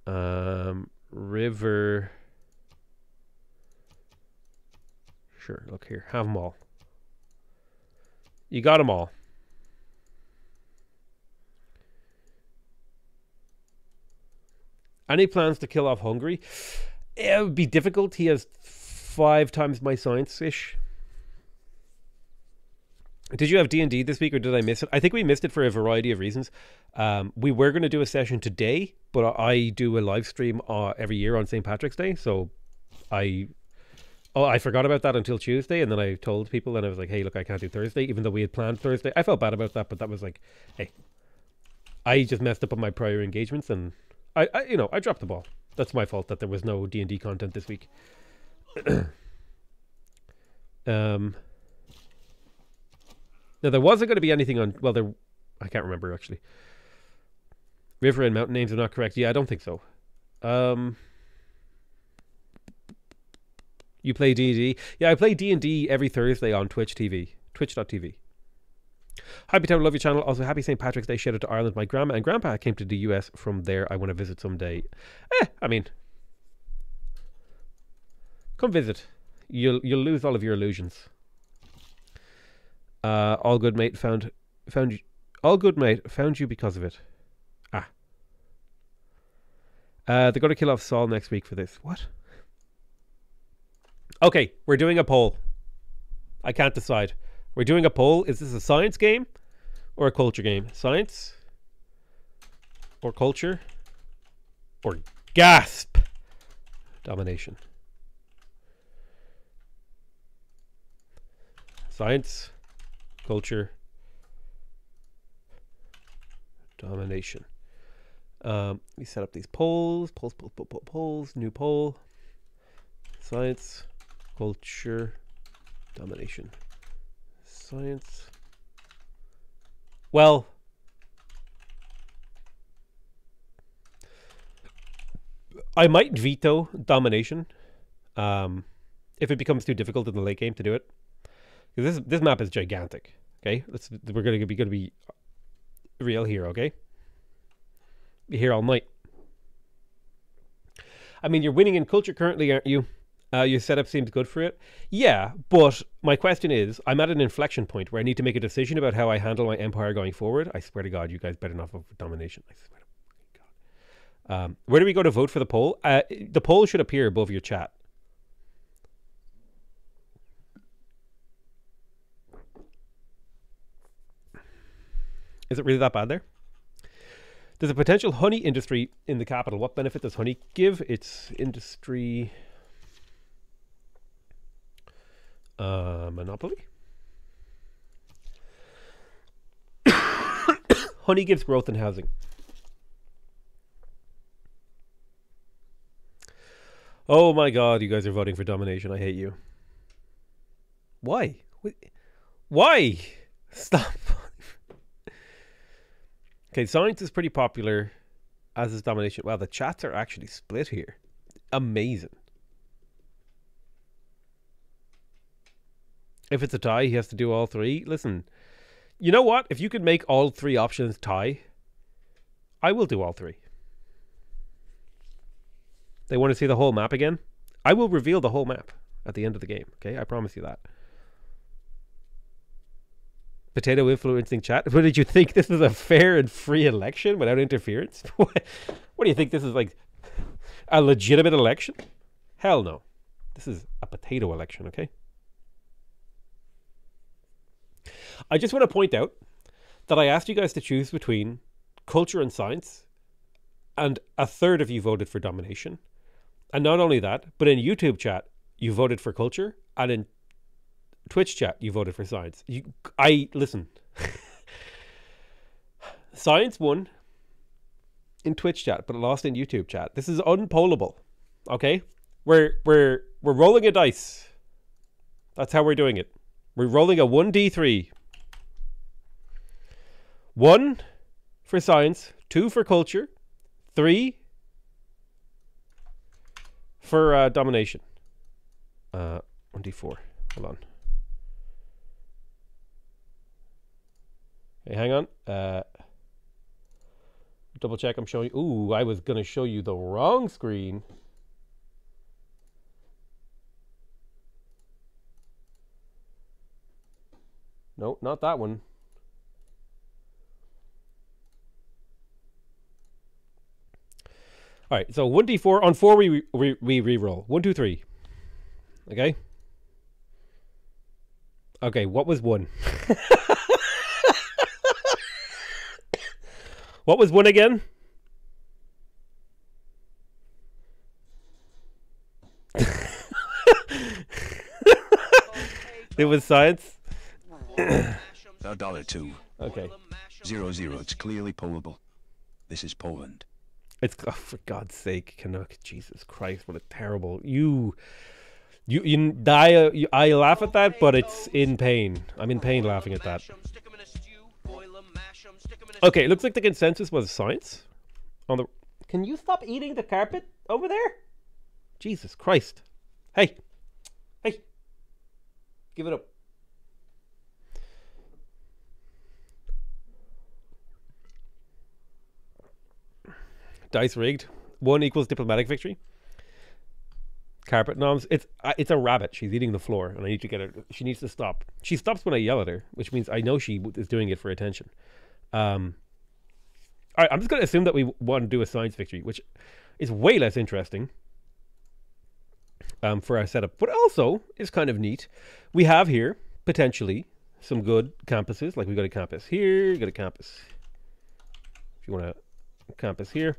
Um, river. Sure, look here. Have them all. You got them all. Any plans to kill off Hungary? It would be difficult. He has five times my science ish. Did you have D and D this week, or did I miss it? I think we missed it for a variety of reasons. Um, we were going to do a session today, but I do a live stream uh, every year on St. Patrick's Day, so I oh I forgot about that until Tuesday, and then I told people, and I was like, hey, look, I can't do Thursday, even though we had planned Thursday. I felt bad about that, but that was like, hey, I just messed up on my prior engagements, and I, I you know I dropped the ball. That's my fault that there was no D and D content this week. um. Now there wasn't going to be anything on. Well, there, I can't remember actually. River and mountain names are not correct. Yeah, I don't think so. Um. You play D and D? Yeah, I play D and D every Thursday on Twitch TV, Twitch.tv. Happy Town, love your channel. Also, happy St. Patrick's Day. Shout out to Ireland. My grandma and grandpa came to the US from there. I want to visit someday. Eh, I mean, come visit. You'll you'll lose all of your illusions. Uh, all good mate found found you. All good mate found you because of it. Ah. Uh, they're to kill off Saul next week for this. What? Okay, we're doing a poll. I can't decide. We're doing a poll. Is this a science game or a culture game? Science or culture or gasp domination? Science, culture, domination. Um, we set up these polls, polls, polls, polls, polls, polls, new poll. Science, culture, domination. Science. Well, I might veto domination um, if it becomes too difficult in the late game to do it. this this map is gigantic. Okay, Let's, we're gonna be gonna be real here. Okay, be here all night. I mean, you're winning in culture currently, aren't you? Uh, your setup seems good for it. Yeah, but my question is, I'm at an inflection point where I need to make a decision about how I handle my empire going forward. I swear to God, you guys better not vote for domination. I swear to God. Um, where do we go to vote for the poll? Uh, the poll should appear above your chat. Is it really that bad there? There's a potential honey industry in the capital. What benefit does honey give? It's industry uh, monopoly. honey gives growth in housing. Oh my god, you guys are voting for domination. I hate you. Why? Why? Stop. okay, science is pretty popular, as is domination. Wow, the chats are actually split here. Amazing. If it's a tie, he has to do all three. Listen, you know what? If you could make all three options tie, I will do all three. They want to see the whole map again? I will reveal the whole map at the end of the game. Okay, I promise you that. Potato influencing chat. What did you think? This is a fair and free election without interference? what, what do you think? This is like a legitimate election? Hell no. This is a potato election, okay? I just want to point out that I asked you guys to choose between culture and science, and a third of you voted for domination. And not only that, but in YouTube chat, you voted for culture, and in Twitch chat, you voted for science. You, I listen. science won in Twitch chat, but lost in YouTube chat. This is unpollable. Okay, we're we're we're rolling a dice. That's how we're doing it. We're rolling a one d three. One for science, two for culture, three for uh, domination. Uh, one d four. Hold on. Hey, hang on. Uh, double check. I'm showing. You. Ooh, I was gonna show you the wrong screen. No, not that one. All right, so one d four on four we re- we we re-roll one two three. Okay. Okay, what was one? what was one again? It was science. A dollar two. Okay. Zero zero. It's clearly pollable. This is Poland. It's oh, for God's sake, Canuck. Jesus Christ, what a terrible you. You you die. uh, You, I laugh at that, but it's in pain. I'm in pain laughing at that. Okay, it looks like the consensus was science. On the. Can you stop eating the carpet over there? Jesus Christ! Hey, hey, give it up. Dice rigged. One equals diplomatic victory. Carpet noms. It's uh, it's a rabbit. She's eating the floor, and I need to get her. She needs to stop. She stops when I yell at her, which means I know she is doing it for attention. Um. All right, I'm just going to assume that we want to do a science victory, which is way less interesting um, for our setup, but also is kind of neat. We have here potentially some good campuses. Like we got a campus here, got a campus. If you want a campus here,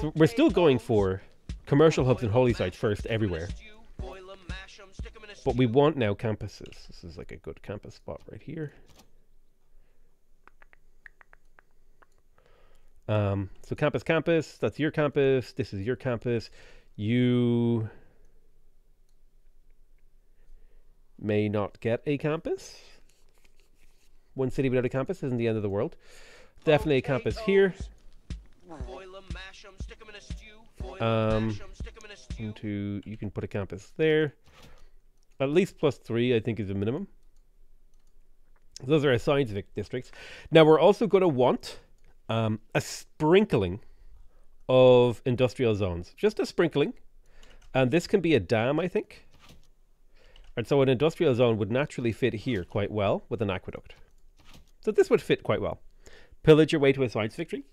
so we're still going for commercial hubs and holy sites first everywhere. But we want now campuses. This is like a good campus spot right here. Um, so campus, campus. That's your campus. This is your campus. You may not get a campus. One city without a campus isn't the end of the world. Definitely a campus here. Um, into you can put a campus there. At least plus three, I think, is a minimum. Those are our science districts. Now we're also going to want um, a sprinkling of industrial zones, just a sprinkling, and this can be a dam, I think. And so an industrial zone would naturally fit here quite well with an aqueduct. So this would fit quite well. Pillage your way to a science victory.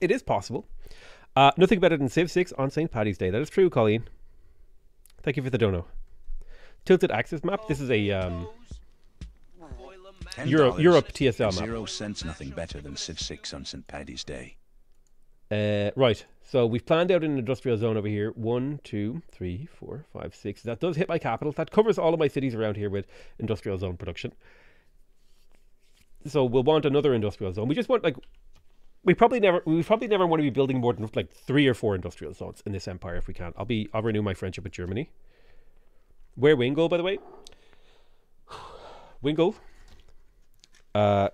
It is possible. Uh, nothing better than Civ 6 on St. Paddy's Day. That is true, Colleen. Thank you for the dono. Tilted axis map. This is a um, Ten Europe- dollars Europe and TSL map. Zero cents, nothing better than Civ 6 on St. Paddy's Day. Uh, right. So we've planned out an industrial zone over here. One, two, three, four, five, six. That does hit my capital. That covers all of my cities around here with industrial zone production. So we'll want another industrial zone. We just want like we probably never we probably never want to be building more than like three or four industrial zones in this empire if we can. I'll be I'll renew my friendship with Germany. Where Wingo, by the way? Wingo. Uh,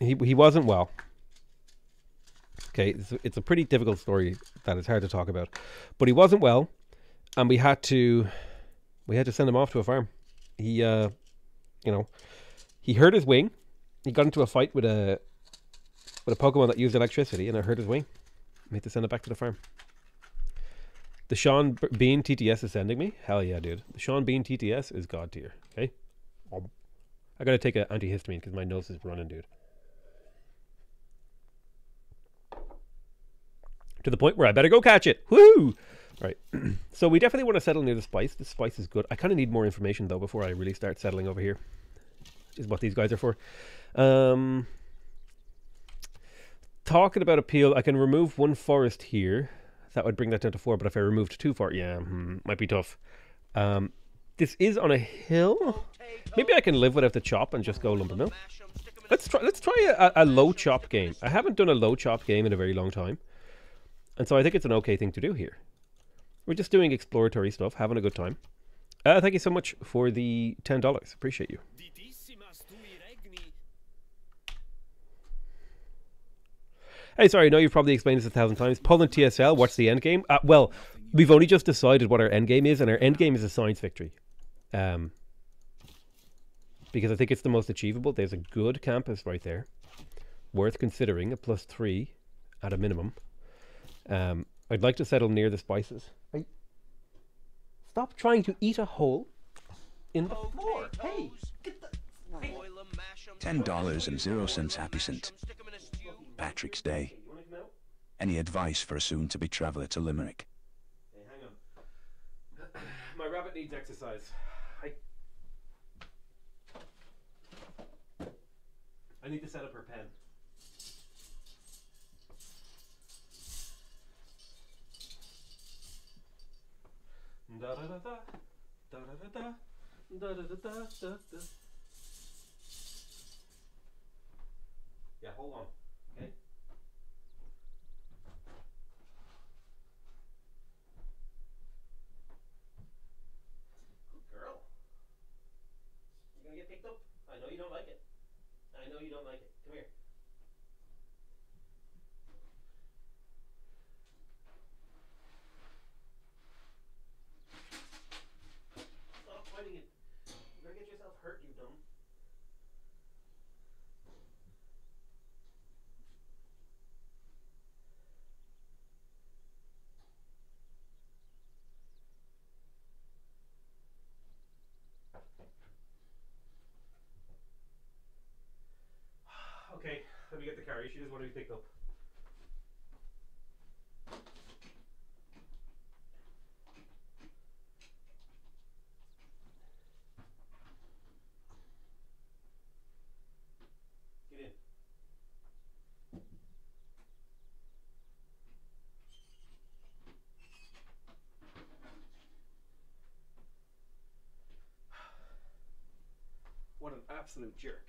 he he wasn't well. Okay, it's, it's a pretty difficult story that is hard to talk about, but he wasn't well, and we had to we had to send him off to a farm. He, uh, you know, he hurt his wing. He got into a fight with a with a Pokemon that used electricity, and it hurt his wing. We had to send it back to the farm. The Sean Bean TTS is sending me. Hell yeah, dude. The Sean Bean TTS is god tier. Okay, I gotta take an antihistamine because my nose is running, dude. to the point where I better go catch it. Woo! All right. so we definitely want to settle near the spice. The spice is good. I kind of need more information though before I really start settling over here. Is what these guys are for. Um, talking about appeal, I can remove one forest here. That would bring that down to four. But if I removed two for yeah, hmm, might be tough. Um, this is on a hill. Maybe I can live without the chop and just go lumber mill. Let's try. Let's try a, a low chop game. I haven't done a low chop game in a very long time. And so I think it's an okay thing to do here. We're just doing exploratory stuff, having a good time. Uh, thank you so much for the $10. Appreciate you. Hey, sorry, I know you've probably explained this a thousand times. Poland TSL, what's the end game? Uh, well, we've only just decided what our end game is, and our end game is a science victory. Um, because I think it's the most achievable. There's a good campus right there, worth considering, a plus three at a minimum. Um, I'd like to settle near the spices. I... Stop trying to eat a hole in the floor. Hey, get the... Ten dollars and zero cents, happy cent. Patrick's Day. Any advice for a soon-to-be traveller to Limerick? Hey, hang on. My rabbit needs exercise. I... I need to set up her pen. Da da da, da da da da, da da da da da da. Yeah, hold on. Girl. You're gonna get picked up? I know you don't like it. I know you don't like it. Come here. Stop fighting it. You're gonna get yourself hurt, you dumb. Okay, get the carry. She doesn't want to be picked up. Get in. What an absolute jerk.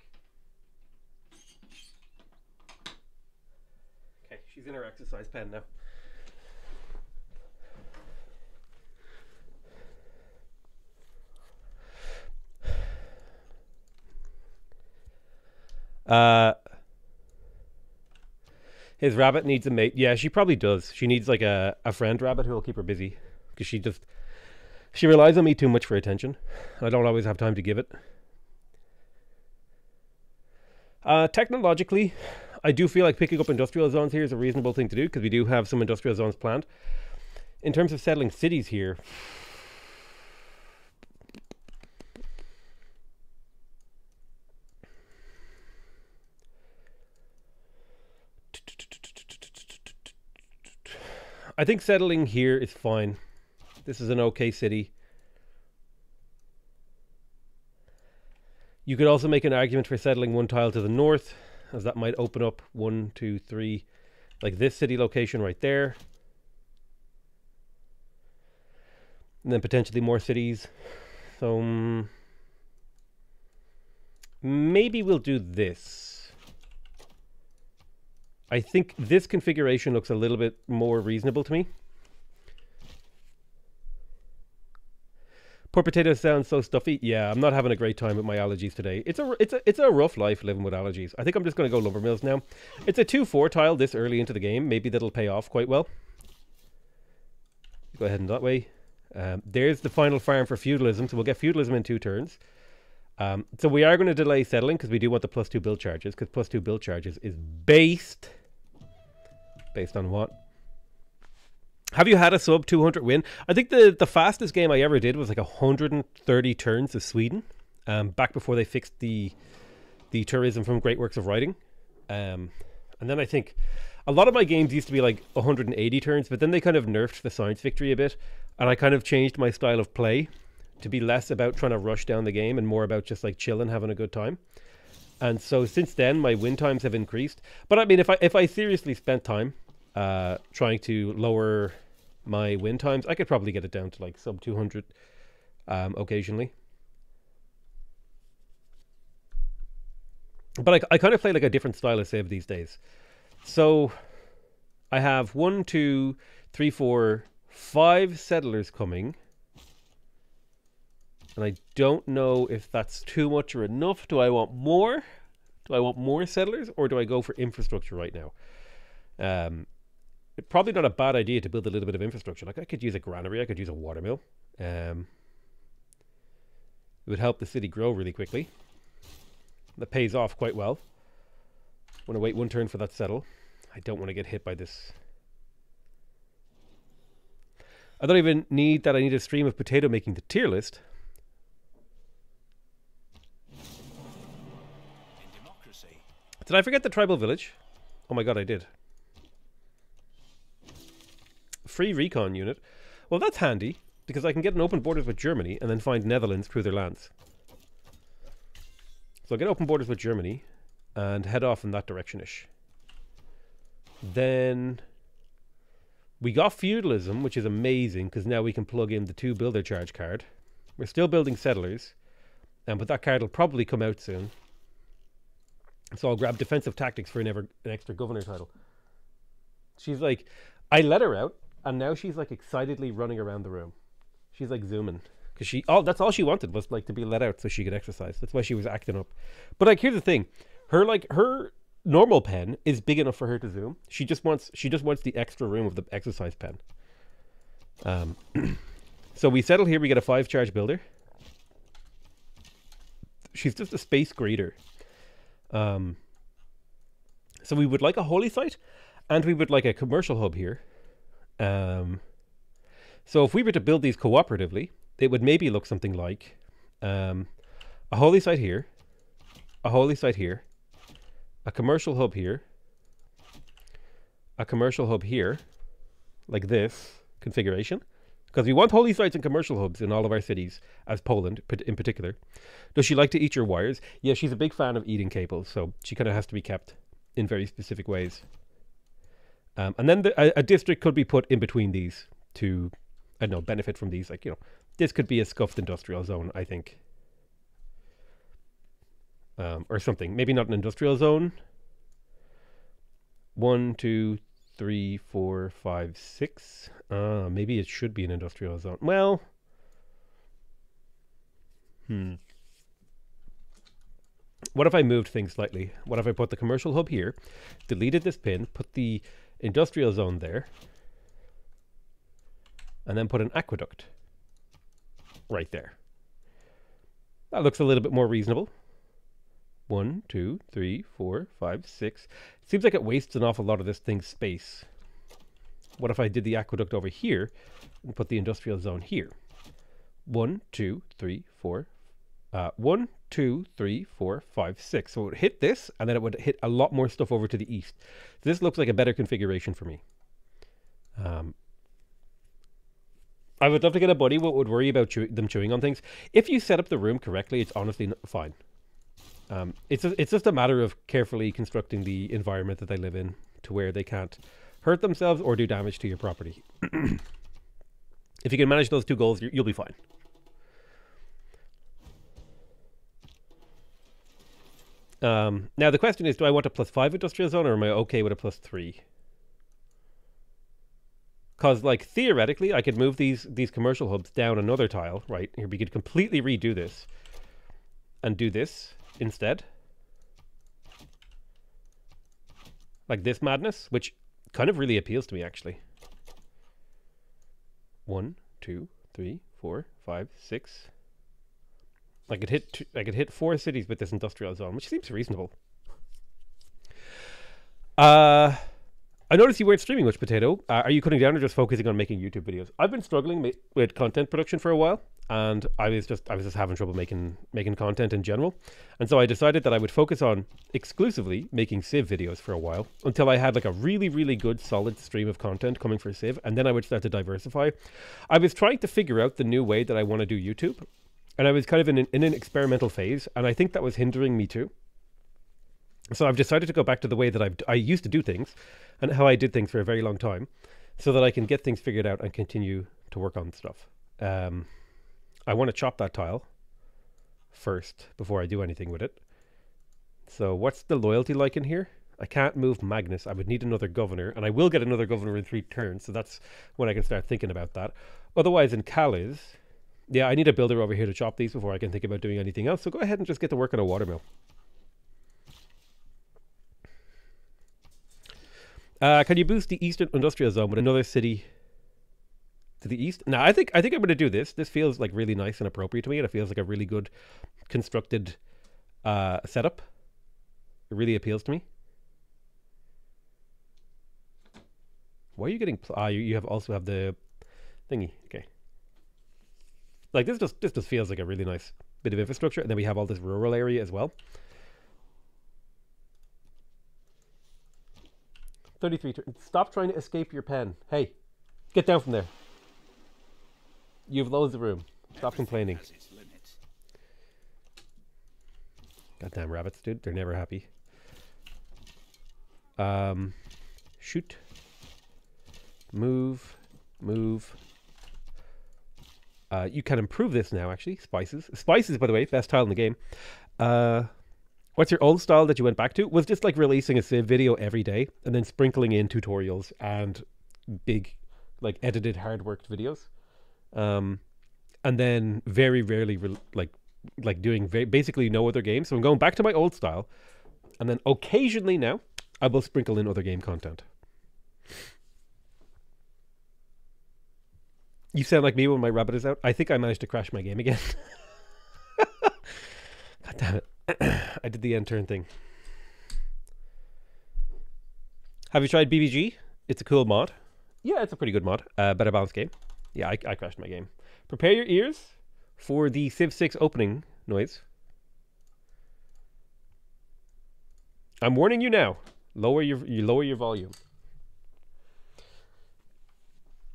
Okay, she's in her exercise pen now. Uh, his rabbit needs a mate. Yeah, she probably does. She needs like a, a friend rabbit who will keep her busy because she just she relies on me too much for attention. I don't always have time to give it. Uh, technologically, I do feel like picking up industrial zones here is a reasonable thing to do because we do have some industrial zones planned. In terms of settling cities here, I think settling here is fine. This is an okay city. You could also make an argument for settling one tile to the north, as that might open up one, two, three, like this city location right there. And then potentially more cities. So mm, maybe we'll do this. I think this configuration looks a little bit more reasonable to me. Poor potato sounds so stuffy. Yeah, I'm not having a great time with my allergies today. It's a it's a it's a rough life living with allergies. I think I'm just going to go lumber mills now. It's a two four tile this early into the game. Maybe that'll pay off quite well. Go ahead and that way. Um, there's the final farm for feudalism. So we'll get feudalism in two turns. Um, so we are going to delay settling because we do want the plus two build charges. Because plus two build charges is based based on what? Have you had a sub 200 win? I think the, the fastest game I ever did was like 130 turns of Sweden, um, back before they fixed the the tourism from Great Works of Writing. Um, and then I think a lot of my games used to be like 180 turns, but then they kind of nerfed the science victory a bit, and I kind of changed my style of play to be less about trying to rush down the game and more about just like chilling, having a good time. And so since then, my win times have increased. But I mean, if I if I seriously spent time uh, trying to lower my win times, I could probably get it down to like sub 200 um, occasionally. But I, I kind of play like a different style of save these days. So I have one, two, three, four, five settlers coming. And I don't know if that's too much or enough. Do I want more? Do I want more settlers or do I go for infrastructure right now? Um, probably not a bad idea to build a little bit of infrastructure. Like I could use a granary, I could use a watermill. Um, it would help the city grow really quickly. That pays off quite well. Want to wait one turn for that settle. I don't want to get hit by this. I don't even need that. I need a stream of potato making the tier list. Did I forget the tribal village? Oh my god, I did. Free recon unit. Well, that's handy because I can get an open borders with Germany and then find Netherlands through their lands. So I'll get open borders with Germany and head off in that direction-ish. Then we got feudalism, which is amazing because now we can plug in the two builder charge card. We're still building settlers, um, but that card will probably come out soon. So I'll grab defensive tactics for an, ever, an extra governor title. She's like, I let her out, and now she's like excitedly running around the room. She's like zooming because she all that's all she wanted was like to be let out so she could exercise. That's why she was acting up. But like, here's the thing, her like her normal pen is big enough for her to zoom. She just wants she just wants the extra room of the exercise pen. Um, so we settle here. We get a five charge builder. She's just a space grader. Um, so we would like a holy site, and we would like a commercial hub here. Um, so if we were to build these cooperatively, it would maybe look something like um, a holy site here, a holy site here, a commercial hub here, a commercial hub here, like this configuration. Because we want holy sites and commercial hubs in all of our cities, as Poland in particular. Does she like to eat your wires? Yeah, she's a big fan of eating cables, so she kind of has to be kept in very specific ways. Um, and then the, a, a district could be put in between these to, I don't know, benefit from these. Like, you know, this could be a scuffed industrial zone, I think. Um, or something. Maybe not an industrial zone. One, two, three, four, five, six. Uh, maybe it should be an industrial zone. Well, hmm. What if I moved things slightly? What if I put the commercial hub here, deleted this pin, put the industrial zone there, and then put an aqueduct right there. That looks a little bit more reasonable. One, two, three, four, five, six. Seems like it wastes an awful lot of this thing's space. What if I did the aqueduct over here and put the industrial zone here? One, two, three, four. Uh, one, two, three, four, five, six. So it would hit this, and then it would hit a lot more stuff over to the east. This looks like a better configuration for me. Um, I would love to get a buddy what would worry about chew- them chewing on things. If you set up the room correctly, it's honestly fine. Um, it's a, it's just a matter of carefully constructing the environment that they live in to where they can't hurt themselves or do damage to your property. if you can manage those two goals, you you'll be fine. Um, now the question is, do I want a plus five industrial zone or am I okay with a plus three? Because like theoretically, I could move these these commercial hubs down another tile, right? Here we could completely redo this and do this instead. Like this madness, which kind of really appeals to me actually. One, two, three, four, five, six. I could hit two, I could hit four cities with this industrial zone, which seems reasonable. Uh I noticed you weren't streaming much, Potato. Uh, are you cutting down or just focusing on making YouTube videos? I've been struggling with content production for a while, and I was just I was just having trouble making making content in general, and so I decided that I would focus on exclusively making Civ videos for a while until I had like a really really good solid stream of content coming for Civ, and then I would start to diversify. I was trying to figure out the new way that I want to do YouTube, and I was kind of in an, in an experimental phase, and I think that was hindering me too. So I've decided to go back to the way that I I used to do things, and how I did things for a very long time, so that I can get things figured out and continue to work on stuff. Um, I want to chop that tile first before I do anything with it. So what's the loyalty like in here? I can't move Magnus. I would need another governor, and I will get another governor in three turns. So that's when I can start thinking about that. Otherwise, in Kalisz, yeah, I need a builder over here to chop these before I can think about doing anything else. So go ahead and just get to work on a watermill. Uh, can you boost the Eastern Industrial Zone with another city to the east? No, I think I think I'm going to do this. This feels like really nice and appropriate to me, and it feels like a really good constructed uh, setup. It really appeals to me. Why are you getting? Ah, you, you have also have the thingy. Okay. Like this just this just feels like a really nice bit of infrastructure, and then we have all this rural area as well. 33. Stop trying to escape your pen. Hey, get down from there. You've loads of room. Stop complaining. Its limits. Goddamn rabbits, dude. They're never happy. Um, shoot. Move. Move. Uh, you can improve this now, actually. Spices. Spices, by the way, best tile in the game. Uh, what's your old style that you went back to? Was just like releasing a Civ video every day and then sprinkling in tutorials and big, like edited, hard worked videos. Um, and then very rarely, re- like, like doing very, basically no other games. So I'm going back to my old style, and then occasionally now I will sprinkle in other game content. You sound like me when my rabbit is out. I think I managed to crash my game again. God damn it. I did the end turn thing. Have you tried BBG? It's a cool mod. Yeah, it's a pretty good mod. Uh, better balanced game. Yeah, I, I crashed my game. Prepare your ears for the Civ 6 opening noise. I'm warning you now. Lower your you lower your volume.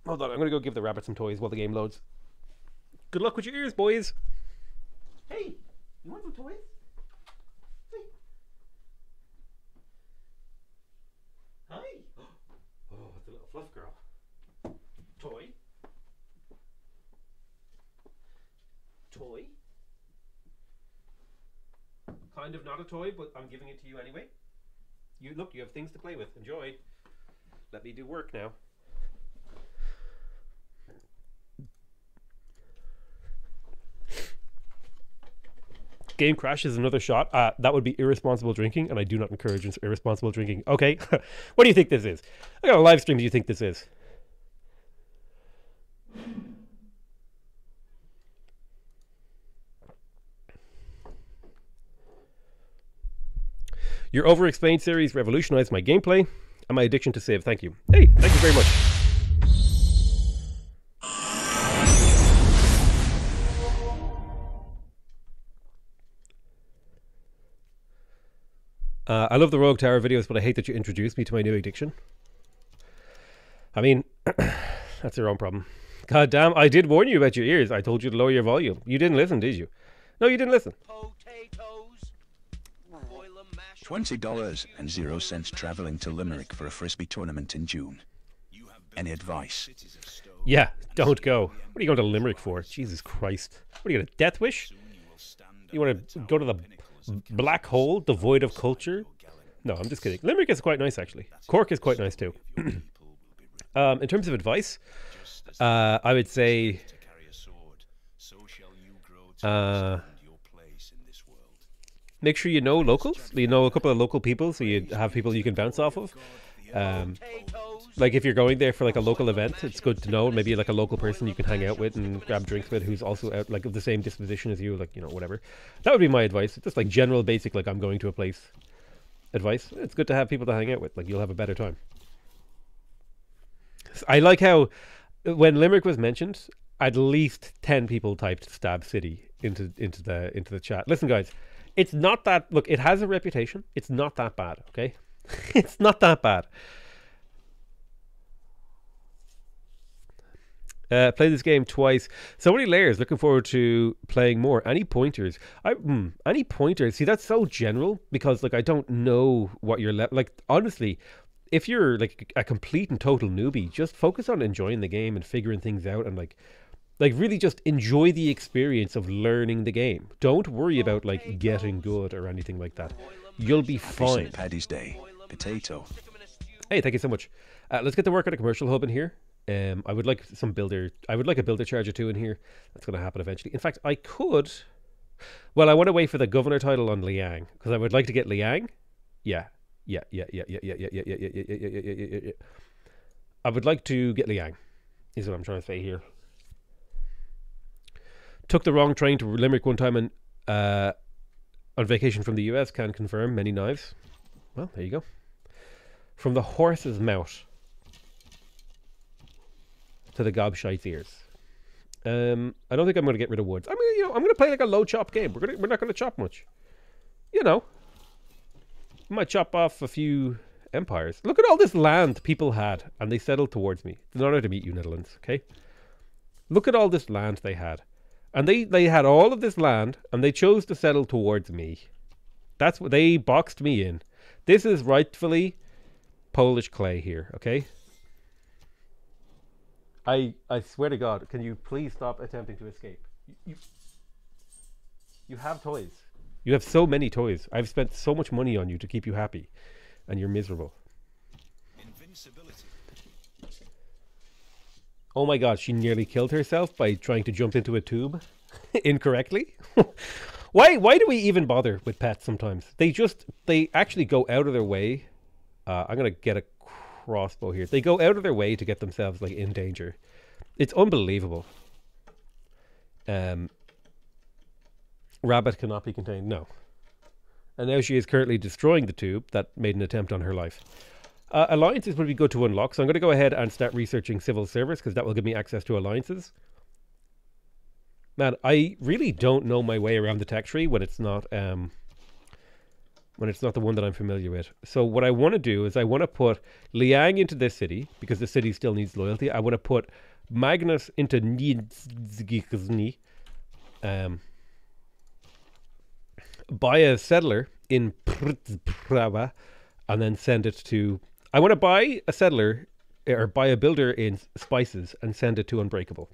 Hold on, I'm gonna go give the rabbit some toys while the game loads. Good luck with your ears, boys. Hey, you want some toys? Hey. Hi. Oh, it's a little fluff girl. Toy. Toy. Kind of not a toy, but I'm giving it to you anyway. You look, you have things to play with. Enjoy. Let me do work now. Game crashes another shot. Uh, that would be irresponsible drinking, and I do not encourage irresponsible drinking. Okay, what do you think this is? I got a live stream. Do you think this is? Your over-explained series revolutionized my gameplay and my addiction to save. Thank you. Hey, thank you very much. Uh, I love the Rogue Tower videos, but I hate that you introduced me to my new addiction. I mean, that's your own problem. God damn, I did warn you about your ears. I told you to lower your volume. You didn't listen, did you? No, you didn't listen. Potatoes. Twenty dollars and zero cents traveling to Limerick for a frisbee tournament in June. You have built Any advice? cities of stone. Yeah, don't go. What are you going to Limerick for? Jesus Christ. What are you going to death wish? You will stand You on want to go to the towering pinnacles of black hole devoid of culture? No, I'm just kidding. Limerick is quite nice actually. Cork is quite nice too. Your people will be ready Um, in terms of advice, uh, I would say to carry a sword. So shall you grow to Uh, understand your place in this world. make sure you know locals. You know a couple of local people, so you have people you can bounce off of. Um. Like if you're going there for like a local event, it's good to know maybe like a local person you can hang out with and grab drinks with who's also out like of the same disposition as you, like you know whatever. That would be my advice. Just like general basic, like I'm going to a place. Advice. It's good to have people to hang out with. Like you'll have a better time. I like how when Limerick was mentioned, at least ten people typed "Stab City" into into the into the chat. Listen, guys, it's not that. Look, it has a reputation. It's not that bad. Okay, it's not that bad. Uh, play this game twice. So many layers. Looking forward to playing more. Any pointers? I mm, any pointers? See, that's so general because like I don't know what you're le- like. Honestly, if you're like a complete and total newbie, just focus on enjoying the game and figuring things out and like like really just enjoy the experience of learning the game. Don't worry about like getting good or anything like that. You'll be fine. St. Paddy's Day. Potato. Stick 'em in a stew. Hey, thank you so much. Uh, let's get to work on a commercial hub in here. Um, I would like some builder. I would like a builder charger too in here. That's going to happen eventually. In fact, I could. Well, I want to wait for the governor title on Liang because I would like to get Liang. Yeah, yeah, yeah, yeah, yeah, yeah, yeah, yeah, yeah, yeah, yeah, yeah, yeah, yeah, yeah, yeah. I would like to get Liang. Is what I'm trying to say here. Took the wrong train to Limerick one time and uh, on vacation from the US. Can confirm many knives. Well, there you go. From the horse's mouth to the gobshite's ears. Um, I don't think I'm going to get rid of woods. I'm gonna, you know, I'm going to play like a low chop game. We're gonna, we're not going to chop much. You know, might chop off a few empires. Look at all this land people had, and they settled towards me. An honor to meet you, Netherlands. Okay. Look at all this land they had, and they they had all of this land, and they chose to settle towards me. That's what they boxed me in. This is rightfully Polish clay here. Okay. I I swear to God, can you please stop attempting to escape? You, you, you have toys. You have so many toys. I've spent so much money on you to keep you happy, and you're miserable. Invincibility. Oh my God, she nearly killed herself by trying to jump into a tube incorrectly. why why do we even bother with pets sometimes? They just they actually go out of their way. Uh, I'm gonna get a crossbow here. They go out of their way to get themselves like in danger. It's unbelievable. Um, rabbit cannot be contained. No. And now she is currently destroying the tube that made an attempt on her life. Uh, alliances would be good to unlock, so I'm going to go ahead and start researching civil service because that will give me access to alliances. Man, I really don't know my way around the tech tree when it's not um, when it's not the one that I'm familiar with. So what I want to do is I want to put Liang into this city because the city still needs loyalty. I want to put Magnus into Nidzgizny. Um, buy a settler in Prava and then send it to. I want to buy a settler or buy a builder in Spices and send it to Unbreakable.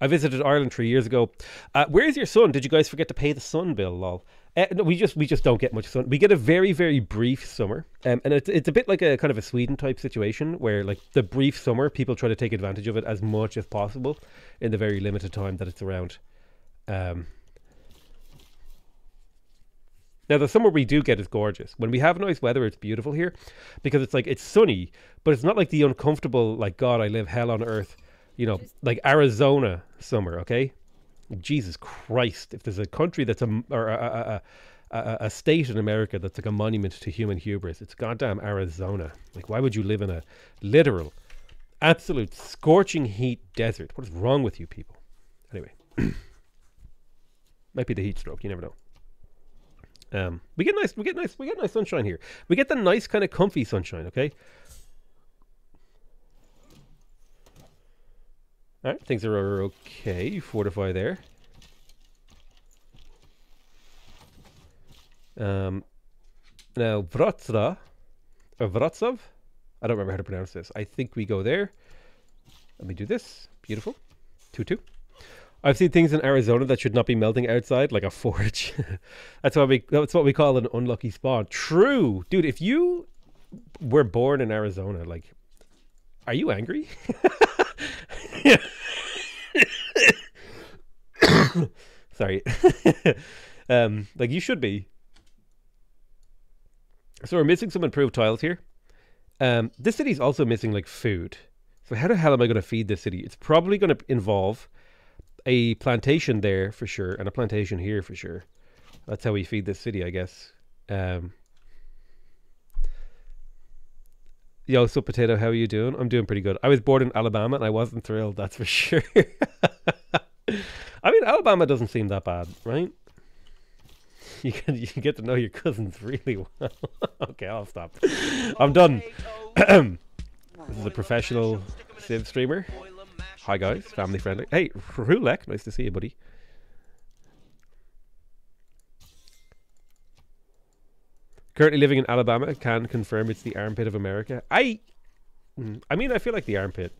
I visited Ireland three years ago. Uh, where's your son? Did you guys forget to pay the son bill? Lol. Uh, no, we just we just don't get much sun. We get a very very brief summer, um, and it's it's a bit like a kind of a Sweden type situation where like the brief summer people try to take advantage of it as much as possible in the very limited time that it's around. Um, now the summer we do get is gorgeous. When we have nice weather, it's beautiful here because it's like it's sunny, but it's not like the uncomfortable like God, I live hell on earth, you know, like Arizona summer. Okay, Jesus Christ! If there's a country that's a or a, a, a, a, state in America that's like a monument to human hubris, it's goddamn Arizona. Like, why would you live in a literal, absolute scorching heat desert? What is wrong with you people? Anyway, might be the heat stroke. You never know. Um, we get nice, we get nice, we get nice sunshine here. We get the nice kind of comfy sunshine. Okay. All right, things are okay. You fortify there. Um, Now, Wrocław, or Wrocław, I don't remember how to pronounce this. I think we go there. Let me do this. Beautiful. 2 2. I've seen things in Arizona that should not be melting outside, like a forge. that's what we that's what we call an unlucky spawn. True, dude. If you were born in Arizona, like, are you angry? Sorry. um, like you should be. So we're missing some improved tiles here. Um, this city's also missing like food. So how the hell am I going to feed this city? It's probably going to involve a plantation there for sure, and a plantation here for sure. That's how we feed this city, I guess. Um, yo, so potato, how are you doing? I'm doing pretty good. I was born in Alabama, and I wasn't thrilled. That's for sure. I mean, Alabama doesn't seem that bad, right? You can you get to know your cousins really well. okay, I'll stop. I'm done. this is a professional Civ streamer. Hi guys, family friendly. Hey, Rulek, nice to see you, buddy. Currently living in Alabama, can confirm it's the armpit of America. I, mm, I mean, I feel like the armpit.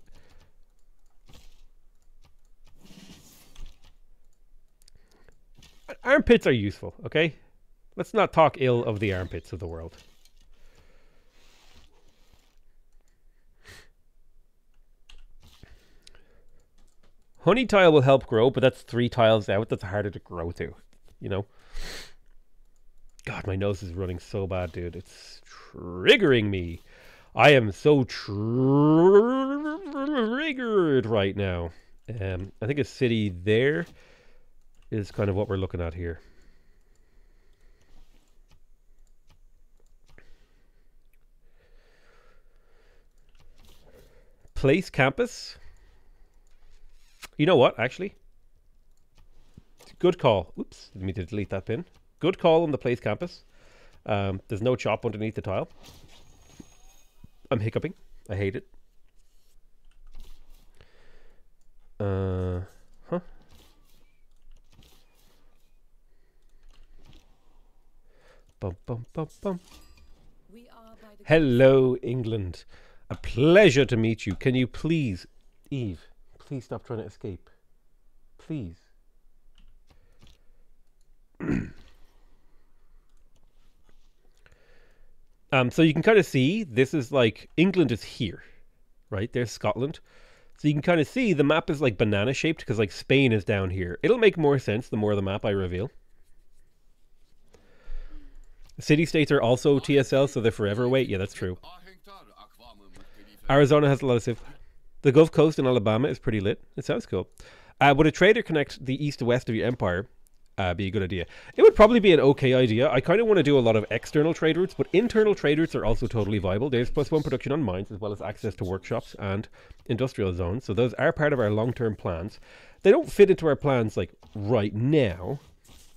Armpits are useful, okay? Let's not talk ill of the armpits of the world. Honey tile will help grow, but that's three tiles out. That's harder to grow to, you know? God, my nose is running so bad, dude. It's triggering me. I am so triggered right now. Um, I think a city there is kind of what we're looking at here. Place campus. You know what, actually? Good call. Oops, didn't to delete that pin. Good call on the place campus. Um, there's no chop underneath the tile. I'm hiccuping. I hate it. Uh, huh? Bum, bum, bum, bum. Hello, England. A pleasure to meet you. Can you please, Eve, please stop trying to escape? Please. Um, so you can kind of see this is like England is here, right? There's Scotland. So you can kind of see the map is like banana shaped because like Spain is down here. It'll make more sense the more the map I reveal. City states are also TSL, so they're forever away. Yeah, that's true. Arizona has a lot of civ. The Gulf Coast in Alabama is pretty lit. It sounds cool. Uh, would a trader connect the east to west of your empire? Uh, be a good idea. It would probably be an okay idea. I kind of want to do a lot of external trade routes, but internal trade routes are also totally viable. There's plus one production on mines, as well as access to workshops and industrial zones. So those are part of our long-term plans. They don't fit into our plans like right now,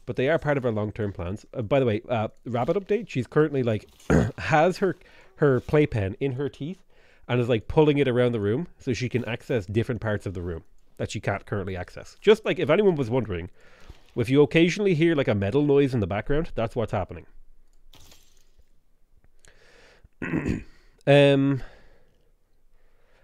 but they are part of our long-term plans. Uh, by the way, uh, Rabbit update. She's currently like has her her playpen in her teeth and is like pulling it around the room so she can access different parts of the room that she can't currently access. Just like if anyone was wondering, if you occasionally hear like a metal noise in the background, that's what's happening. um,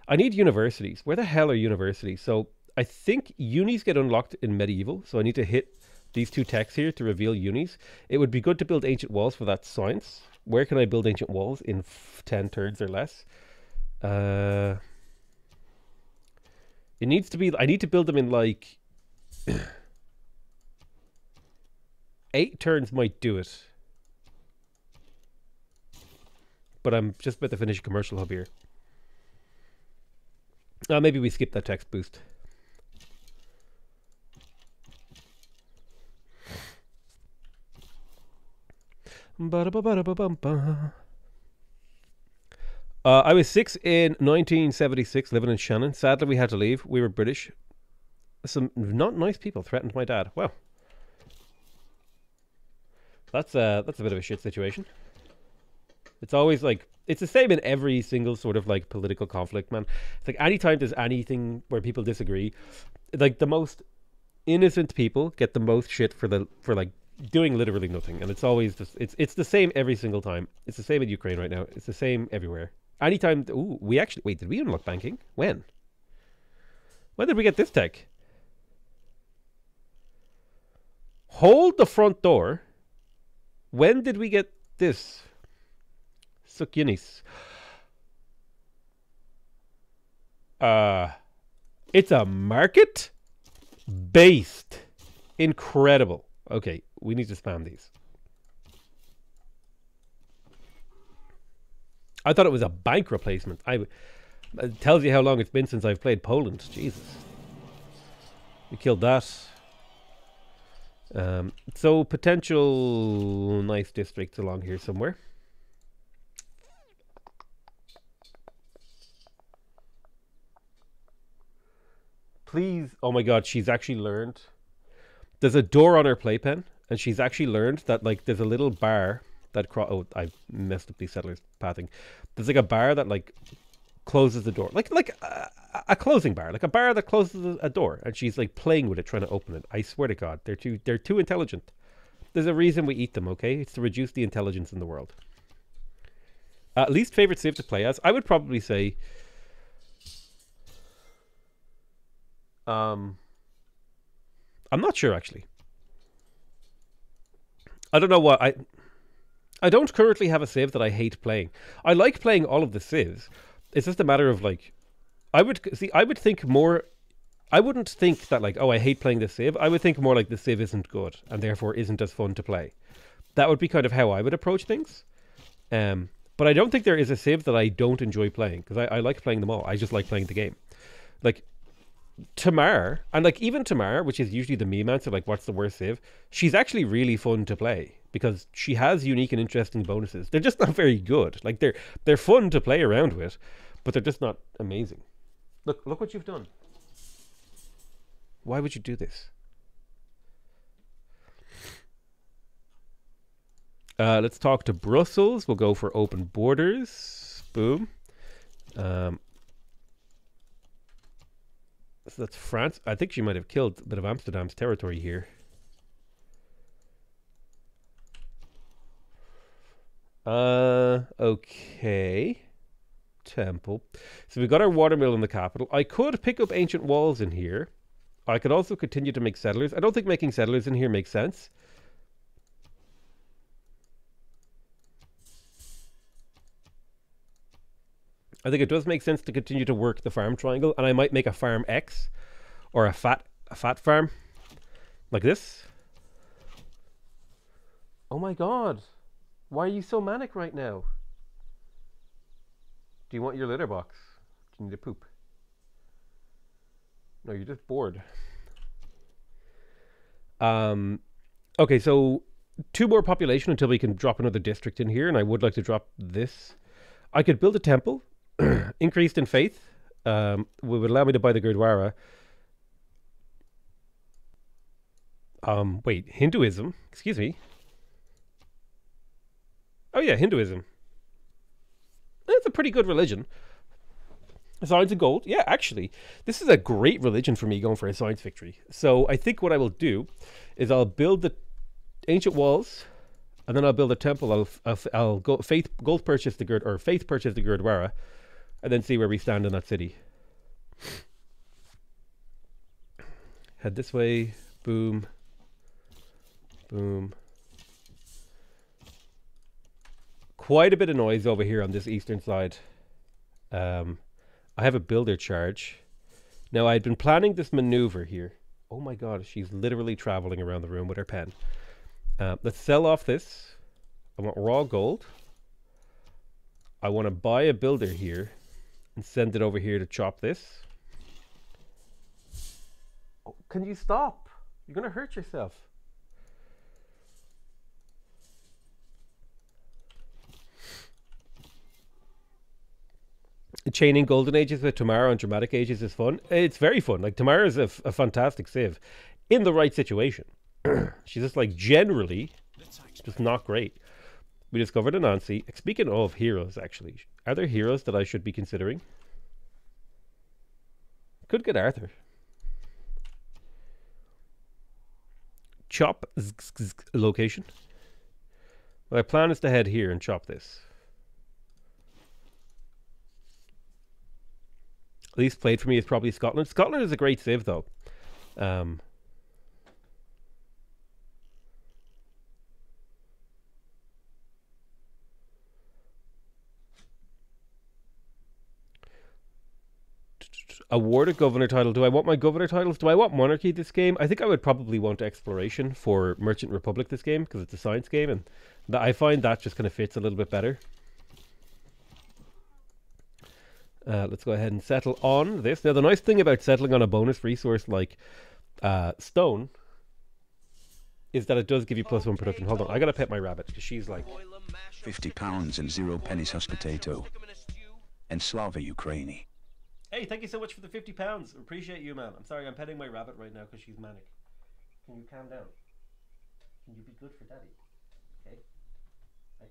I need universities. Where the hell are universities? So I think unis get unlocked in medieval. So I need to hit these two techs here to reveal unis. It would be good to build ancient walls for that science. Where can I build ancient walls in f- 10 turns or less? Uh, it needs to be, I need to build them in like eight turns might do it. But I'm just about to finish a commercial hub here. Uh, maybe we skip that tech boost. Uh, I was six in 1976, living in Shannon. Sadly, we had to leave. We were British. Some not nice people threatened my dad. Well, that's uh that's a bit of a shit situation. It's always like it's the same in every single sort of like political conflict, man. It's like anytime there's anything where people disagree, like the most innocent people get the most shit for the for like doing literally nothing, and it's always just, it's it's the same every single time. It's the same in Ukraine right now. It's the same everywhere. Anytime, ooh, we actually wait. Did we unlock banking? When? When did we get this tech? Hold the front door. When did we get this? Sukiennice. Uh, it's a market based. Incredible. Okay, we need to spam these. I thought it was a bank replacement. I it tells you how long it's been since I've played Poland. Jesus. We killed that. Um, so potential nice districts along here somewhere. Please, oh my god, she's actually learned. There's a door on her playpen, and she's actually learned that like there's a little bar that cro- oh I messed up these settlers pathing. There's like a bar that like closes the door, like like a, a closing bar, like a bar that closes a- door, and she's like playing with it, trying to open it. I swear to God, they're too they're too intelligent. There's a reason we eat them, okay? It's to reduce the intelligence in the world. Uh, least favorite civ to play as, I would probably say. Um, I'm not sure actually. I don't know what I. I don't currently have a civ that I hate playing. I like playing all of the civs. It's just a matter of like, I would see. I would think more. I wouldn't think that like, oh, I hate playing this save. I would think more like the save isn't good and therefore isn't as fun to play. That would be kind of how I would approach things. Um, but I don't think there is a save that I don't enjoy playing because I, I like playing them all. I just like playing the game. Like Tamar, and like even Tamar, which is usually the meme answer, like what's the worst save? She's actually really fun to play because she has unique and interesting bonuses. They're just not very good. Like they're they're fun to play around with, but they're just not amazing. Look, look what you've done. Why would you do this? Uh, let's talk to Brussels. We'll go for open borders. Boom. Um, so that's France. I think she might have killed a bit of Amsterdam's territory here. Uh, okay. Temple. So we've got our watermill in the capital. I could pick up ancient walls in here. I could also continue to make settlers. I don't think making settlers in here makes sense. I think it does make sense to continue to work the farm triangle, and I might make a farm X or a fat a fat farm like this. Oh my god. Why are you so manic right now? Do you want your litter box? Do you need to poop? No, you're just bored. Um okay, so two more population until we can drop another district in here, and I would like to drop this. I could build a temple increased in faith um, would allow me to buy the Gurdwara. Um, wait, Hinduism? Excuse me. Oh yeah, Hinduism. That's a pretty good religion. Science of gold. Yeah, actually, this is a great religion for me going for a science victory. So I think what I will do is I'll build the ancient walls, and then I'll build a temple. I'll I'll, I'll go faith gold purchase the Gurd or faith purchase the Gurdwara, and then see where we stand in that city. Head this way. Boom. Boom. Quite a bit of noise over here on this eastern side. Um, I have a builder charge. Now, I'd been planning this maneuver here. Oh my god, she's literally traveling around the room with her pen. Uh, let's sell off this. I want raw gold. I want to buy a builder here and send it over here to chop this. Oh, can you stop? You're going to hurt yourself. Chaining Golden Ages with Tamara and Dramatic Ages is fun. It's very fun. Like, Tamara is a, fantastic save in the right situation. She's just like generally just not great. We discovered Anansi. Speaking of heroes, actually, are there heroes that I should be considering? Could get Arthur. chop location. My plan is to head here and chop this. Least played for me is probably Scotland. Scotland is a great save though. Um, award a governor title. Do I want my governor titles? Do I want monarchy this game? I think I would probably want exploration for Merchant Republic this game because it's a science game, and I find that just kind of fits a little bit better. Uh, let's go ahead and settle on this. Now, the nice thing about settling on a bonus resource like uh, stone is that it does give you plus one production. Hold on, I gotta pet my rabbit because she's like, Boil 'em, mash 'em, 50 stick 'em in a pounds and zero pennies pennies 'em, husk potato. stick 'em in and Slava Ukraini. "Hey, thank you so much for the fifty pounds. Appreciate you, man. I'm sorry, I'm petting my rabbit right now because she's manic. Can you calm down? Can you be good for daddy? Okay. Hey,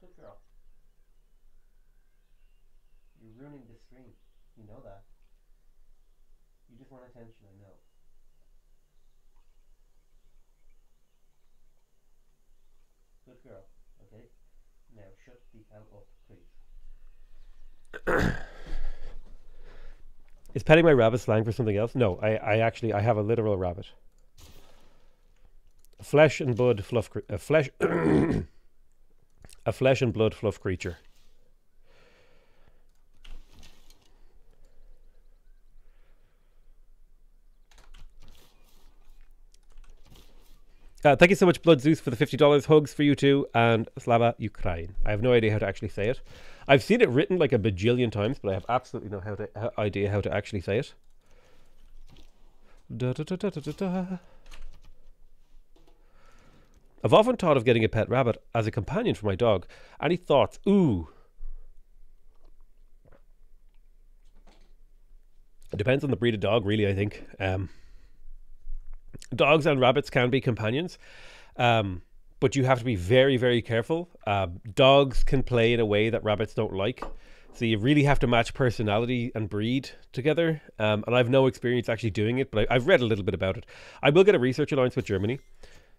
good girl. You're ruining the stream. You know that. You just want attention, I know. Good girl. Okay. Now shut the hell up, please. Is petting my rabbit slang for something else? No, I, I actually I have a literal rabbit. Flesh and blood fluff a uh, flesh a flesh and blood fluff creature. Uh, thank you so much, Blood Zeus, for the fifty dollars. Hugs for you too, and Slava Ukraine. I have no idea how to actually say it. I've seen it written like a bajillion times, but I have absolutely no how to, how, idea how to actually say it. Da, da, da. I've often thought of getting a pet rabbit as a companion for my dog. Any thoughts? Ooh. It depends on the breed of dog, really, I think. Um, dogs and rabbits can be companions, um, but you have to be very, very careful. Uh, dogs can play in a way that rabbits don't like. So you really have to match personality and breed together. Um, and I've no experience actually doing it, but I, I've read a little bit about it. I will get a research alliance with Germany,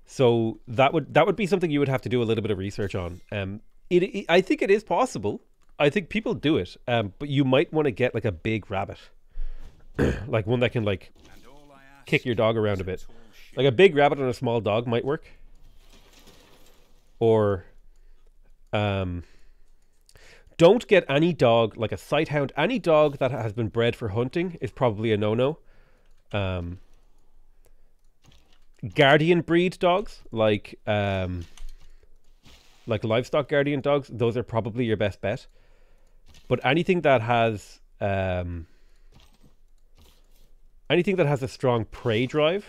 so that would that would be something you would have to do a little bit of research on. Um, it, it I think it is possible. I think people do it, um, but you might want to get like a big rabbit, like one that can like And all I ask kick your dog around a bit. Like a big rabbit and a small dog might work. Or um don't get any dog like a sighthound. Any dog that has been bred for hunting is probably a no-no. Um guardian breed dogs like um like livestock guardian dogs, those are probably your best bet. But anything that has um anything that has a strong prey drive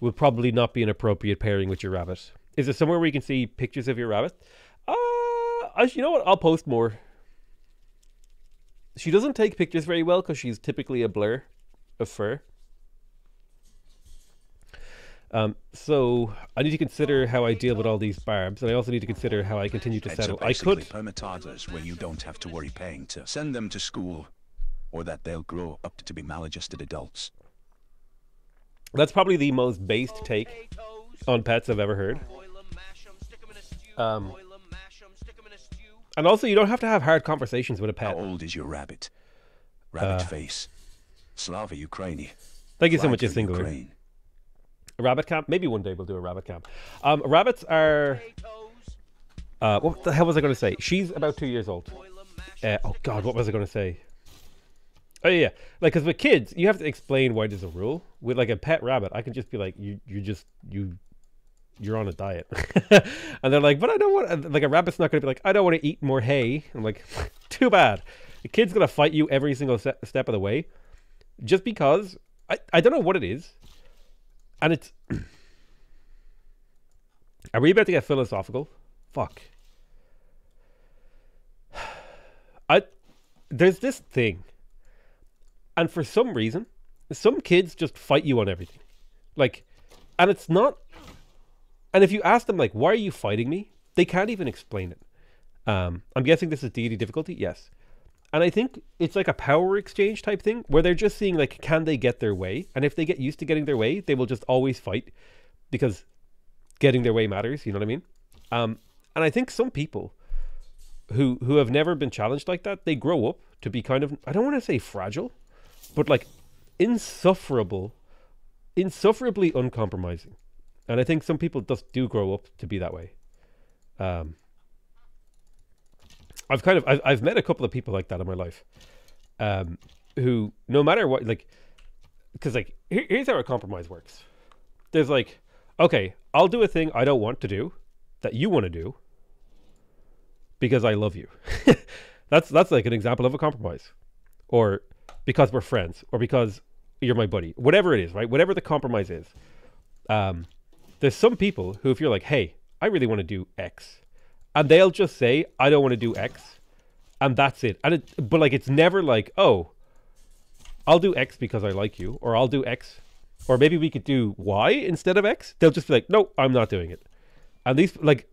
will probably not be an appropriate pairing with your rabbit. Is there somewhere where you can see pictures of your rabbit? Uh, you know what? I'll post more. She doesn't take pictures very well because she's typically a blur of fur. Um, so I need to consider how I deal with all these barbs, and I also need to consider how I continue to settle. I could, where you don't have to worry paying to send them to school, or that they'll grow up to be maladjusted adults. that's probably the most based take on pets I've ever heard. Boil 'em, mash 'em, stick 'em in a stew. Um, Boil 'em, mash 'em, stick 'em in a stew. And also, you don't have to have hard conversations with a pet. How old is your rabbit? Rabbit Uh, face. Slava Ukraini. Thank you so much, a singular. Ukraine. Rabbit camp? Maybe one day we'll do a rabbit camp. Um, rabbits are. Uh, what the hell was I going to say? She's about two years old. Boil 'em, mash Uh, oh God, what was I going to say? Oh yeah, like because with kids, you have to explain why there's a rule. With like a pet rabbit, I can just be like, you, you just you, you're on a diet, and they're like, but I don't want. Uh, like a rabbit's not going to be like, I don't want to eat more hay. I'm like, too bad. The kid's going to fight you every single se- step of the way, just because I I don't know what it is, and it's. Are we about to get philosophical? Fuck. I there's this thing, and for some reason, some kids just fight you on everything, like, and it's not. And if you ask them like, "Why are you fighting me?" they can't even explain it. Um, I'm guessing this is deity difficulty. Yes, and I think it's like a power exchange type thing where they're just seeing like, can they get their way? And if they get used to getting their way, they will just always fight. because getting their way matters. You know what I mean? Um, and I think some people who who have never been challenged like that, they grow up to be kind of I don't want to say fragile, but like insufferable, insufferably uncompromising. And I think some people just do grow up to be that way. Um, I've kind of I've, I've met a couple of people like that in my life, um, who no matter what like, because like here, here's how a compromise works. There's like, okay, I'll do a thing I don't want to do, that you want to do, because I love you. that's that's like an example of a compromise, or because we're friends, or because you're my buddy, whatever it is, right? Whatever the compromise is. Um, there's some people who, if you're like, hey, I really want to do X, and they'll just say, I don't want to do X, and that's it. And it, but like, it's never like, oh, I'll do X because I like you, or I'll do X, or maybe we could do Y instead of X. They'll just be like, no, I'm not doing it. And these, like,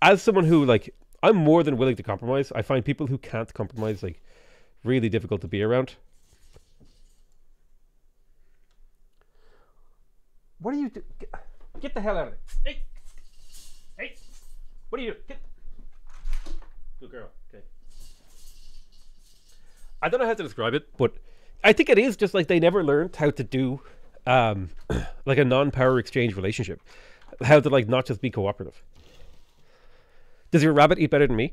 as someone who like, I'm more than willing to compromise. I find people who can't compromise like really difficult to be around. What are you do? Get, get the hell out of it! Hey, hey, what are you? Get. Good girl. Okay. I don't know how to describe it, but I think it is just like they never learned how to do, um, like a non-power exchange relationship, how to like not just be cooperative. Does your rabbit eat better than me?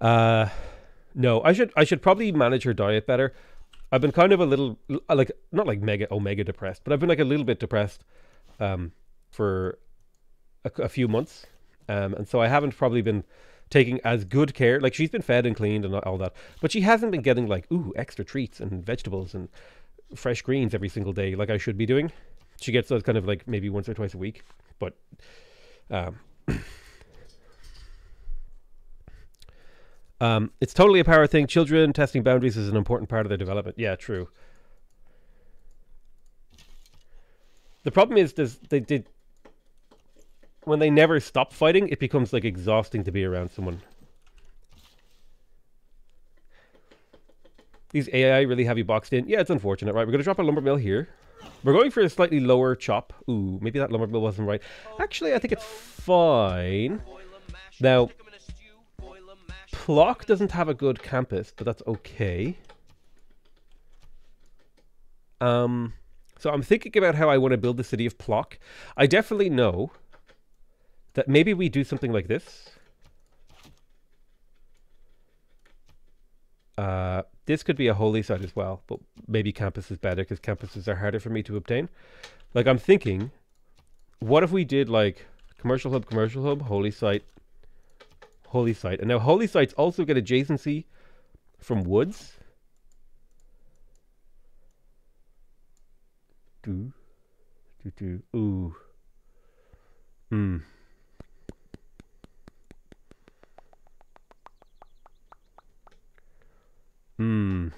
Uh, no. I should I should probably manage her diet better. I've been kind of a little like not like mega omega depressed, but I've been like a little bit depressed um, for a, a few months, um, and so I haven't probably been taking as good care. Like she's been fed and cleaned and all that, but she hasn't been getting like ooh extra treats and vegetables and fresh greens every single day like I should be doing. She gets those kind of like maybe once or twice a week, but um, Um, it's totally a power thing. Children testing boundaries is an important part of their development. Yeah, true. The problem is, does they did when they never stop fighting, it becomes like exhausting to be around someone. These AI really have you boxed in. Yeah, it's unfortunate, right? We're going to drop a lumber mill here. We're going for a slightly lower chop. Ooh, maybe that lumber mill wasn't right. Actually, I think it's fine. Now, Plock doesn't have a good campus, but that's okay. Um, so I'm thinking about how I want to build the city of Plock. I definitely know that maybe we do something like this. Uh, this could be a holy site as well, but maybe campus is better because campuses are harder for me to obtain. Like I'm thinking, what if we did like commercial hub, commercial hub, holy site, holy site. And now holy sites also get adjacency from woods. Do, do, do. Ooh. Hmm. Hmm.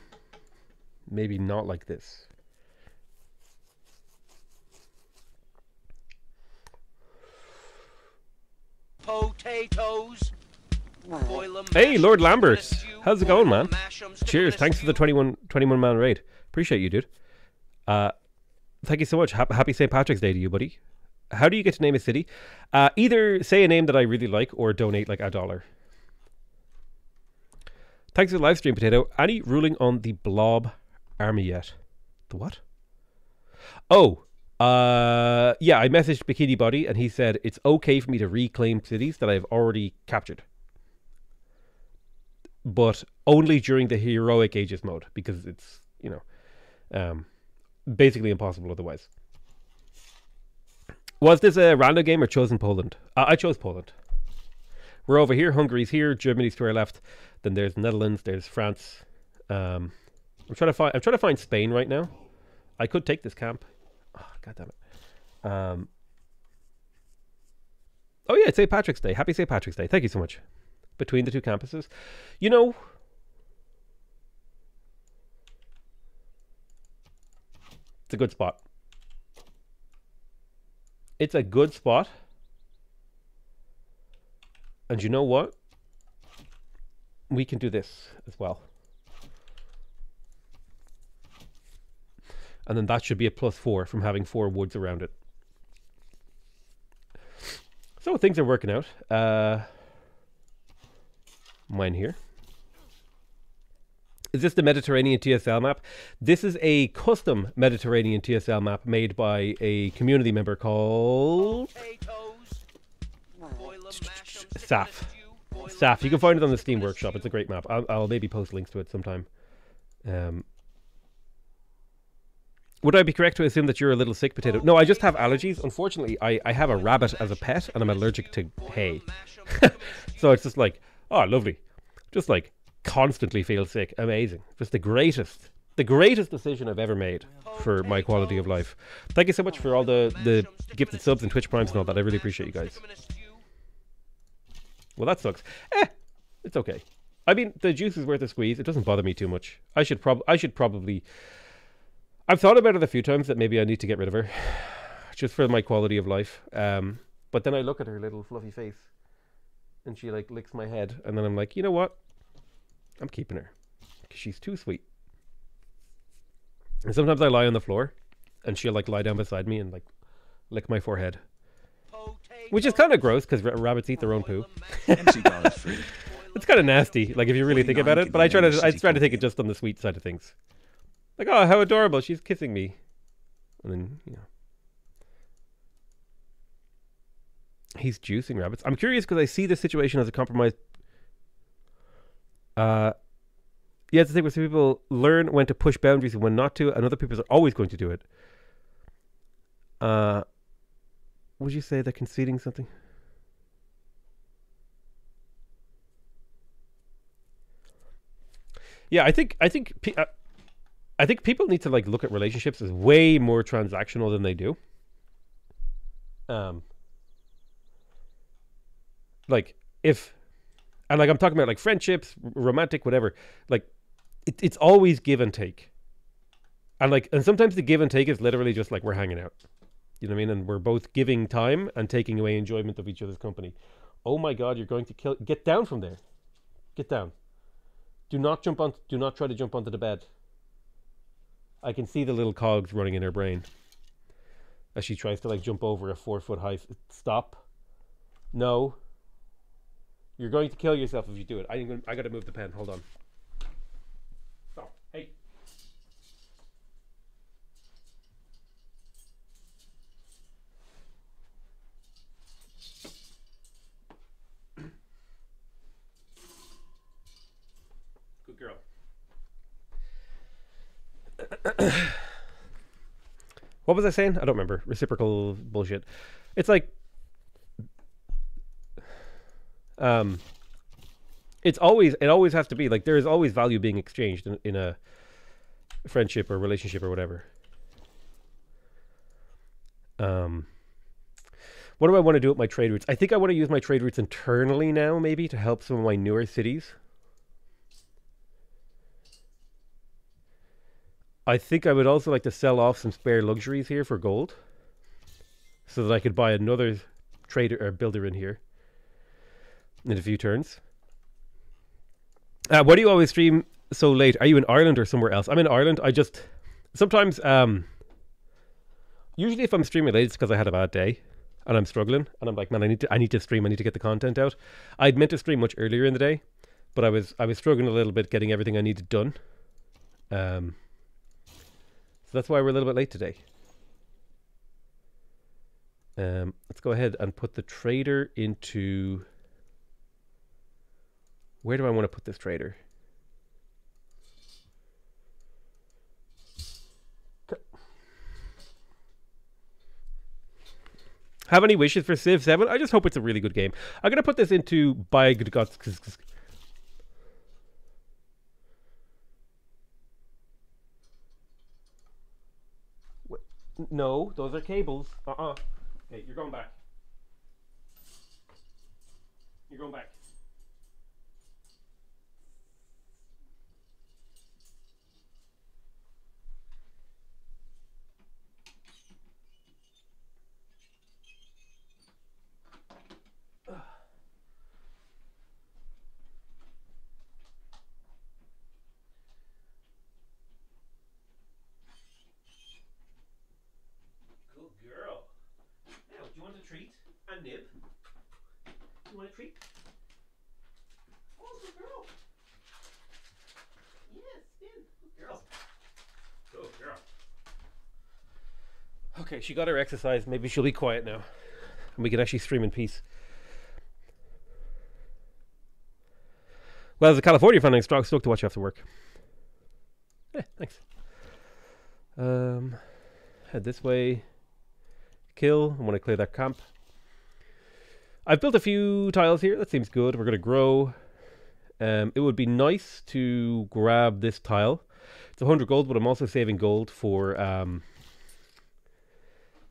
Maybe not like this. potatoes. Hey, Lord Lambert. How's it going, man? Cheers. Thanks for the stew. 21, 21 man raid. Appreciate you, dude. Uh, thank you so much. Happy St. Patrick's Day to you, buddy. How do you get to name a city? Uh, either say a name that I really like or donate like a dollar. Thanks for the live stream, Potato. Any ruling on the Blob army yet? The what? Oh, uh, yeah, I messaged Bikini Body and he said it's okay for me to reclaim cities that I've already captured. But only during the heroic ages mode because it's, you know, um, basically impossible otherwise. Was this a random game or chosen Poland? Uh, I chose Poland. We're over here. Hungary's here. Germany's to our left. Then there's Netherlands. There's France. Um, I'm trying to find. I'm trying to find Spain right now. I could take this camp. Oh, God damn it. Um, oh yeah, it's St. Patrick's Day. Happy St. Patrick's Day. Thank you so much. Between the two campuses, you know. It's a good spot. It's a good spot. And you know what? We can do this as well. And then that should be a plus four from having four woods around it. So things are working out. Uh, mine here. Is this the Mediterranean TSL map? This is a custom Mediterranean TSL map made by a community member called Saf. Saf. You can find it on the Steam Workshop. It's a great map. I'll, I'll maybe post links to it sometime. Um, would I be correct to assume that you're a little sick potato? No, I just have allergies. Unfortunately, I, I have a rabbit as a pet and I'm allergic to hay. so it's just like, oh, lovely. Just like constantly feel sick. Amazing. Just the greatest, the greatest decision I've ever made for my quality of life. Thank you so much for all the, the gifted subs and Twitch primes and all that. I really appreciate you guys. Well, that sucks. Eh, it's okay. I mean, the juice is worth a squeeze. It doesn't bother me too much. I should prob I should probably. I've thought about it a few times that maybe I need to get rid of her, just for my quality of life. Um, but then I look at her little fluffy face, and she like licks my head, and then I'm like, you know what? I'm keeping her because she's too sweet. And sometimes I lie on the floor, and she'll like lie down beside me and like lick my forehead, which is kind of gross because rabbits eat their own poo. MC Garlic Free. It's kind of nasty, like if you really think about it. But I try to, I try to take it just on the sweet side of things. Like, oh, how adorable! She's kissing me, and then you know, he's juicing rabbits. I'm curious because I see this situation as a compromise. Uh, yeah, it's the thing where some people learn when to push boundaries and when not to, and other people are always going to do it. Uh, would you say they're conceding something? Yeah, I think I think uh, I think people need to like look at relationships as way more transactional than they do. Um, like if, and like I'm talking about like friendships, romantic, whatever. Like, it, it's always give and take, and like, and sometimes the give and take is literally just like we're hanging out. You know what I mean? And we're both giving time and taking away enjoyment of each other's company. Oh my God, you're going to kill! Get down from there. Get down. Do not jump on. Do not try to jump onto the bed. I can see the little cogs running in her brain as she tries to like jump over a four foot high. Stop. No. You're going to kill yourself if you do it. I think I got to move the pen. Hold on. Stop. Hey. Good girl. what was I saying? I don't remember. Reciprocal bullshit. It's like um it's always it always has to be like there is always value being exchanged in, in a friendship or relationship or whatever. Um what do I want to do with my trade routes? I think I want to use my trade routes internally now, maybe to help some of my newer cities. I think I would also like to sell off some spare luxuries here for gold, so that I could buy another trader or builder in here in a few turns. Uh, why do you always stream so late? Are you in Ireland or somewhere else? I'm in Ireland. I just sometimes, um, usually if I'm streaming late, it's because I had a bad day and I'm struggling, and I'm like, man, I need to, I need to stream. I need to get the content out. I'd meant to stream much earlier in the day, but I was, I was struggling a little bit getting everything I needed done. Um, so that's why we're a little bit late today. Um, let's go ahead and put the trader into. Where do I want to put this trader? Have any wishes for Civ 7? I just hope it's a really good game. I'm going to put this into Bag No, those are cables. Uh uh Okay, you're going back. You're going back. Good girl. Now, do you want a treat? A nib? Okay, she got her exercise. Maybe she'll be quiet now. And we can actually stream in peace. Well, as a California fan, I'm stoked to watch you after work. Yeah, thanks. Um, head this way. Kill. I want to clear that camp. I've built a few tiles here. That seems good. We're going to grow. Um, it would be nice to grab this tile. It's 100 gold, but I'm also saving gold for um,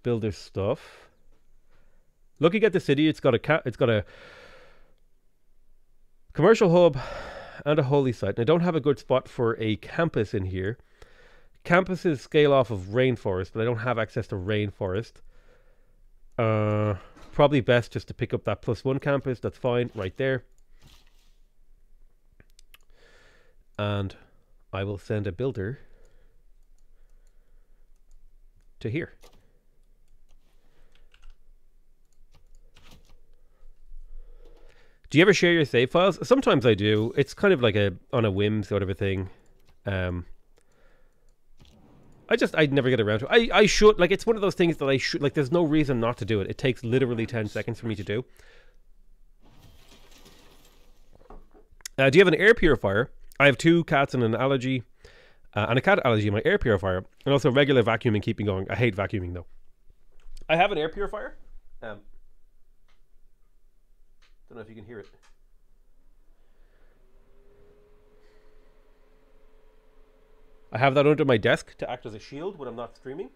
builder stuff. Looking at the city, it's got a ca- it's got a commercial hub and a holy site. And I don't have a good spot for a campus in here. Campuses scale off of rainforest, but I don't have access to rainforest. Uh, probably best just to pick up that plus one campus. That's fine, right there. And I will send a builder to here. Do you ever share your save files? Sometimes I do. It's kind of like a on a whim sort of a thing. Um, I just I never get around to. It. I I should like it's one of those things that I should like. There's no reason not to do it. It takes literally ten seconds for me to do. Uh, do you have an air purifier? I have two cats and an allergy, uh, and a cat allergy my air purifier, and also regular vacuuming keeping going. I hate vacuuming though. I have an air purifier. Um, don't know if you can hear it. I have that under my desk to act as a shield when I'm not streaming.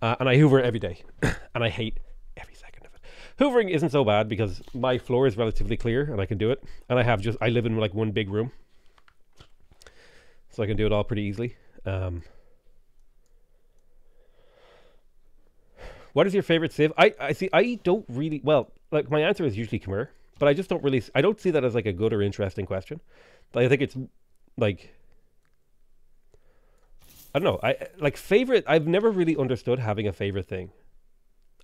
Uh, and I hoover every day. and I hate every second of it. Hoovering isn't so bad because my floor is relatively clear and I can do it. And I have just, I live in like one big room. So I can do it all pretty easily. Um, what is your favorite civ? I, I see, I don't really, well, like my answer is usually Khmer, but I just don't really, I don't see that as like a good or interesting question. I think it's like, I don't know. I like favorite. I've never really understood having a favorite thing.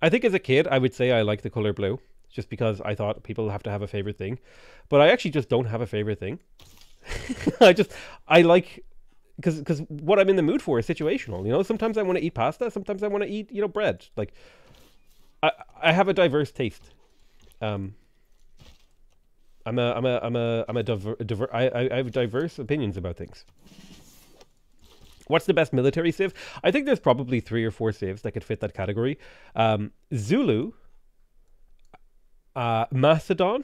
I think as a kid, I would say I like the color blue, just because I thought people have to have a favorite thing. But I actually just don't have a favorite thing. I just I like because because what I'm in the mood for is situational. You know, sometimes I want to eat pasta, sometimes I want to eat you know bread. Like I I have a diverse taste. Um. I'm a I'm a I'm a I'm a diver, diver I, I I have diverse opinions about things. What's the best military civ? I think there's probably three or four civs that could fit that category. Um, Zulu, uh, Macedon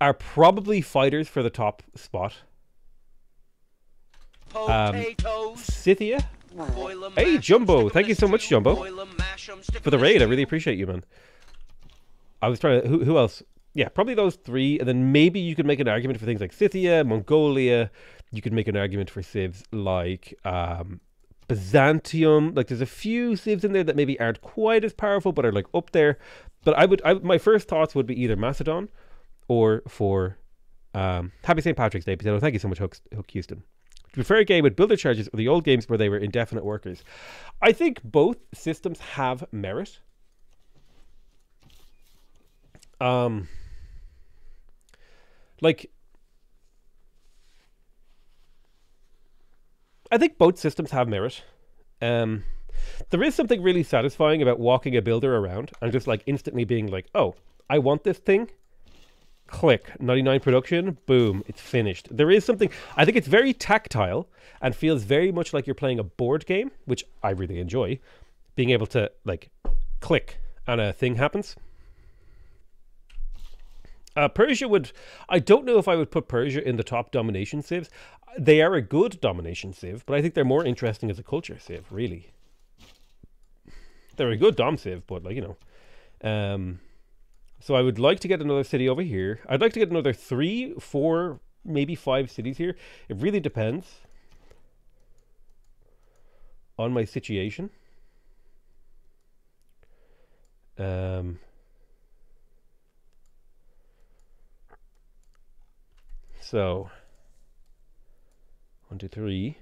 are probably fighters for the top spot. Potatoes. Scythia, Hey, Jumbo. Thank you so much. Jumbo, for the raid. I really appreciate you, man. I was trying to. Who, who else? Yeah, probably those three, and then maybe you could make an argument for things like Scythia, Mongolia. You could make an argument for civs like um, Byzantium. Like, there's a few civs in there that maybe aren't quite as powerful, but are like up there. But I would, I, my first thoughts would be either Macedon or for um, Happy St. Patrick's Day. Potato. Thank you so much, Hook, Hook Houston. Prefer a game with builder charges or the old games where they were indefinite workers. I think both systems have merit. Um, like, I think both systems have merit. Um, there is something really satisfying about walking a builder around and just like instantly being like, oh, I want this thing. Click 99 production, boom, it's finished. There is something, I think it's very tactile and feels very much like you're playing a board game, which I really enjoy. Being able to like click and a thing happens. Uh, Persia would. I don't know if I would put Persia in the top domination civs. They are a good domination civ, but I think they're more interesting as a culture civ. Really, they're a good dom civ, but like you know. Um, so I would like to get another city over here. I'd like to get another three, four, maybe five cities here. It really depends on my situation. Um. So, one, two, three.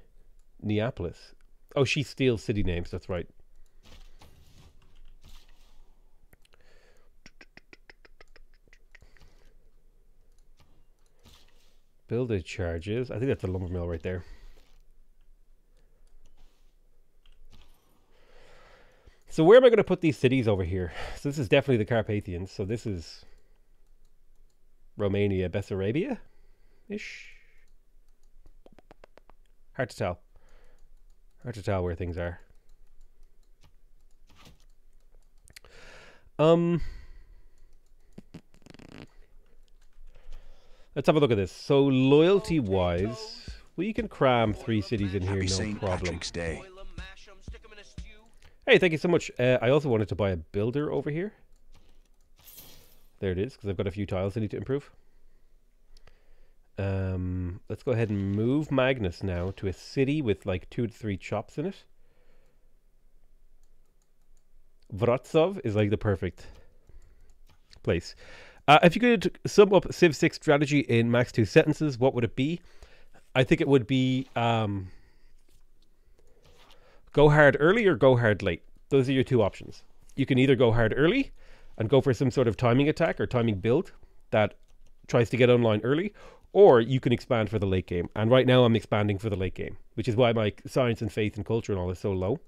Neapolis. Oh, she steals city names. That's right. Builder charges. I think that's a lumber mill right there. So where am I going to put these cities over here? So this is definitely the Carpathians. So this is Romania, Bessarabia, ish. Hard to tell. Hard to tell where things are. Um, let's have a look at this. So loyalty wise, we can cram three cities in here, Happy no St. problem. Patrick's Day. Boil 'em, mash 'em, stick 'em in a stew. Hey, thank you so much. Uh, I also wanted to buy a builder over here. There it is, because I've got a few tiles I need to improve. Um, let's go ahead and move Magnus now to a city with like two to three shops in it. Wrocław is like the perfect place. Uh, if you could sum up Civ 6 strategy in max two sentences, what would it be? I think it would be um, go hard early or go hard late. Those are your two options. You can either go hard early and go for some sort of timing attack or timing build that tries to get online early, or you can expand for the late game. And right now I'm expanding for the late game, which is why my science and faith and culture and all is so low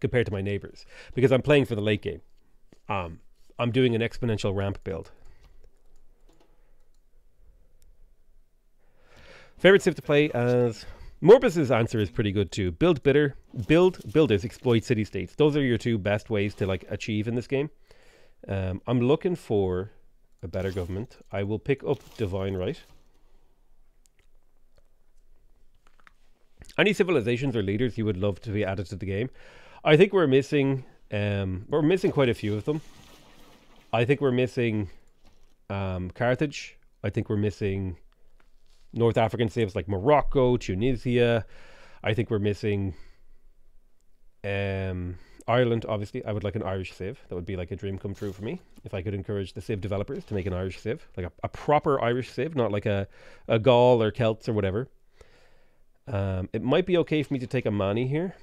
compared to my neighbors because I'm playing for the late game. Um, I'm doing an exponential ramp build. Favorite civ to play as Morbus's answer is pretty good too. Build bitter, build builders, exploit city states. Those are your two best ways to like achieve in this game. Um, I'm looking for a better government. I will pick up divine right. Any civilizations or leaders you would love to be added to the game? I think we're missing. Um, we're missing quite a few of them. I think we're missing um, Carthage. I think we're missing North African civs like Morocco, Tunisia. I think we're missing um, Ireland. Obviously, I would like an Irish civ. That would be like a dream come true for me. If I could encourage the civ developers to make an Irish civ, like a, a proper Irish civ, not like a a Gaul or Celts or whatever. Um, it might be okay for me to take Amani here.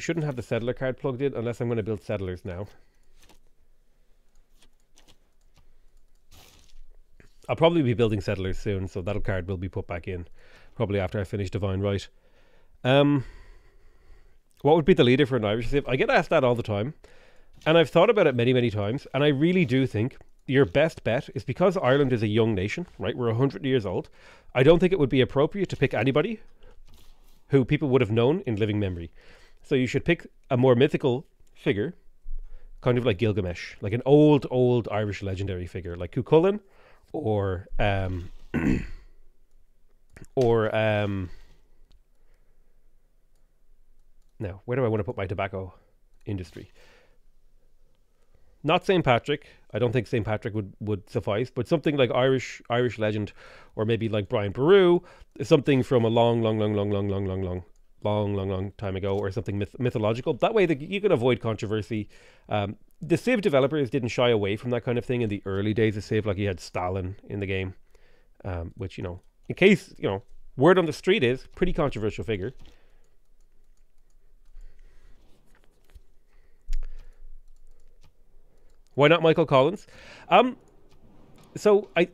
Shouldn't have the settler card plugged in unless I'm going to build settlers now. I'll probably be building settlers soon, so that card will be put back in probably after I finish Divine Right. Um, what would be the leader for an Irish civ? I get asked that all the time, and I've thought about it many, many times, and I really do think your best bet is because Ireland is a young nation, right? We're 100 years old. I don't think it would be appropriate to pick anybody who people would have known in living memory. So you should pick a more mythical figure, kind of like Gilgamesh, like an old, old Irish legendary figure, like Cuchulainn, or um, or um. Now, where do I want to put my tobacco industry? Not St. Patrick. I don't think St. Patrick would, would suffice, but something like Irish Irish legend, or maybe like Brian Boru, something from a long, long, long, long, long, long, long, long long, long, long time ago, or something myth- mythological. That way, the, you can avoid controversy. Um, the Civ developers didn't shy away from that kind of thing in the early days of Civ, like you had Stalin in the game, um, which you know, in case you know, word on the street is pretty controversial figure. Why not Michael Collins? Um, so I,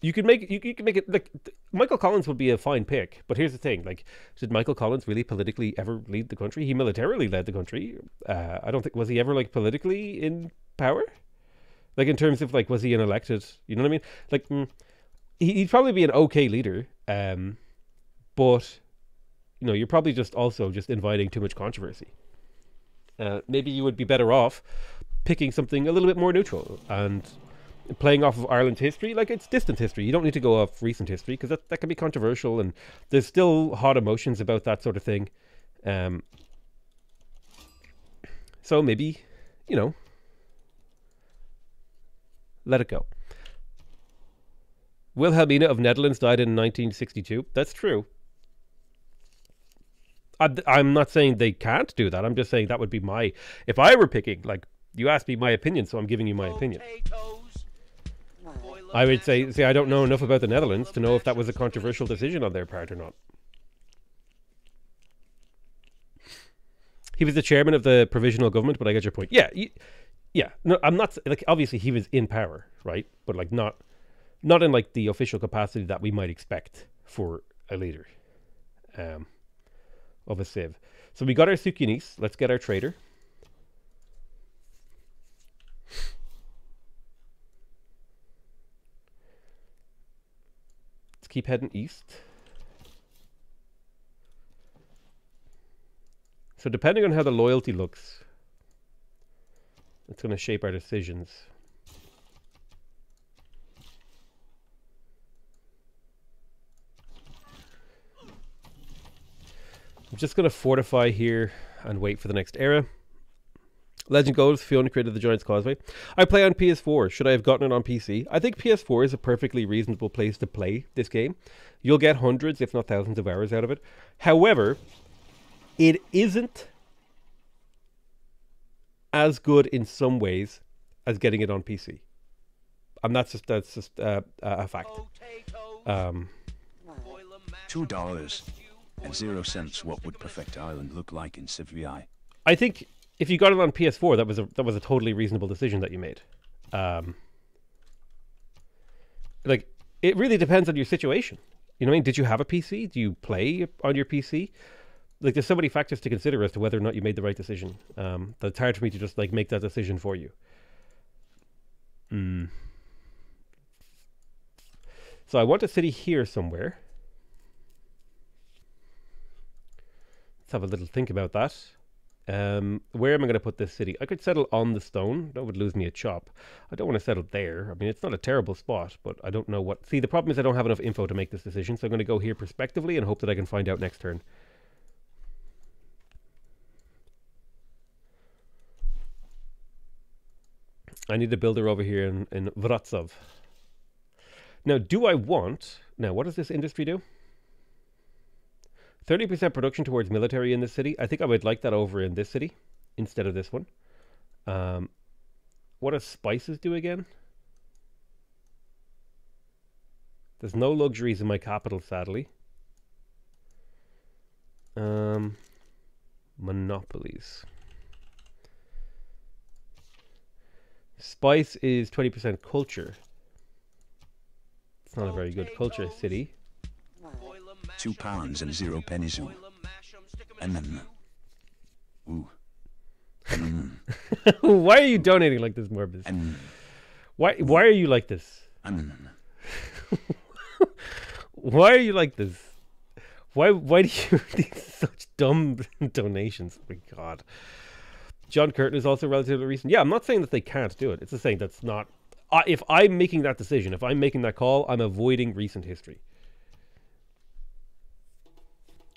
you could make you, you can make it like Michael Collins would be a fine pick, but here's the thing: like, did Michael Collins really politically ever lead the country? He militarily led the country. Uh, I don't think was he ever like politically in power, like in terms of like was he an elected? You know what I mean? Like, mm, he, he'd probably be an okay leader, um, but you know, you're probably just also just inviting too much controversy. Uh, maybe you would be better off picking something a little bit more neutral and playing off of Ireland's history, like it's distant history. You don't need to go off recent history because that, that can be controversial and there's still hot emotions about that sort of thing. Um, so maybe, you know, let it go. Wilhelmina of Netherlands died in 1962. That's true. I'm not saying they can't do that. I'm just saying that would be my. If I were picking, like, you asked me my opinion, so I'm giving you my opinion. I would say, see, I don't know enough about the. Netherlands to know if that was a controversial decision on their part or not. He was the chairman of the provisional government, but I get your point. Yeah, y- yeah. No, I'm not like obviously he was in power, right? But like not not in like the official capacity that we might expect for a leader um, of a civ. So we got our Sukiennice. Let's get our trader. Keep heading east. So depending on how the loyalty looks, it's going to shape our decisions. I'm just going to fortify here and wait for the next era. Legend goes, Fiona created the Giant's Causeway. I play on PS4. Should I have gotten it on PC? I think PS4 is a perfectly reasonable place to play this game. You'll get hundreds, if not thousands, of hours out of it. However, it isn't as good in some ways as getting it on PC. And that's just that's just uh, a fact. Potatoes, Um, boil 'em, mash Two 'em, dollars stew, boil and 'em, zero mash cents. 'em, What stick would 'em in Perfect stew. Island look like in Civ VI? I think if you got it on PS4, that was a that was a totally reasonable decision that you made. Um, like it really depends on your situation. You know what I mean? Did you have a PC? Do you play on your PC? Like there's so many factors to consider as to whether or not you made the right decision. Um, that it's hard for me to just like make that decision for you. Mm. So I want a city here somewhere. Let's have a little think about that. Um, where am I going to put this city? I could settle on the stone. That would lose me a chop. I don't want to settle there. I mean, it's not a terrible spot, but I don't know what. See, the problem is I don't have enough info to make this decision, so I'm going to go here prospectively and hope that I can find out next turn. I need a builder over here in, in Vratsov. Now, do I want... Now, what does this industry do? 30% production towards military in this city. I think I would like that over in this city instead of this one. Um, what does spices do again? There's no luxuries in my capital, sadly. Um, monopolies. Spice is 20% culture. It's not a very good culture city. Boil 'em, mash Two 'em, stick pounds 'em in and zero pennies. boil 'em, mash 'em, stick 'em in And then, ooh, mm, why are you donating like this, Morbus? and Why why are you like this? Why are you like this? Why why do you these such dumb donations? Oh my god. John Curtin is also relatively recent. Yeah, I'm not saying that they can't do it. It's just saying that's not. I if I'm making that decision, if I'm making that call, I'm avoiding recent history.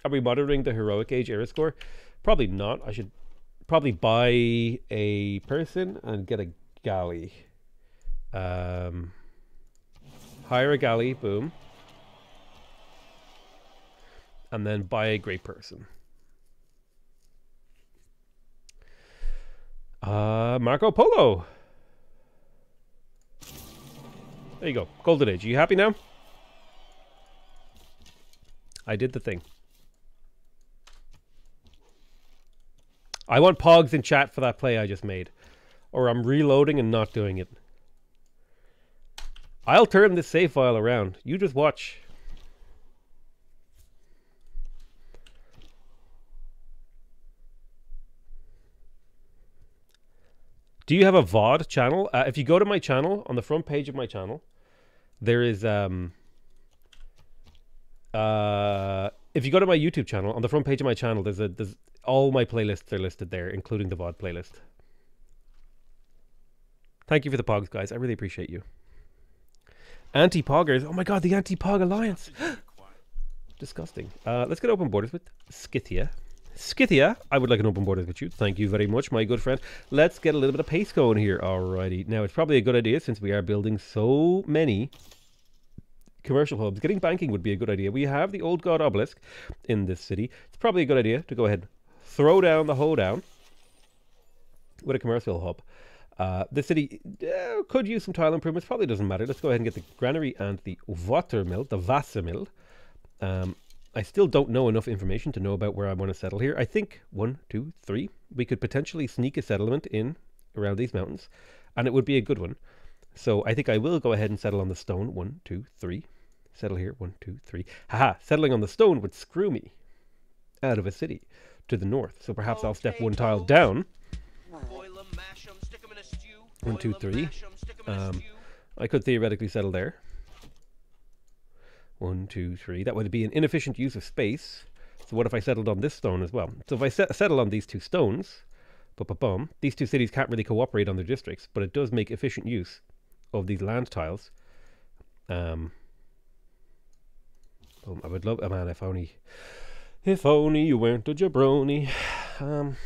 Are we monitoring the heroic age era score? Probably not. I should probably buy a person and get a galley. Um, hire a galley, boom. And then buy a great person. Uh, Marco Polo. There you go. Golden Age. Are you happy now? I did the thing. I want pogs in chat for that play I just made. Or I'm reloading and not doing it. I'll turn this save file around. You just watch. Do you have a VOD channel? Uh, if you go to my channel, on the front page of my channel, there is um uh if you go to my YouTube channel, on the front page of my channel, there's a there's all my playlists are listed there, including the VOD playlist. Thank you for the pogs, guys. I really appreciate you. Anti-poggers. Oh my god, the anti-pog alliance. Disgusting. Uh, let's get open borders with Scythia. Scythia, I would like an open borders with you. Thank you very much, my good friend. Let's get a little bit of pace going here. Alrighty. Now, it's probably a good idea since we are building so many commercial hubs. Getting banking would be a good idea. We have the old god obelisk in this city. It's probably a good idea to go ahead, throw down the hoedown with a commercial hub. Uh, the city uh, could use some tile improvements. Probably doesn't matter. Let's go ahead and get the granary and the water mill, the Wassermill. Um, I still don't know enough information to know about where I want to settle here. I think one, two, three. We could potentially sneak a settlement in around these mountains, and it would be a good one. So I think I will go ahead and settle on the stone. One, two, three. Settle here. One, two, three. Haha. Settling on the stone would screw me out of a city to the north. So perhaps I'll step one tile down. Boil 'em, mash 'em, stick 'em in a stew. One, two, Boil 'em, three. mash 'em, stick 'em in a Um. I could theoretically settle there. One, two, three. That would be an inefficient use of space. So what if I settled on this stone as well? So if I set, settle on these two stones, bum, these two cities can't really cooperate on their districts, but it does make efficient use of these land tiles. Um, boom, I would love, oh man, if only, if only you weren't a jabroni. Um,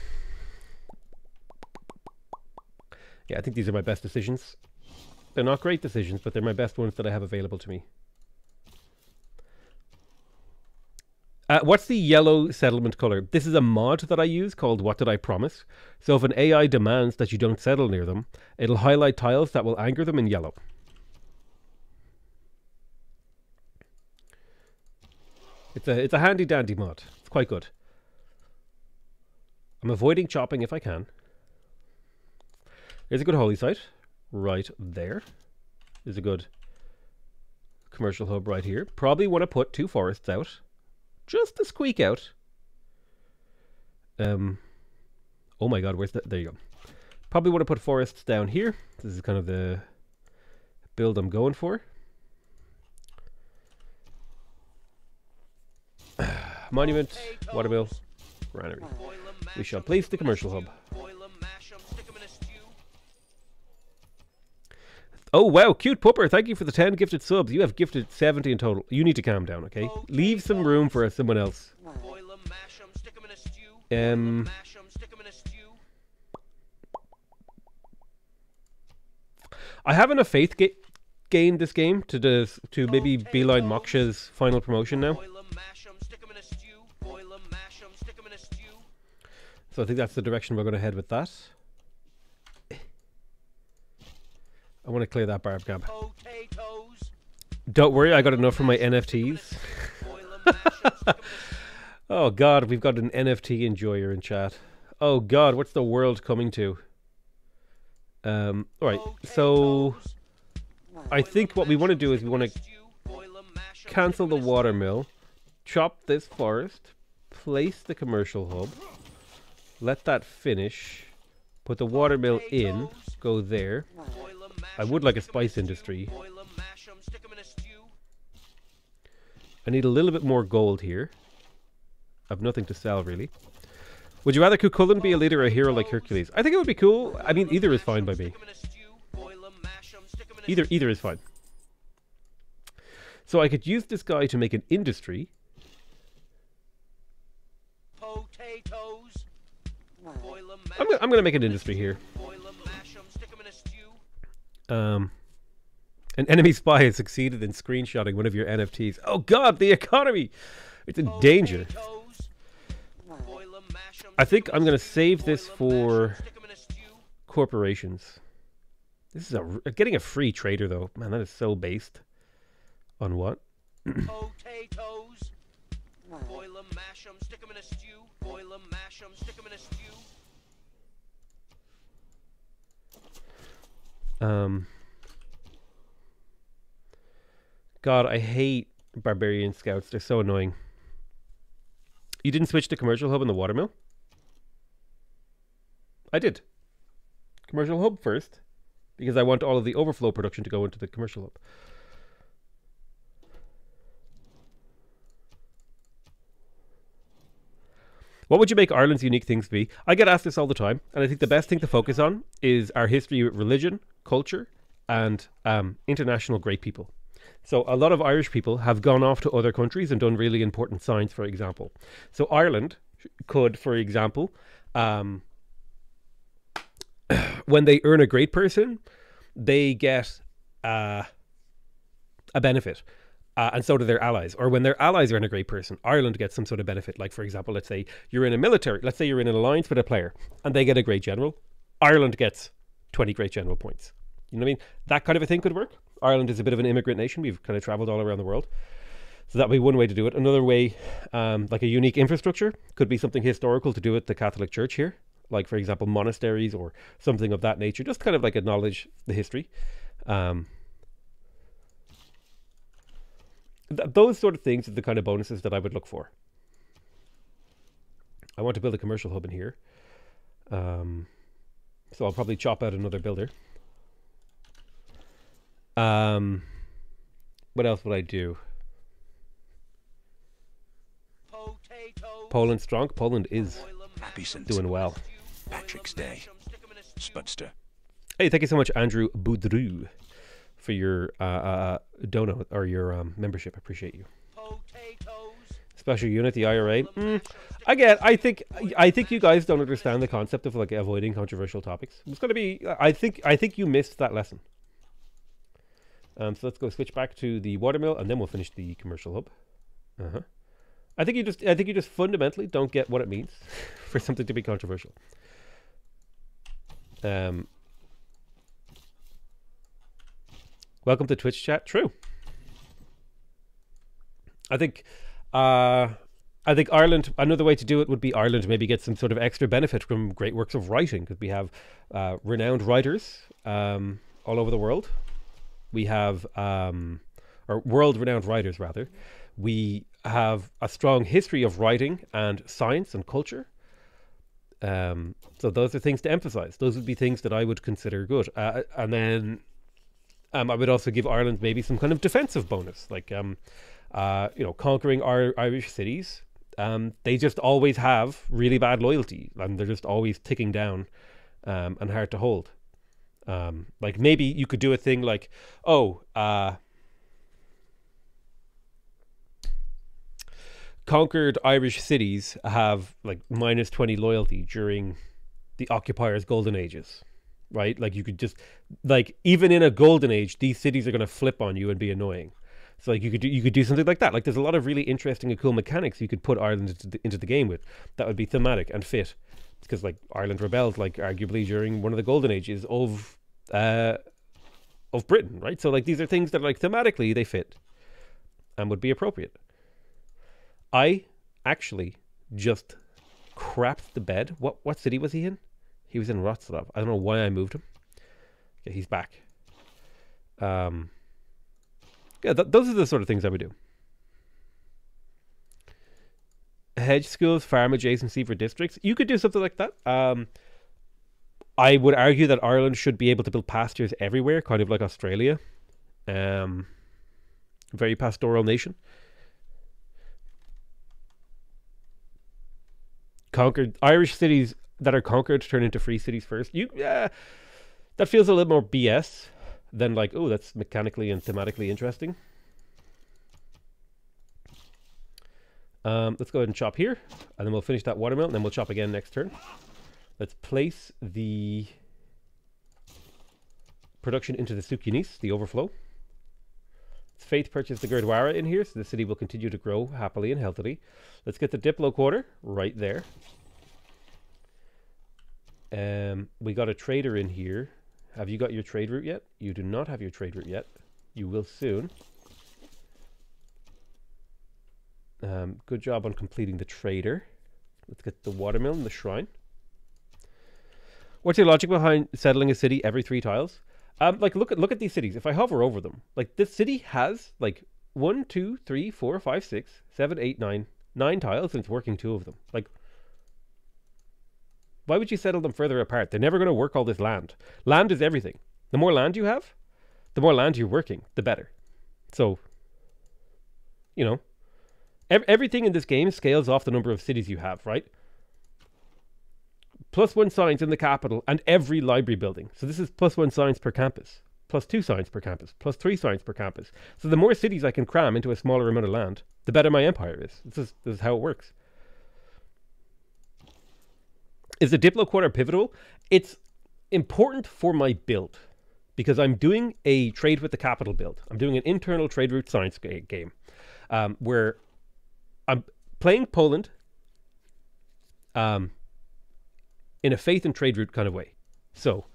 yeah, I think these are my best decisions. They're not great decisions, but they're my best ones that I have available to me. Uh, what's the yellow settlement color? This is a mod that I use called What Did I Promise? So if an AI demands that you don't settle near them, it'll highlight tiles that will anger them in yellow. It's a it's a handy dandy mod. It's quite good. I'm avoiding chopping if I can. There's a good holy site right there. There's a good commercial hub right here. Probably want to put two forests out. Just to squeak out. Um Oh my god, where's that? There you go. Probably want to put forests down here. This is kind of the build I'm going for. Monument, watermill, granary. We shall place the commercial hub. Oh wow, cute pupper! Thank you for the ten gifted subs. You have gifted seventy in total. You need to calm down, okay? Leave some room for someone else. Boil 'em, mash 'em, stick 'em in a stew. Um, Mash 'em, stick 'em in a stew. I have enough faith ga- gained this game to des- to maybe beeline Moksha's final promotion now. Boil 'em, mash 'em, stick 'em in a stew. Boil 'em, mash 'em, stick 'em in a stew. So I think that's the direction we're going to head with that. I want to clear that barb. Potatoes. Don't worry, I got enough for my NFTs. Boil 'em, mash 'em, stick 'em in a stew. Oh god, we've got an NFT enjoyer in chat. Oh god, what's the world coming to? Um, all right, so I think what we want to do is we want to Stew. Boil 'em, mash 'em, cancel the the 'em in watermill, chop this forest, place the commercial hub, let that finish, put the watermill in, go there. Boil 'em, mash I would like a stick 'em in spice industry. Boil 'em, mash 'em, stick 'em in a stew. I need a little bit more gold here. I've nothing to sell really. Would you rather Cuchulainn be a leader or a hero like Hercules? I think it would be cool. I mean, either is fine by me. Stick 'em in a stew. Boil 'em, mash 'em, stick 'em in a Either either is fine. So I could use this guy to make an industry. Potatoes. Boil 'em, mash I'm, I'm going to make an industry here. Um, an enemy spy has succeeded in screenshotting one of your NFTs. Oh God, the economy! It's in danger. I think I'm to save this for corporations. This is a getting a free trader though. Man, that is so based on what? Potatoes. In a stew. In a stew. Um. God, I hate barbarian scouts. They're so annoying. You didn't switch to commercial hub in the watermill? I did. Commercial hub first, because I want all of the overflow production to go into the commercial hub. What would you make Ireland's unique things be? I get asked this all the time, and I think the best thing to focus on is our history with religion, culture, and um, international great people. So a lot of Irish people have gone off to other countries and done really important science, for example. So Ireland could, for example, um, when they earn a great person, they get uh, a benefit. Uh, and so do their allies. Or when their allies are in a great person, Ireland gets some sort of benefit. Like, for example, let's say you're in a military, let's say you're in an alliance with a player and they get a great general. Ireland gets 20 great general points. You know what I mean? That kind of a thing could work. Ireland is a bit of an immigrant nation. We've kind of traveled all around the world. So that would be one way to do it. Another way, um, like a unique infrastructure, could be something historical to do with the Catholic Church here. Like, for example, monasteries or something of that nature. Just kind of like acknowledge the history. Um, th- those sort of things are the kind of bonuses that I would look for. I want to build a commercial hub in here. Um, so I'll probably chop out another builder. Um, what else would I do? Potatoes. Poland strong. Poland is Boil 'em, mash Happy 'em, since doing well. stew, boil 'em, Patrick's Day. mash 'em, stick 'em in a stew. Spudster. Hey, thank you so much, Andrew Boudreau, for your uh, uh, dono or your um, membership. I appreciate you. Special unit, the IRA. Mm, 'em I think. I think you guys don't understand the concept of like avoiding controversial topics. It's going to be. I think. I think you missed that lesson. Um, so let's go switch back to the watermill, and then we'll finish the commercial hub. Uh huh. I think you just. I think you just fundamentally don't get what it means for something to be controversial. Um. Welcome to Twitch chat. True. I think. Uh, I think Ireland. Another way to do it would be Ireland maybe get some sort of extra benefit from great works of writing because we have uh, renowned writers um, all over the world. We have, um, or world-renowned writers rather. We have a strong history of writing and science and culture. Um, so those are things to emphasize. Those would be things that I would consider good. Uh, and then um, I would also give Ireland maybe some kind of defensive bonus, like um, uh, you know, conquering our Irish cities. Um, they just always have really bad loyalty, and they're just always ticking down, um, and hard to hold. Um, like maybe you could do a thing like, oh, uh, conquered Irish cities have like minus twenty loyalty during the occupiers' golden ages, right? Like you could just like even in a golden age, these cities are going to flip on you and be annoying. So like you could do you could do something like that. Like there's a lot of really interesting and cool mechanics you could put Ireland into the, into the game with that would be thematic and fit. Because like Ireland rebelled like arguably during one of the golden ages of uh of Britain, right? So like these are things that like thematically they fit and would be appropriate. I actually just crapped the bed. What what city was he in? He was in Wrocław. I don't know why I moved him. Okay, he's back. Um, yeah, th- those are the sort of things I would do. Hedge schools, farm adjacency for districts. You could do something like that. Um, I would argue that Ireland should be able to build pastures everywhere, kind of like Australia. Um, very pastoral nation. Conquered Irish cities that are conquered turn into free cities first. You, that feels a little more BS than like, oh, that's mechanically and thematically interesting. Um, let's go ahead and chop here, and then we'll finish that watermelon, and then we'll chop again next turn. Let's place the production into the Sukiennice, the overflow. Let's faith purchase the Gurdwara in here, so the city will continue to grow happily and healthily. Let's get the Diplo quarter right there. Um, we got a trader in here. Have you got your trade route yet? You do not have your trade route yet. You will soon. Um, good job on completing the trader. Let's get the watermill and the shrine. What's your logic behind settling a city every three tiles? Um, like look at look at these cities. If I hover over them, like this city has like one, two, three, four, five, six, seven, eight, nine, nine tiles, and it's working two of them. Like, why would you settle them further apart? They're never going to work all this land. Land is everything. The more land you have, the more land you're working, the better. So, you know, ev- everything in this game scales off the number of cities you have, right? Plus one science in the capital and every library building. So this is plus one science per campus, plus two science per campus, plus three science per campus. So the more cities I can cram into a smaller amount of land, the better my empire is. This is, this is how it works. Is the Diplo quarter pivotal? It's important for my build because I'm doing a trade with the capital build. I'm doing an internal trade route science ga- game um, where I'm playing Poland um, in a faith and trade route kind of way. So,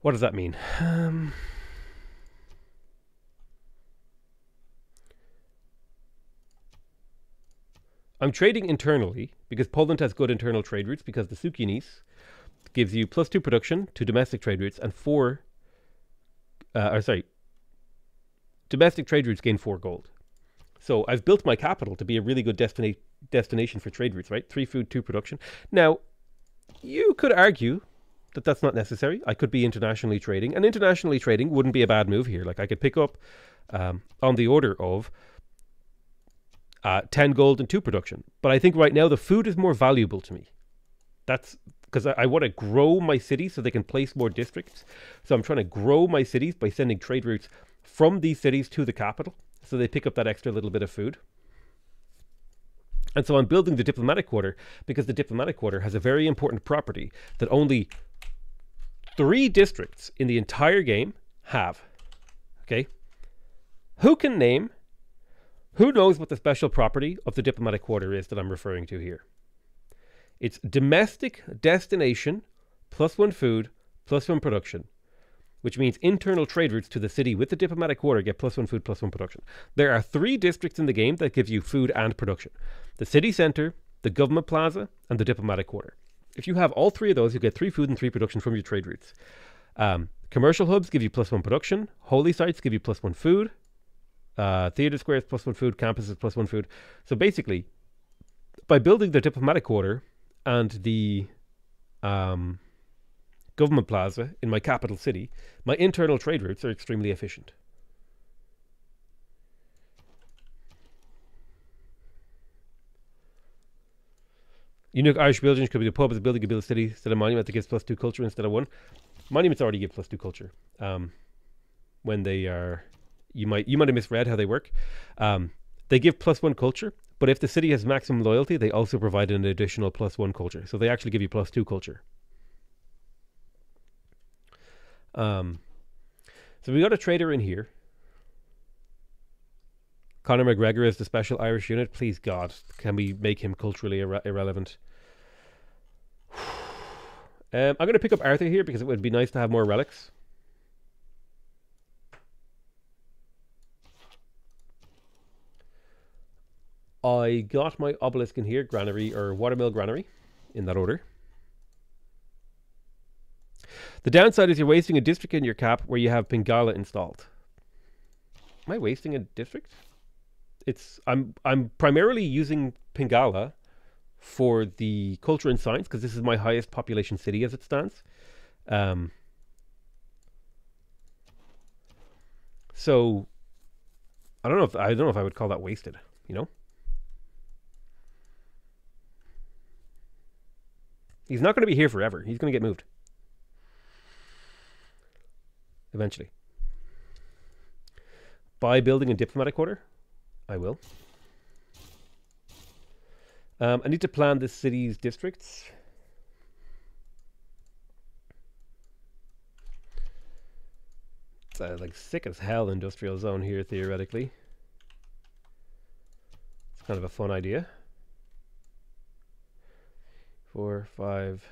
what does that mean? Um, I'm trading internally because Poland has good internal trade routes because the Sukiennice gives you plus two production to domestic trade routes and four uh, or sorry, domestic trade routes gain four gold. So I've built my capital to be a really good destina- destination for trade routes, right? Three food, two production. Now, you could argue that that's not necessary. I could be internationally trading, and internationally trading wouldn't be a bad move here. Like I could pick up um, on the order of uh, 10 gold and 2 production. But I think right now the food is more valuable to me. That's because I, I want to grow my cities so they can place more districts. So I'm trying to grow my cities by sending trade routes from these cities to the capital so they pick up that extra little bit of food. And so I'm building the diplomatic quarter because the diplomatic quarter has a very important property that only three districts in the entire game have. Okay? Who can name, who knows what the special property of the diplomatic quarter is that I'm referring to here? It's domestic destination plus one food plus one production, which means internal trade routes to the city with the diplomatic quarter get plus one food plus one production. There are three districts in the game that give you food and production the city center, the government plaza, and the diplomatic quarter. If you have all three of those, you get three food and three production from your trade routes. Um, commercial hubs give you plus one production, holy sites give you plus one food, uh, theater squares plus one food, campuses plus one food. So basically, by building the diplomatic quarter and the um, government plaza in my capital city, my internal trade routes are extremely efficient. Unique Irish buildings could be the pub a building could build a city instead of monument that gives plus two culture instead of one. Monuments already give plus two culture. Um, when they are you might you might have misread how they work. Um, they give plus one culture, but if the city has maximum loyalty, they also provide an additional plus one culture. So they actually give you plus two culture. Um, so we got a trader in here. Conor McGregor is the special Irish unit. Please God, can we make him culturally irre- irrelevant? um, I'm going to pick up Arthur here because it would be nice to have more relics. I got my obelisk in here, granary or watermill granary, in that order. The downside is you're wasting a district in your cap where you have Pingala installed. Am I wasting a district? It's I'm I'm primarily using Pingala for the culture and science because this is my highest population city as it stands. Um, so I don't know if I don't know if I would call that wasted. You know. He's not going to be here forever. He's going to get moved. Eventually. By building a diplomatic quarter? I will. Um, I need to plan the city's districts. It's uh, like sick as hell industrial zone here, theoretically. It's kind of a fun idea four, five,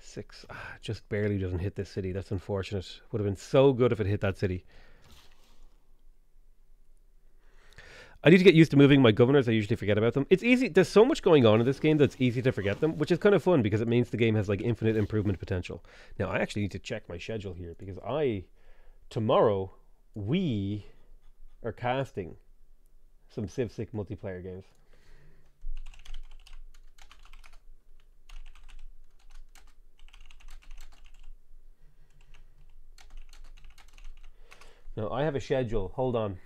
six. Ah, just barely doesn't hit this city. That's unfortunate. Would have been so good if it hit that city. I need to get used to moving my governors. I usually forget about them. It's easy. There's so much going on in this game that's easy to forget them, which is kind of fun because it means the game has like infinite improvement potential. Now, I actually need to check my schedule here because I, tomorrow, we are casting some Civ 6 multiplayer games. No, I have a schedule. Hold on.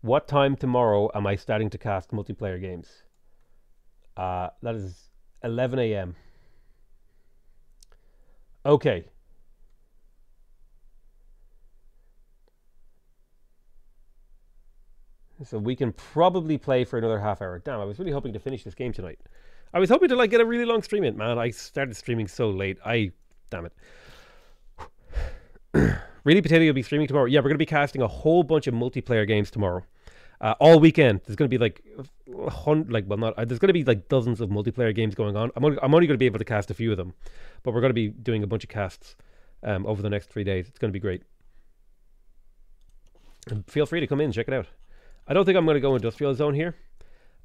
What time tomorrow am I starting to cast multiplayer games? Uh, that is 11 a.m. Okay. So we can probably play for another half hour. Damn, I was really hoping to finish this game tonight. I was hoping to like get a really long stream in. Man, I started streaming so late. I damn it. really, Potato, you'll be streaming tomorrow. Yeah, we're going to be casting a whole bunch of multiplayer games tomorrow. Uh, all weekend, there's going to be like, a hun- like well, not uh, there's going to be like dozens of multiplayer games going on. I'm only, I'm only going to be able to cast a few of them, but we're going to be doing a bunch of casts um, over the next three days. It's going to be great. Feel free to come in, and check it out. I don't think I'm going to go industrial zone here.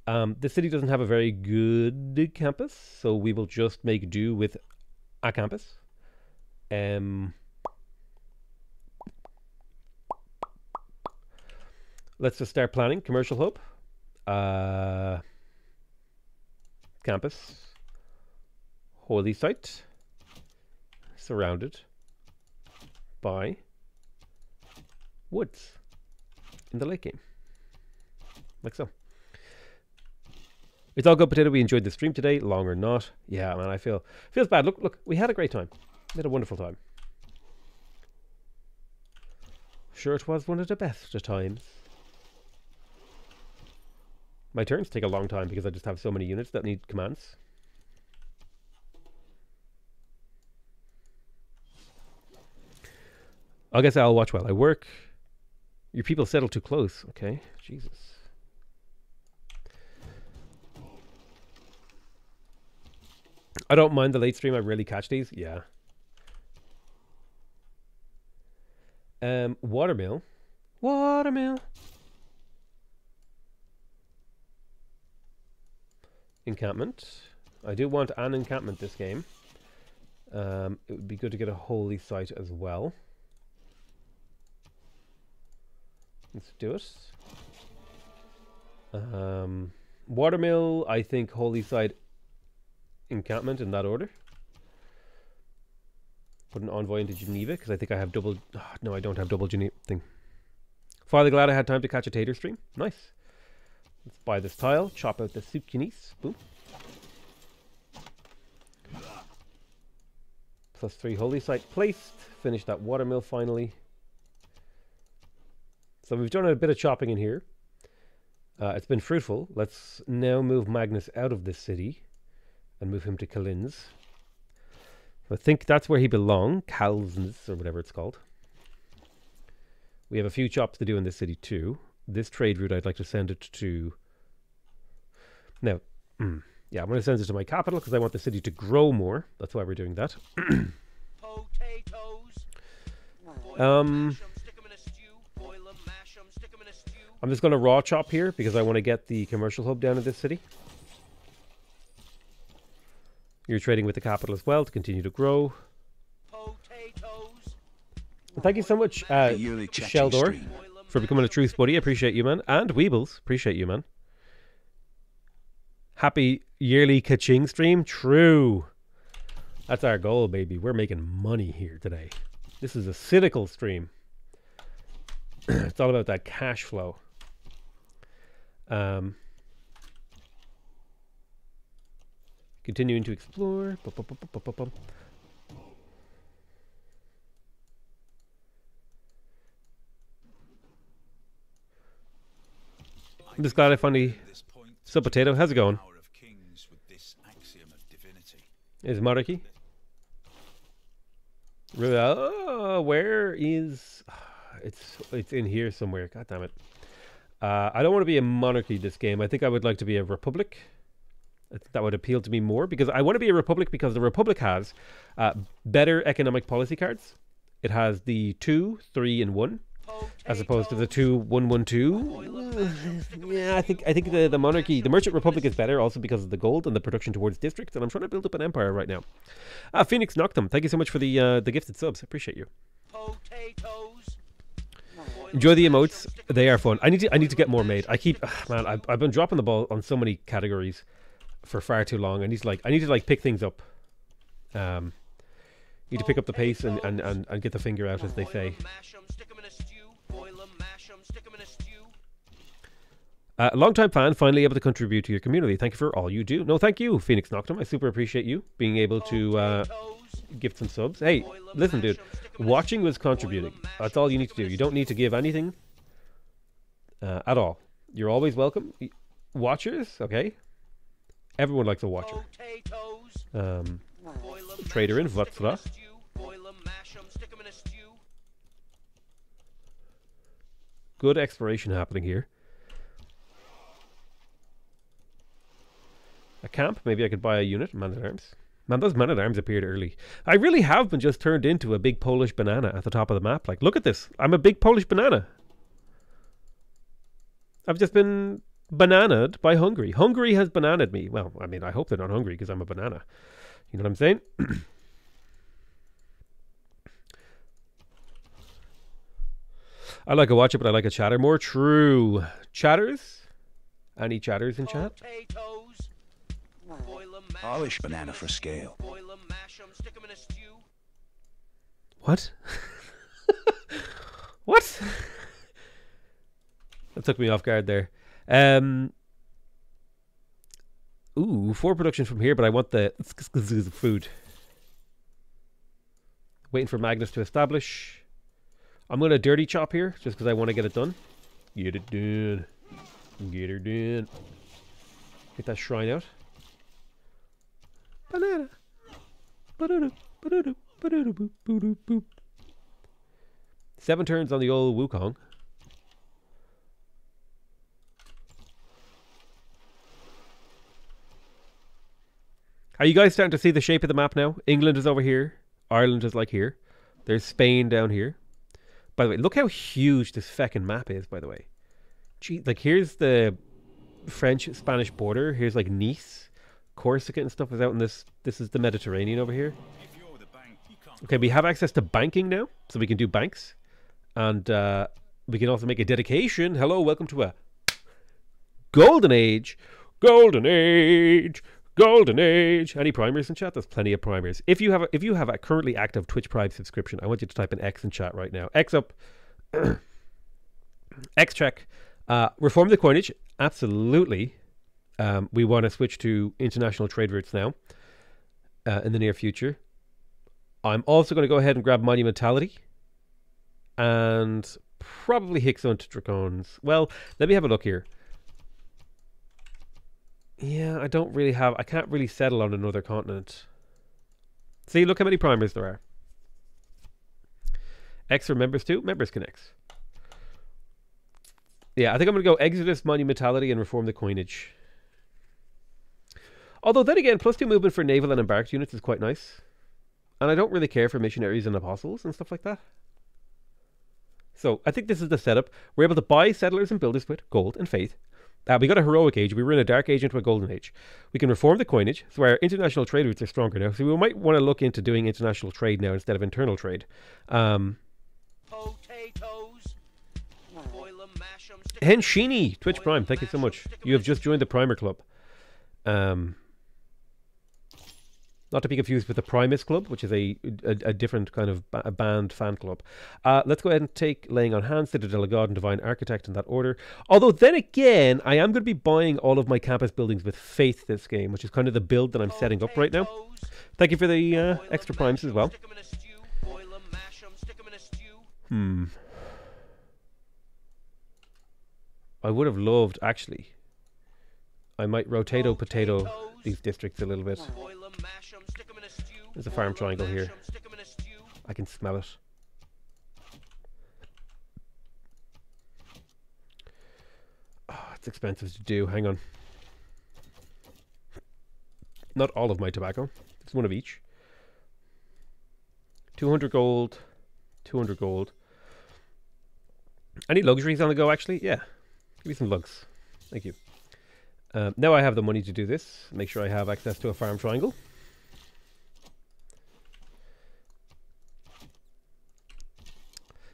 Um, the city doesn't have a very good campus, so we will just make do with a campus. Um, let's just start planning. Commercial hub. Uh, campus. Holy site. Surrounded by woods in the late game. Like so. It's all good potato. We enjoyed the stream today, long or not. Yeah, man, I feel feels bad. Look, look, we had a great time. Had a wonderful time. Sure, it was one of the best of times. My turns take a long time because I just have so many units that need commands. I guess I'll watch while I work. Your people settle too close. Okay, Jesus. I don't mind the late stream. I really catch these. Yeah. Um, watermill. Watermill. Encampment. I do want an encampment this game. Um, it would be good to get a holy site as well. Let's do it. Um, watermill, I think holy site encampment in that order. Put an envoy into Geneva because I think I have double. Oh, no, I don't have double Geneva thing. Finally glad I had time to catch a tater stream. Nice. Let's buy this tile. Chop out the zucchinis. Boom. Plus three holy site placed. Finish that watermill finally. So we've done a bit of chopping in here. Uh, it's been fruitful. Let's now move Magnus out of this city and move him to Kalins. I think that's where he belongs, Kalsnes or whatever it's called. We have a few chops to do in this city too. This trade route, I'd like to send it to. Now, mm, yeah, I'm going to send it to my capital because I want the city to grow more. That's why we're doing that. Potatoes. Um, mash 'em, stick 'em in a stew. Boil 'em, mash 'em, stick 'em in a stew. I'm just going to raw chop here because I want to get the commercial hub down in this city. You're trading with the capital as well to continue to grow. Potatoes. Thank you so much, uh, A yearly Chechen Sheldor. For becoming a truth buddy. Appreciate you, man. And Weebles, appreciate you, man. Happy yearly Kaching stream. True. That's our goal, baby. We're making money here today. This is a cynical stream. it's all about that cash flow. Um, continuing to explore. Bum, bum, bum. I'm just glad I finally. This Potato, how's it going? Is monarchy? Really? Oh, where is? It's it's in here somewhere. God damn it! Uh, I don't want to be a monarchy this game. I think I would like to be a republic. I think that would appeal to me more because I want to be a republic because the republic has uh, better economic policy cards. It has the two, three, and one, as opposed to the two, one, one, two. Yeah, I think I think the, the monarchy, the merchant republic is better also because of the gold and the production towards districts. And I'm trying to build up an empire right now. Uh, Phoenix Noctum, thank you so much for the uh, the gifted subs. I appreciate you. Potatoes. Enjoy the emotes. They are fun. I need to I need to get more made. I keep ugh, man. I've, I've been dropping the ball on so many categories for far too long. I need to like I need to like pick things up. Um, need to pick up the pace and, and, and, and get the finger out, as they say. Uh, long time fan, finally able to contribute to your community. Thank you for all you do. No, thank you, Phoenix Noctum. I super appreciate you being able to uh, gift some subs. Hey, listen, dude. Watching was contributing. That's all you need to do. You don't need to give anything uh, at all. You're always welcome. Watchers, okay? Everyone likes a watcher. Um, Trader in 'em, stick 'em in a Wrocław. stew. Boil 'em, mash 'em, stick 'em in a stew. good exploration happening here. A camp? Maybe I could buy a unit. Man at arms. Man, those man at arms appeared early. I really have been just turned into a big Polish banana at the top of the map. Like, look at this. I'm a big Polish banana. I've just been bananaed by Hungary. Hungary has bananaed me. Well, I mean, I hope they're not hungry because I'm a banana. You know what I'm saying? I like a watcher, but I like a chatter more. True. Chatters? Any chatters in chat? Potatoes. Polish banana for scale. What? what? that took me off guard there. Um. Ooh, four production from here, but I want the food. Waiting for Magnus to establish. I'm going to dirty chop here, just because I want to get it done. Get it done. Get her done. Get that shrine out. Banana. Seven turns on the old Wukong. Are you guys starting to see the shape of the map now? England is over here. Ireland is like here. There's Spain down here. By the way, look how huge this feckin' map is, by the way. Gee, like here's the French Spanish border. Here's like Nice, Corsica and stuff is out in this this is the Mediterranean over here. Okay, we have access to banking now, so we can do banks, and uh, we can also make a dedication. Hello, welcome to a golden age, golden age, golden age. Any primers in chat? There's plenty of primers. If you have a, if you have a currently active Twitch Prime subscription, I want you to type in X in chat right now. X up, X check. Uh, reform the coinage. Absolutely. Um, we want to switch to international trade routes now uh, in the near future. I'm also going to go ahead and grab Monumentality and probably Hic Sunt Dracones. Well, let me have a look here. Yeah, I don't really have. I can't really settle on another continent. See, look how many primers there are. X for members too. Members connects. Yeah, I think I'm going to go Exodus, Monumentality, and Reform the Coinage. Although then again, plus two movement for naval and embarked units is quite nice. And I don't really care for missionaries and apostles and stuff like that. So I think this is the setup. We're able to buy settlers and builders with gold and faith. Uh, we got a heroic age. We were in a dark age into a golden age. We can reform the coinage, so our international trade routes are stronger now. So we might want to look into doing international trade now instead of internal trade. Um, Potatoes. Boil 'em, mash 'em, stick 'em in. Henshini, Twitch Prime, thank you so much. You have just joined the Primer Club. Um, not to be confused with the Primus Club, which is a a, a different kind of ba- band fan club. Uh, let's go ahead and take Laying on Hands, Citadel of God, and Divine Architect in that order. Although then again, I am going to be buying all of my campus buildings with Faith this game, which is kind of the build that I'm setting up right now. Thank you for the uh, extra primes as well. Hmm. I would have loved actually. I might rotato potato these districts a little bit. There's a farm triangle here. I can smell it. Oh, it's expensive to do. Hang on. Not all of my tobacco. It's one of each. 200 gold. 200 gold. Any luxuries on the go, actually? Yeah. Give me some lugs. Thank you. Um, now I have the money to do this. Make sure I have access to a farm triangle.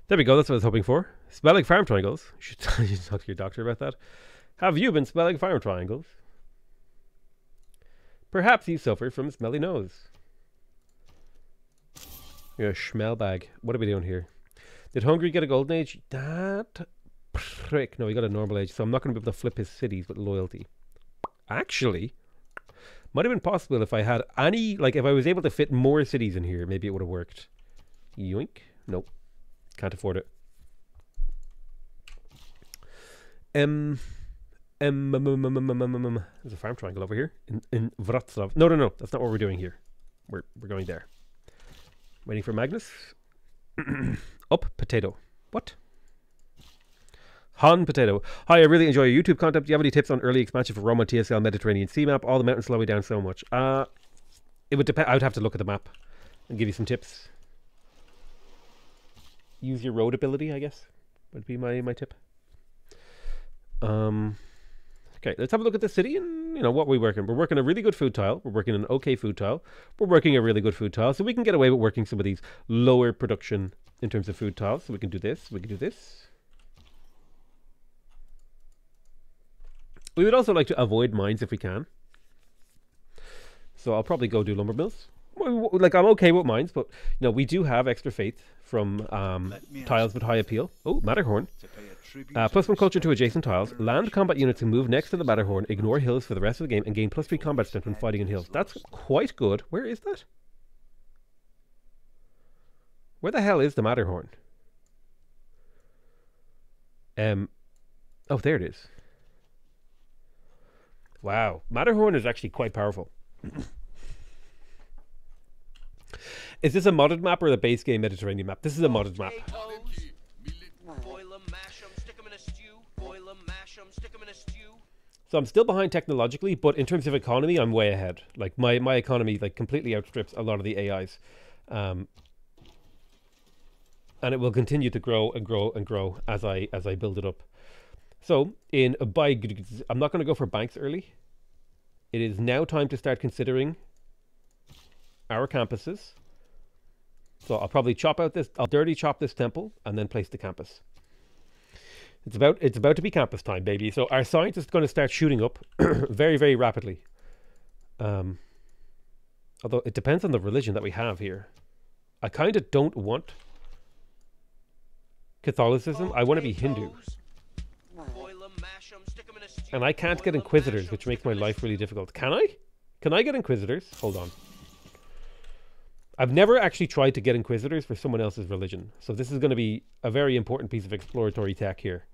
There we go. That's what I was hoping for. Smelling farm triangles. You should, you should talk to your doctor about that. Have you been smelling farm triangles? Perhaps you suffer from a smelly nose. You're a schmell bag. What are we doing here? Did Hungary get a golden age? That prick. No, he got a normal age, so I'm not going to be able to flip his cities with loyalty. Actually, might have been possible if I had any, like, if I was able to fit more cities in here, maybe it would have worked. Yoink. Nope. Can't afford it. Um, um, um, um, um, um, um, um, um, there's a farm triangle over here in, in Wrocław. No, no, no. That's not what we're doing here. We're, we're going there. Waiting for Magnus. Up, potato. What? Han Potato. Hi, I really enjoy your YouTube content. Do you have any tips on early expansion for Roma TSL Mediterranean Sea map? All the mountains slow me down so much. Uh, it would depend. I would have to look at the map and give you some tips use your road ability, I guess, would be my, my tip. Um, okay, let's have a look at the city and, you know, what we're working. We're working a really good food tile. We're working an okay food tile. We're working a really good food tile. So we can get away with working some of these lower production in terms of food tiles. So we can do this. We can do this. We would also like to avoid mines if we can. So I'll probably go do lumber mills. Like, I'm okay with mines, but, you know, we do have extra faith from um, tiles with high appeal. Oh, Matterhorn. To pay a tribute Uh, plus one culture to adjacent tiles. Land combat units who move next to the Matterhorn ignore hills for the rest of the game and gain plus three combat strength when fighting in hills. That's quite good. Where is that? Where the hell is the Matterhorn? Um, oh, there it is. Wow, Matterhorn is actually quite powerful. Is this a modded map or the base game Mediterranean map? This is a modded map. So I'm still behind technologically, but in terms of economy, I'm way ahead. Like my, my economy like completely outstrips a lot of the AIs, um, and it will continue to grow and grow and grow as I as I build it up. So in a by, I'm not going to go for banks early. It is now time to start considering our campuses. So I'll probably chop out this. I'll dirty chop this temple and then place the campus. It's about it's about to be campus time, baby. So our science is going to start shooting up very very rapidly. Um, although it depends on the religion that we have here. I kind of don't want Catholicism. I want to be Hindu, and I can't get Inquisitors, which makes my life really difficult. Can I? Can I get Inquisitors? Hold on. I've never actually tried to get Inquisitors for someone else's religion, so this is going to be a very important piece of exploratory tech here.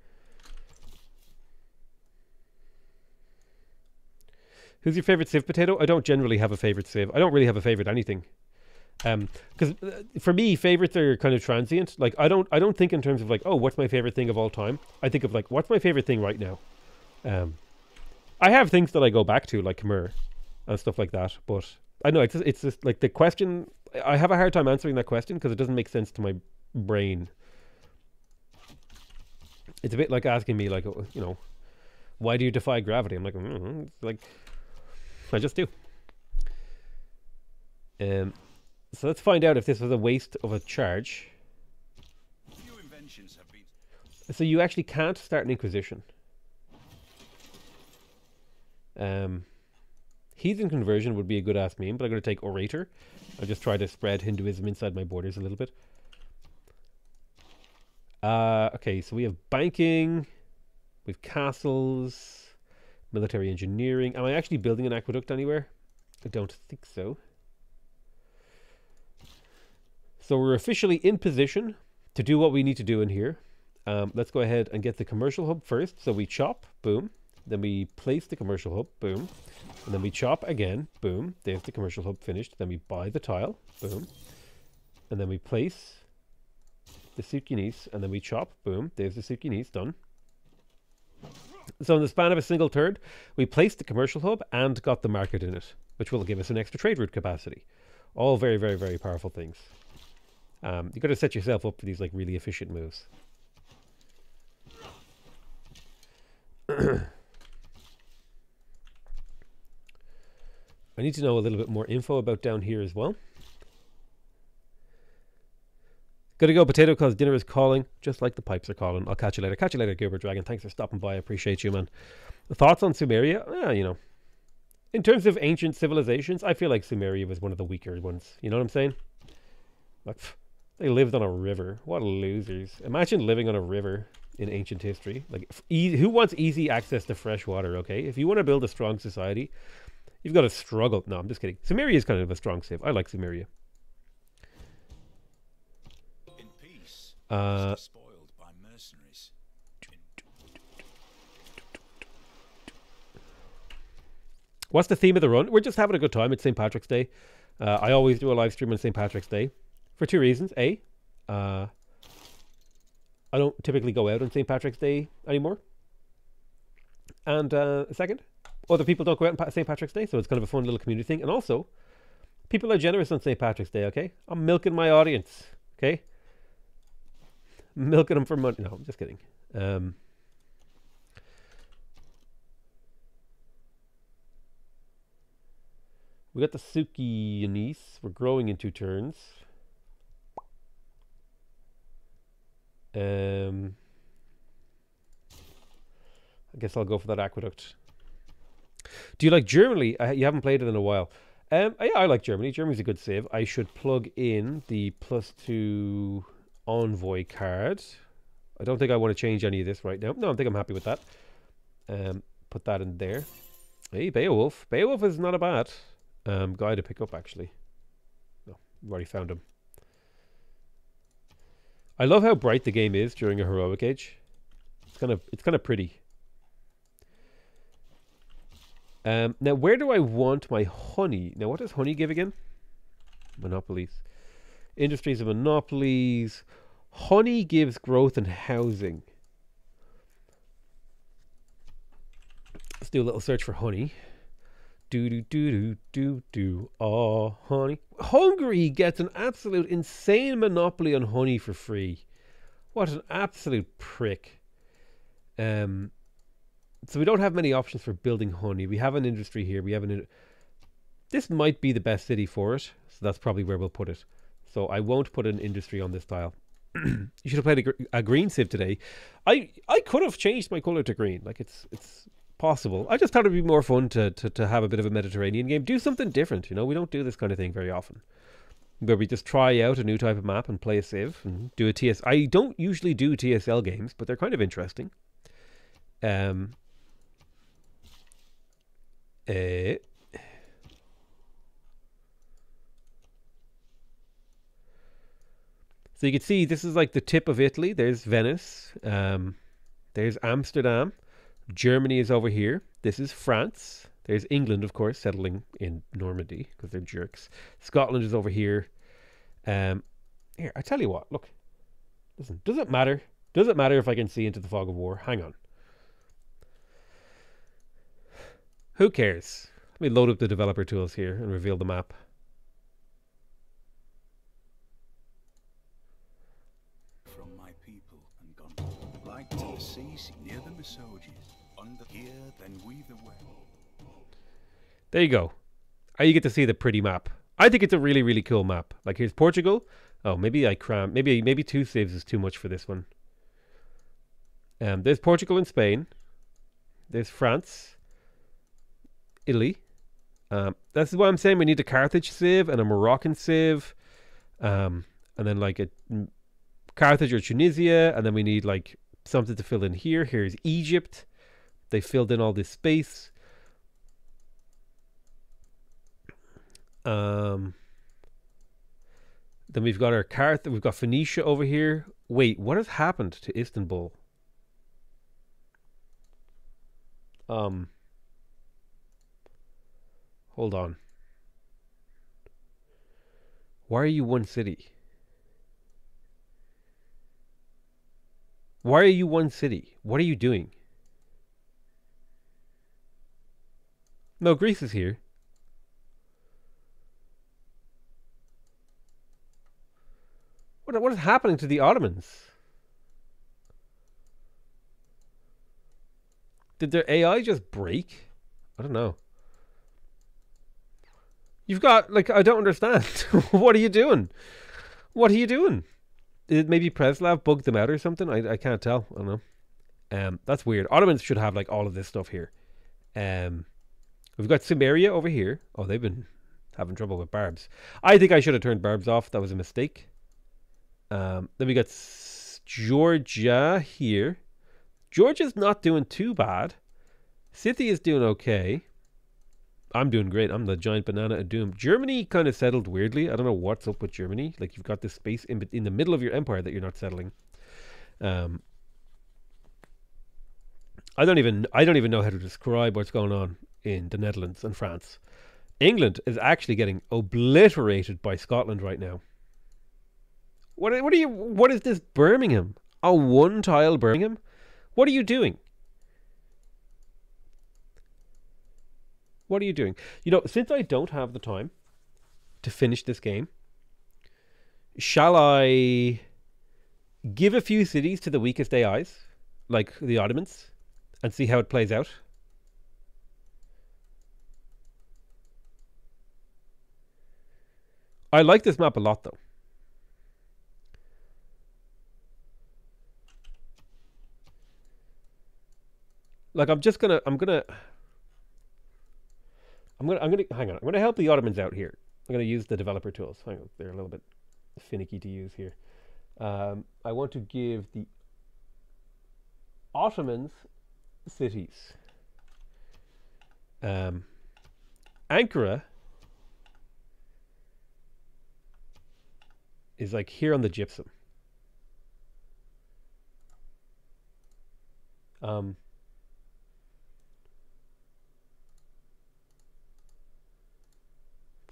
Who's your favorite Civ potato? I don't generally have a favorite Civ. I don't really have a favorite anything. Um, because for me, favorites are kind of transient. Like I don't, I don't think in terms of like, oh, what's my favorite thing of all time. I think of like, what's my favorite thing right now. Um, I have things that I go back to, like Khmer and stuff like that. But I know it's it's just like the question. I have a hard time answering that question because it doesn't make sense to my brain. It's a bit like asking me, like, you know, why do you defy gravity? I'm like, mm, it's like, I just do. Um, so let's find out if this was a waste of a charge. So you actually can't start an inquisition. Um, heathen conversion would be a good ass meme, but I'm going to take orator. I'll just try to spread Hinduism inside my borders a little bit. Uh, okay, so we have banking, we have castles, military engineering. Am I actually building an aqueduct anywhere? I don't think so. So we're officially in position to do what we need to do in here. Um, let's go ahead and get the commercial hub first. So we chop, boom. Then we place the commercial hub, boom. And then we chop again, boom. There's the commercial hub finished. Then we buy the tile, boom. And then we place the Sukiennice, and then we chop, boom. There's the Sukiennice, done. So in the span of a single turn, we placed the commercial hub and got the market in it, which will give us an extra trade route capacity. All very, very, very powerful things. Um, you got to set yourself up for these like really efficient moves. I need to know a little bit more info about down here as well. Gotta go, potato, because dinner is calling, just like the pipes are calling. I'll catch you later. Catch you later, Gilbert Dragon. Thanks for stopping by. I appreciate you, man. Thoughts on Sumeria? Yeah, you know. In terms of ancient civilizations, I feel like Sumeria was one of the weaker ones. You know what I'm saying? Like, pff, they lived on a river. What losers. Imagine living on a river in ancient history. Like, who wants easy access to fresh water, okay? If you want to build a strong society, you've got to struggle. No, I'm just kidding. Sumeria is kind of a strong save. I like Sumeria. in peace. Uh, spoiled by mercenaries. What's the theme of the run? We're just having a good time. It's St. Patrick's Day. Uh, I always do a live stream on St. Patrick's Day for two reasons. A, uh, I don't typically go out on St. Patrick's Day anymore. And uh, second, other people don't go out on St. Patrick's Day, so it's kind of a fun little community thing. And also, people are generous on St. Patrick's Day, okay? I'm milking my audience, okay? Milking them for money. No, I'm just kidding. Um, We got the Sukiennice. We're growing in two turns. Um, I guess I'll go for that aqueduct. Do you like Germany? You haven't played it in a while. Um, yeah, I like Germany. Germany's a good save. I should plug in the plus two envoy card. I don't think I want to change any of this right now. No, I think I'm happy with that. Um, put that in there. Hey, Beowulf. Beowulf is not a bad um, guy to pick up, actually. No, we've already found him. I love how bright the game is during a heroic age. It's kind of it's kind of pretty. Um, now, where do I want my honey? Now, what does honey give again? Monopolies. Industries and monopolies. Honey gives growth and housing. Let's do a little search for honey. Do do do do do do. Oh, honey. Hungary gets an absolute insane monopoly on honey for free. What an absolute prick. Um, so we don't have many options for building honey. We have an industry here. We have an. This might be the best city for it, so that's probably where we'll put it. So I won't put an industry on this tile. you should have played a, gr- a green civ today. I I could have changed my color to green. Like it's it's possible. I just thought it'd be more fun to, to to have a bit of a Mediterranean game. Do something different. You know, we don't do this kind of thing very often. Where we just try out a new type of map and play a civ and do a TS. I don't usually do TSL games, but they're kind of interesting. Um. Uh, so you can see this is like the tip of Italy. There's Venice. Um, there's Amsterdam. Germany is over here. This is France. There's England, of course, settling in Normandy because they're jerks. Scotland is over here. Um, here, I tell you what. Look, listen. Does it matter? Does it matter if I can see into the fog of war? Hang on. Who cares? Let me load up the developer tools here and reveal the map. from my people and gone like to the seas near the Missoges. Under here, then weave the way. There you go. Uh, you get to see the pretty map. I think it's a really, really cool map. Like here's Portugal. Oh, maybe I cram. Maybe maybe two saves is too much for this one. Um, there's Portugal and Spain. There's France. Italy. Um, that's why I'm saying we need a Carthage civ and a Moroccan civ, um, and then like a Carthage or Tunisia, and then we need like something to fill in here. Here's Egypt. They filled in all this space. Um, then we've got our Carth. We've got Phoenicia over here. Wait, what has happened to Istanbul? Um, hold on. Why are you one city? Why are you one city? What are you doing? No, Greece is here. What what is happening to the Ottomans? Did their AI just break? I don't know. You've got like I don't understand. what are you doing? What are you doing? Did maybe Preslav bugged them out or something? I I can't tell. I don't know. Um, that's weird. Ottomans should have like all of this stuff here. Um, we've got Sumeria over here. Oh, they've been having trouble with barbs. I think I should have turned barbs off. That was a mistake. Um, then we got S- Georgia here. Georgia's not doing too bad. Scythia is doing okay. I'm doing great. I'm the giant banana of doom. Germany kind of settled weirdly. I don't know what's up with Germany. Like you've got this space in in the middle of your empire that you're not settling. Um, I don't even I don't even know how to describe what's going on in the Netherlands and France. England is actually getting obliterated by Scotland right now. What what are you what is this Birmingham? A one tile Birmingham? What are you doing? What are you doing? You know, since I don't have the time to finish this game, shall I give a few cities to the weakest AIs, like the Ottomans, and see how it plays out? I like this map a lot though. Like I'm just gonna I'm gonna I'm gonna I'm gonna hang on. I'm gonna help the Ottomans out here. I'm gonna use the developer tools. Hang on, they're a little bit finicky to use here. Um, I want to give the Ottomans cities. Um, Ankara is like here on the gypsum. Um,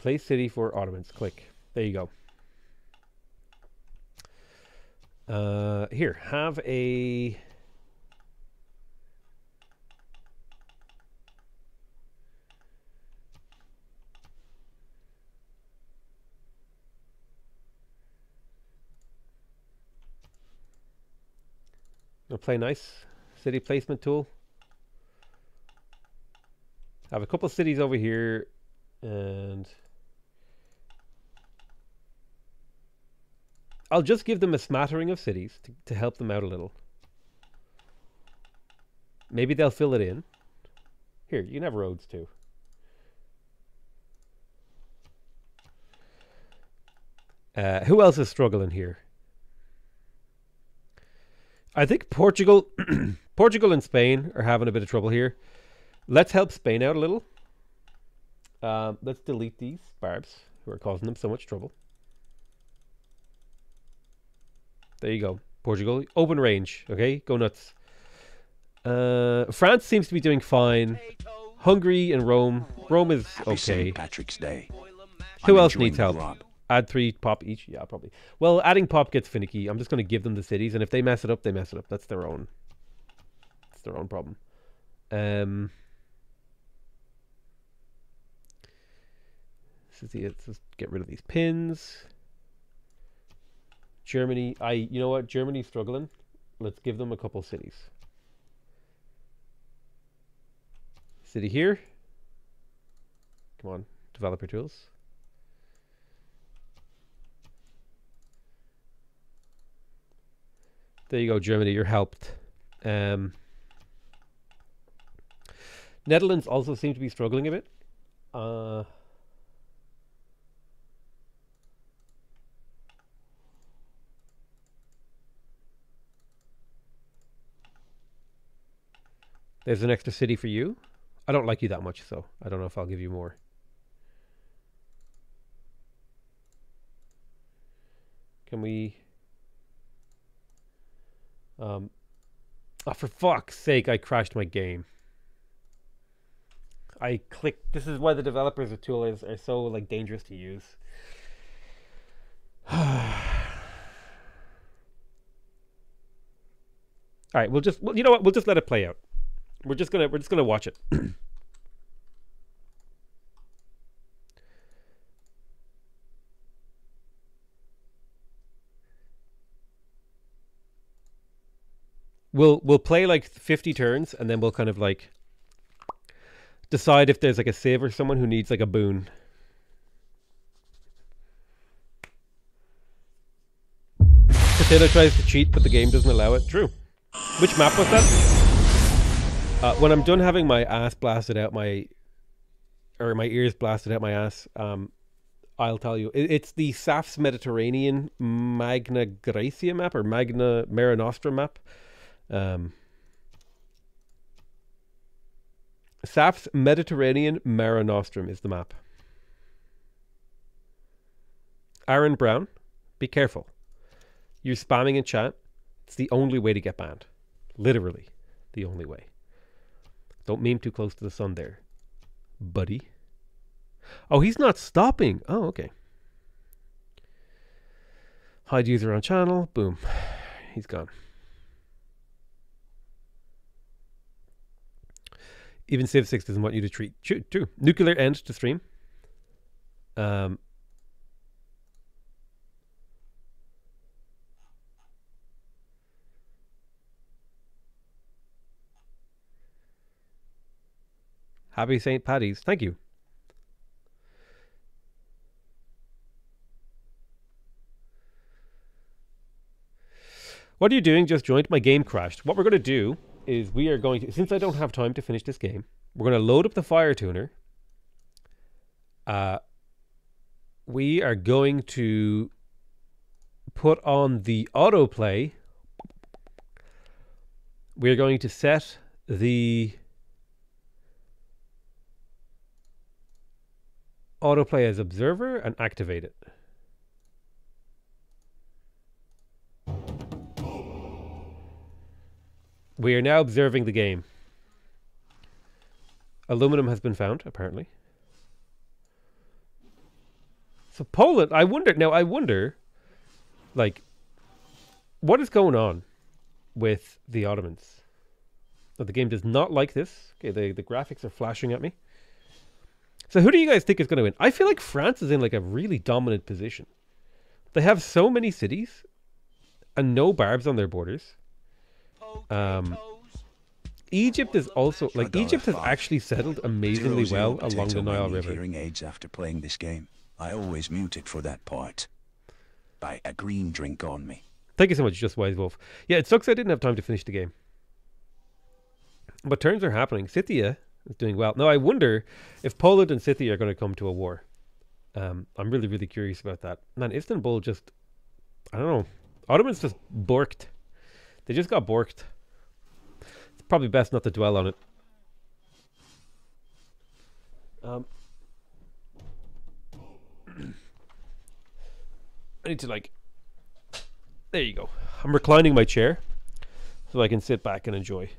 Place city for Ottomans. Click. There you go. Uh, here, have a. Gonna play nice city placement tool. I Have a couple cities over here and I'll just give them a smattering of cities to, to help them out a little. Maybe they'll fill it in. Here, you can have roads too. Uh, who else is struggling here? I think Portugal, Portugal and Spain are having a bit of trouble here. Let's help Spain out a little. Um, let's delete these barbs who are causing them so much trouble. There you go. Portugal, open range. Okay, go nuts. Uh, France seems to be doing fine. Hungary and Rome. Rome is Happy okay. St. Patrick's Day. Boil 'em, mash Who I'm else needs help? rob. Add three pop each. Yeah, probably. Well, adding pop gets finicky. I'm just going to give them the cities, and if they mess it up, they mess it up. That's their own. It's their own problem. Um. This is the. Let's get rid of these pins. Germany. I. You know what? Germany's struggling. Let's give them a couple cities. City here. Come on, developer tools. There you go, Germany. You're helped. Um, Netherlands also seem to be struggling a bit. Uh, there's an extra city for you. I don't like you that much, so I don't know if I'll give you more. Can we? Um, oh, for fuck's sake, I crashed my game. I clicked. This is why the developers of tool is are so like dangerous to use. All right, we'll just well, you know what? We'll just let it play out. We're just gonna we're just gonna watch it. we'll we'll play like 50 turns and then we'll kind of like decide if there's like a save or someone who needs like a boon. Potato tries to cheat, but the game doesn't allow it. True. Which map was that? Uh, when I'm done having my ass blasted out my, or my ears blasted out my ass, um, I'll tell you. It, it's the SAF's Mediterranean Magna Graecia map or Magna Mare Nostrum map. Um, SAF's Mediterranean Mare Nostrum is the map. Aaron Brown, be careful. You're spamming in chat. It's the only way to get banned. Literally, the only way. Don't meme too close to the sun there, buddy. Oh, he's not stopping. Oh, okay. Hide user on channel. Boom. He's gone. Even Civ 6 doesn't want you to treat. True. Nuclear end to stream. Um, happy St. Paddy's. Thank you. What are you doing? Just joined. My game crashed. What we're going to do is we are going to, since I don't have time to finish this game, we're going to load up the FireTuner uh, we are going to put on the autoplay. We're going to set the autoplay as observer and activate it. We are now observing the game. Aluminum has been found, apparently. So Poland, I wonder now. I wonder, like, what is going on with the Ottomans? That the game does not like this. Okay, the the graphics are flashing at me. So who do you guys think is going to win? I feel like France is in like a really dominant position. They have so many cities, and no barbs on their borders. Um, Egypt is also like Egypt has actually settled amazingly well along the Nile River. Hearing aids after playing this game. I always muted for that part. By a green drink on me. Thank you so much, Just Wise Wolf. Yeah, it sucks I didn't have time to finish the game. But turns are happening. Scythia is doing well. Now, I wonder if Poland and Scythia are going to come to a war. Um, I'm really, really curious about that. Man, Istanbul just, I don't know. Ottomans just borked. They just got borked. It's probably best not to dwell on it. Um, I need to like there you go. I'm reclining my chair so I can sit back and enjoy.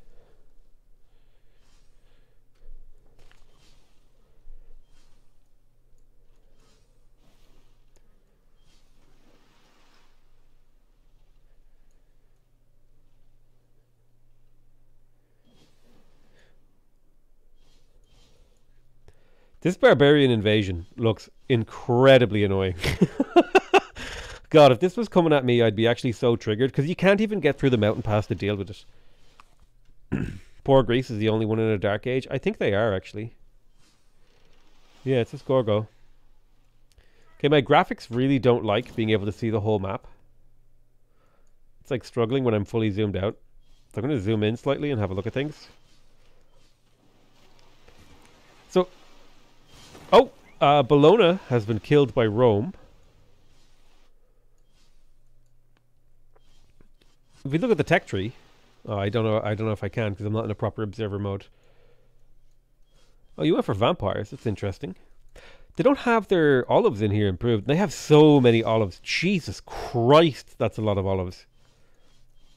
This barbarian invasion looks incredibly annoying. God, if this was coming at me, I'd be actually so triggered because you can't even get through the mountain pass to deal with it. Poor Greece is the only one in a dark age. I think they are actually. Yeah, it's a Scorgo. Okay, my graphics really don't like being able to see the whole map. It's like struggling when I'm fully zoomed out. So I'm going to zoom in slightly and have a look at things. Oh, uh, Bologna has been killed by Rome. If we look at the tech tree, oh, I don't know. I don't know if I can because I'm not in a proper observer mode. Oh, you went for vampires. That's interesting. They don't have their olives in here improved. They have so many olives. Jesus Christ, that's a lot of olives.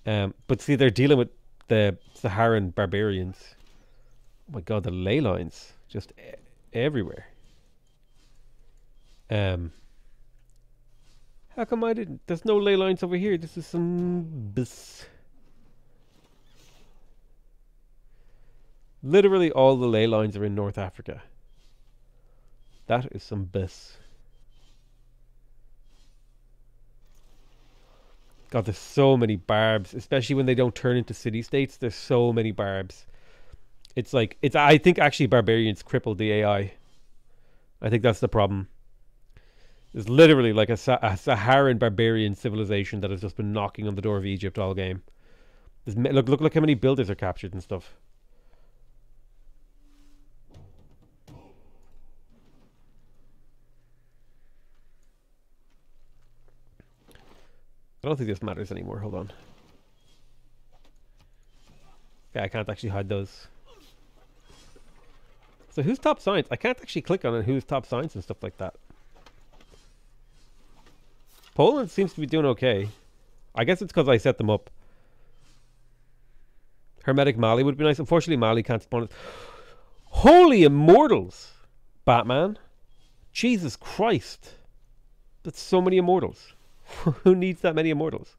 Um, but see, they're dealing with the Saharan barbarians. Oh my God, the ley lines just everywhere. Um, how come I didn't? There's no ley lines over here. This is some bis. Literally, all the ley lines are in North Africa. That is some bis. God, there's so many barbs, especially when they don't turn into city states. There's so many barbs. It's like it's. I think actually barbarians crippled the AI. I think that's the problem. It's literally like a, a Saharan barbarian civilization that has just been knocking on the door of Egypt all game. There's, look, look, look how many builders are captured and stuff. I don't think this matters anymore. Hold on. Yeah, I can't actually hide those. So who's top science? I can't actually click on it. Who's top science and stuff like that. Poland seems to be doing okay. I guess it's because I set them up. Hermetic Mali would be nice. Unfortunately, Mali can't spawn it. Holy immortals! Batman. Jesus Christ. That's so many immortals. Who needs that many immortals?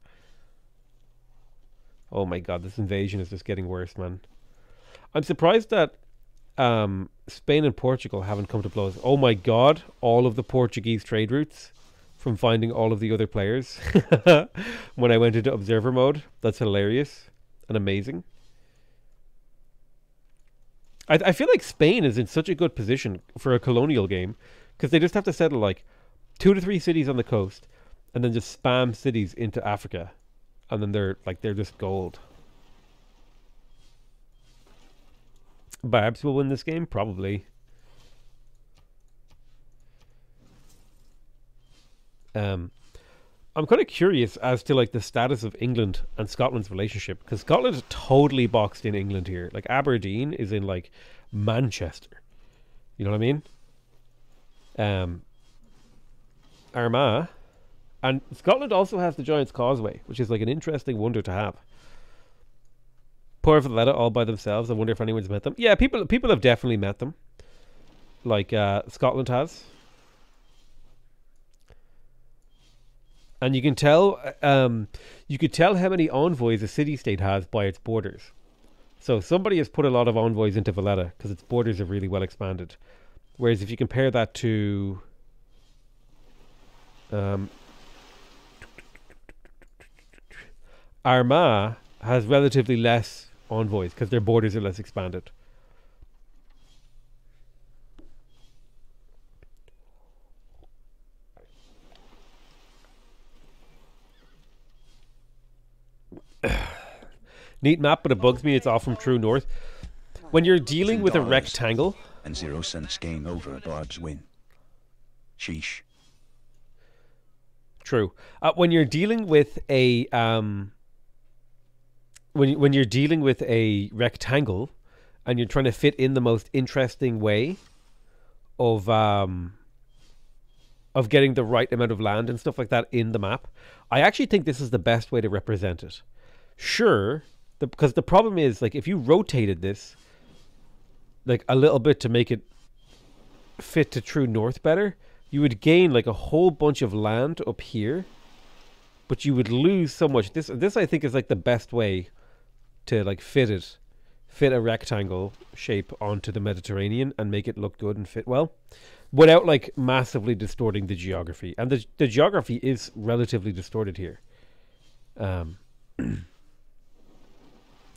Oh my god, this invasion is just getting worse, man. I'm surprised that um, Spain and Portugal haven't come to blows. Oh my god, all of the Portuguese trade routes from finding all of the other players when I went into observer mode. That's hilarious and amazing. I, I feel like Spain is in such a good position for a colonial game because they just have to settle like two to three cities on the coast and then just spam cities into Africa and then they're like they're just gold. Barbs will win this game probably. Um, I'm kind of curious as to like the status of England and Scotland's relationship because Scotland totally boxed in England here. Like Aberdeen is in like Manchester. You know what I mean? Um, Armagh, and Scotland also has the Giant's Causeway, which is like an interesting wonder to have. Poor Valletta all by themselves. I wonder if anyone's met them. Yeah, people people have definitely met them. Like uh, Scotland has. And you can tell, um, you could tell how many envoys a city-state has by its borders. So somebody has put a lot of envoys into Valletta because its borders are really well expanded. Whereas if you compare that to, um, Armagh has relatively less envoys because their borders are less expanded. Neat map, but it bugs me. It's all from True North. When you're dealing with a rectangle, And zero cents gain over a Bob's win. Sheesh. True. Uh, when you're dealing with a um, when when you're dealing with a rectangle, and you're trying to fit in the most interesting way of um of getting the right amount of land and stuff like that in the map, I actually think this is the best way to represent it. Sure, the, because the problem is like if you rotated this like a little bit to make it fit to true north better, you would gain like a whole bunch of land up here, but you would lose so much. This this I think is like the best way to like fit it, fit a rectangle shape onto the Mediterranean and make it look good and fit well, without like massively distorting the geography. And the the geography is relatively distorted here. Um,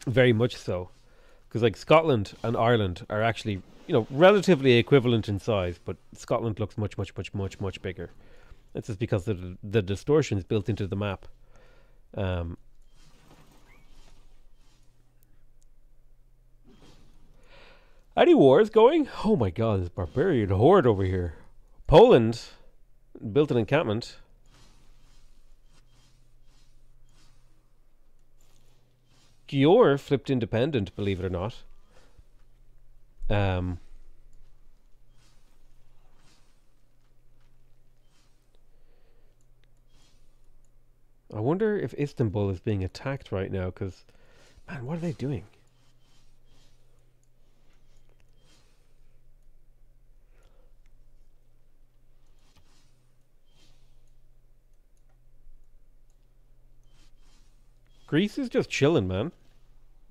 very much so because like Scotland and Ireland are actually you know relatively equivalent in size, but Scotland looks much much much much much bigger. That's just because the the distortions built into the map. Um, any wars going? Oh my God, this barbarian horde over here. Poland built an encampment. Győr flipped independent, believe it or not. Um, I wonder if Istanbul is being attacked right now because, man, what are they doing? Greece is just chilling, man.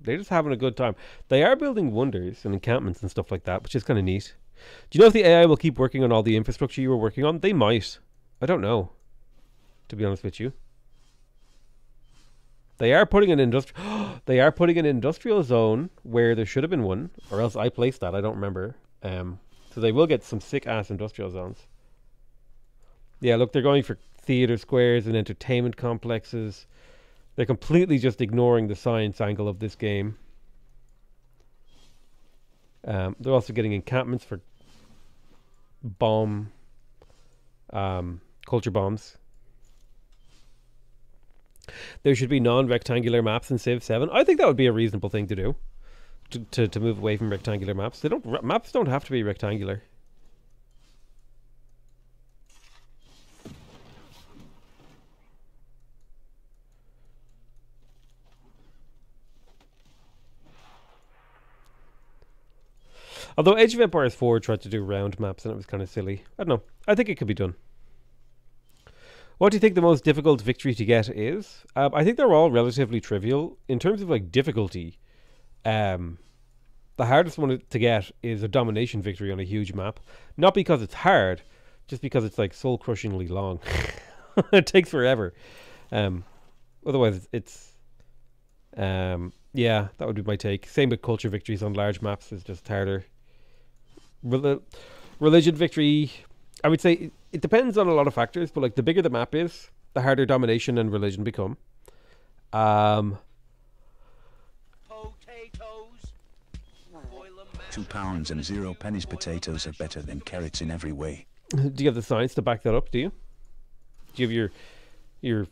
They're just having a good time. They are building wonders and encampments and stuff like that, which is kind of neat. Do you know if the AI will keep working on all the infrastructure you were working on? They might. I don't know. To be honest with you. They are putting an industrial. they are putting an industrial zone where there should have been one, or else I placed that. I don't remember. Um, so they will get some sick ass industrial zones. Yeah, look, they're going for theater squares and entertainment complexes. They're completely just ignoring the science angle of this game. Um, they're also getting encampments for bomb, um, culture bombs. There should be non-rectangular maps in Civ 7. I think that would be a reasonable thing to do. To, to, to move away from rectangular maps. They don't maps don't have to be rectangular. Although Age of Empires 4 tried to do round maps and it was kind of silly. I don't know. I think it could be done. What do you think the most difficult victory to get is? Um, I think they're all relatively trivial in terms of like difficulty. Um, the hardest one to get is a domination victory on a huge map, not because it's hard, just because it's like soul crushingly long. it takes forever. Um, otherwise, it's um, yeah, that would be my take. Same with culture victories on large maps is just harder. Rel- religion victory, I would say it, it depends on a lot of factors, but like the bigger the map is, the harder domination and religion become. Um, Potatoes. Boil 'em, mash Two 'em, pounds and zero pennies potatoes are better than stick 'em in a carrots in every way. do you have the science to back that up? Do you? Do Do you have your your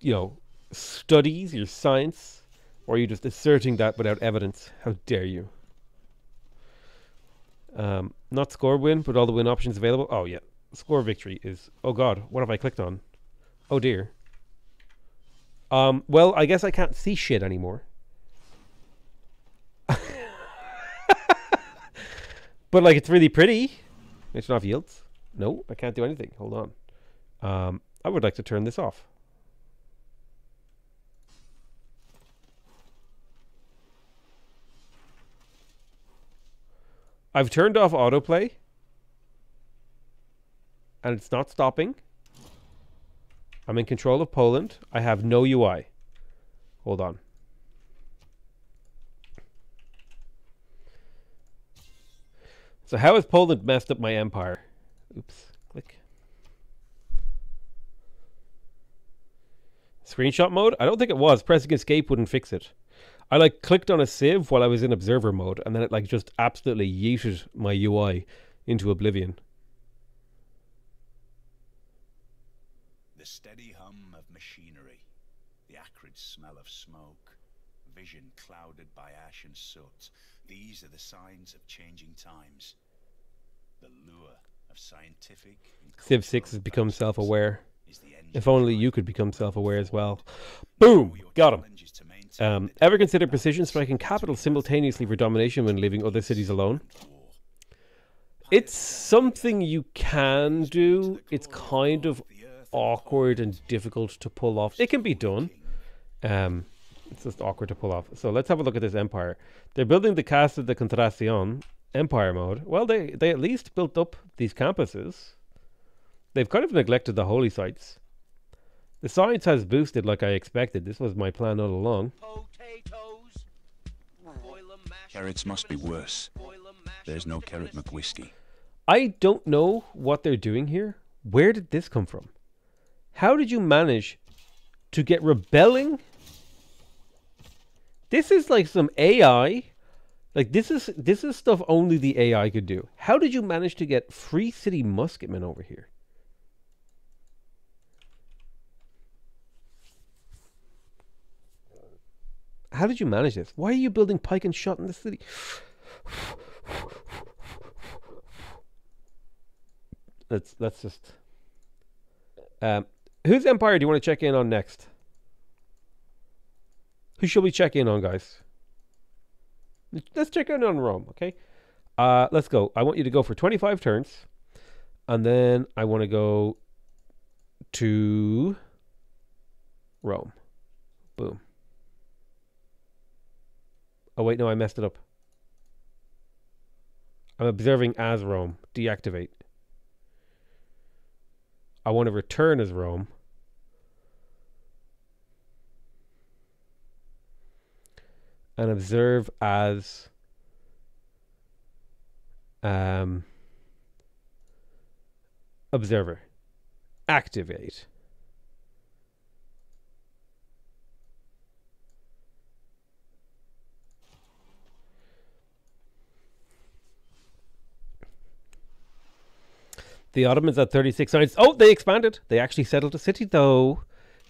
you know studies, your science, or are you just asserting that without evidence? How dare you? Um, not score win, but all the win options available. Oh yeah, score victory is. Oh god, what have I clicked on? Oh dear. Um, well, I guess I can't see shit anymore. but like, it's really pretty. It's not yields. No, I can't do anything. Hold on. Um, I would like to turn this off. I've turned off autoplay. And it's not stopping. I'm in control of Poland. I have no UI. Hold on. So how has Poland messed up my empire? Oops. Click. Screenshot mode? I don't think it was. Pressing escape wouldn't fix it. I like clicked on a civ while I was in observer mode and then it like just absolutely yeeted my UI into oblivion. The steady hum of machinery, the acrid smell of smoke, vision clouded by ash and soot. These are the signs of changing times. The lure of scientific Civ 6 has become the engine If only you could become self-aware as well. Boom! Boom! Got him. Um, ever consider precision striking capital simultaneously for domination when leaving other cities alone? It's something you can do. It's kind of awkward and difficult to pull off. It can be done. Um, it's just awkward to pull off. So let's have a look at this empire. They're building the Casa de Contratación empire mode. Well, they they at least built up these campuses. They've kind of neglected the holy sites. The science has boosted like I expected. This was my plan all along. Potatoes. Boil 'em, mash 'em, Carrots must be worse. Boil 'em, mash 'em, There's no stick 'em in carrot a. McWhiskey. I don't know what they're doing here. Where did this come from? How did you manage to get rebelling? This is like some AI. Like this is this is stuff only the AI could do. How did you manage to get Free City Musketmen over here? How did you manage this? Why are you building pike and shot in the city? let's let's just um whose empire do you want to check in on next? Who should we check in on guys? Let's check in on rome okay? Uh let's go. I want you to go for 25 turns and then i want to go to rome. Boom oh wait no i messed it up i'm observing as rome deactivate I want to return as Rome. And observe as um, observer. Activate. The Ottomans at 36 sites. Oh, they expanded. They actually settled a city, though.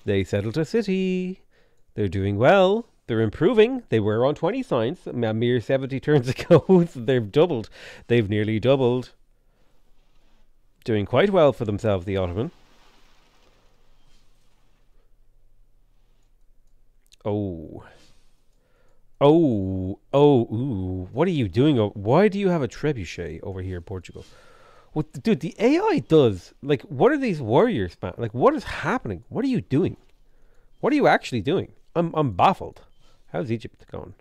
They settled a city. They're doing well. They're improving. They were on 20 signs a mere 70 turns ago. they've doubled. They've nearly doubled. Doing quite well for themselves, the Ottoman. Oh. Oh. Oh. Ooh. What are you doing? Why do you have a trebuchet over here, Portugal? Dude? The AI does like. What are these warriors, man? Like, what is happening? What are you doing? What are you actually doing? I'm I'm baffled. How's Egypt going?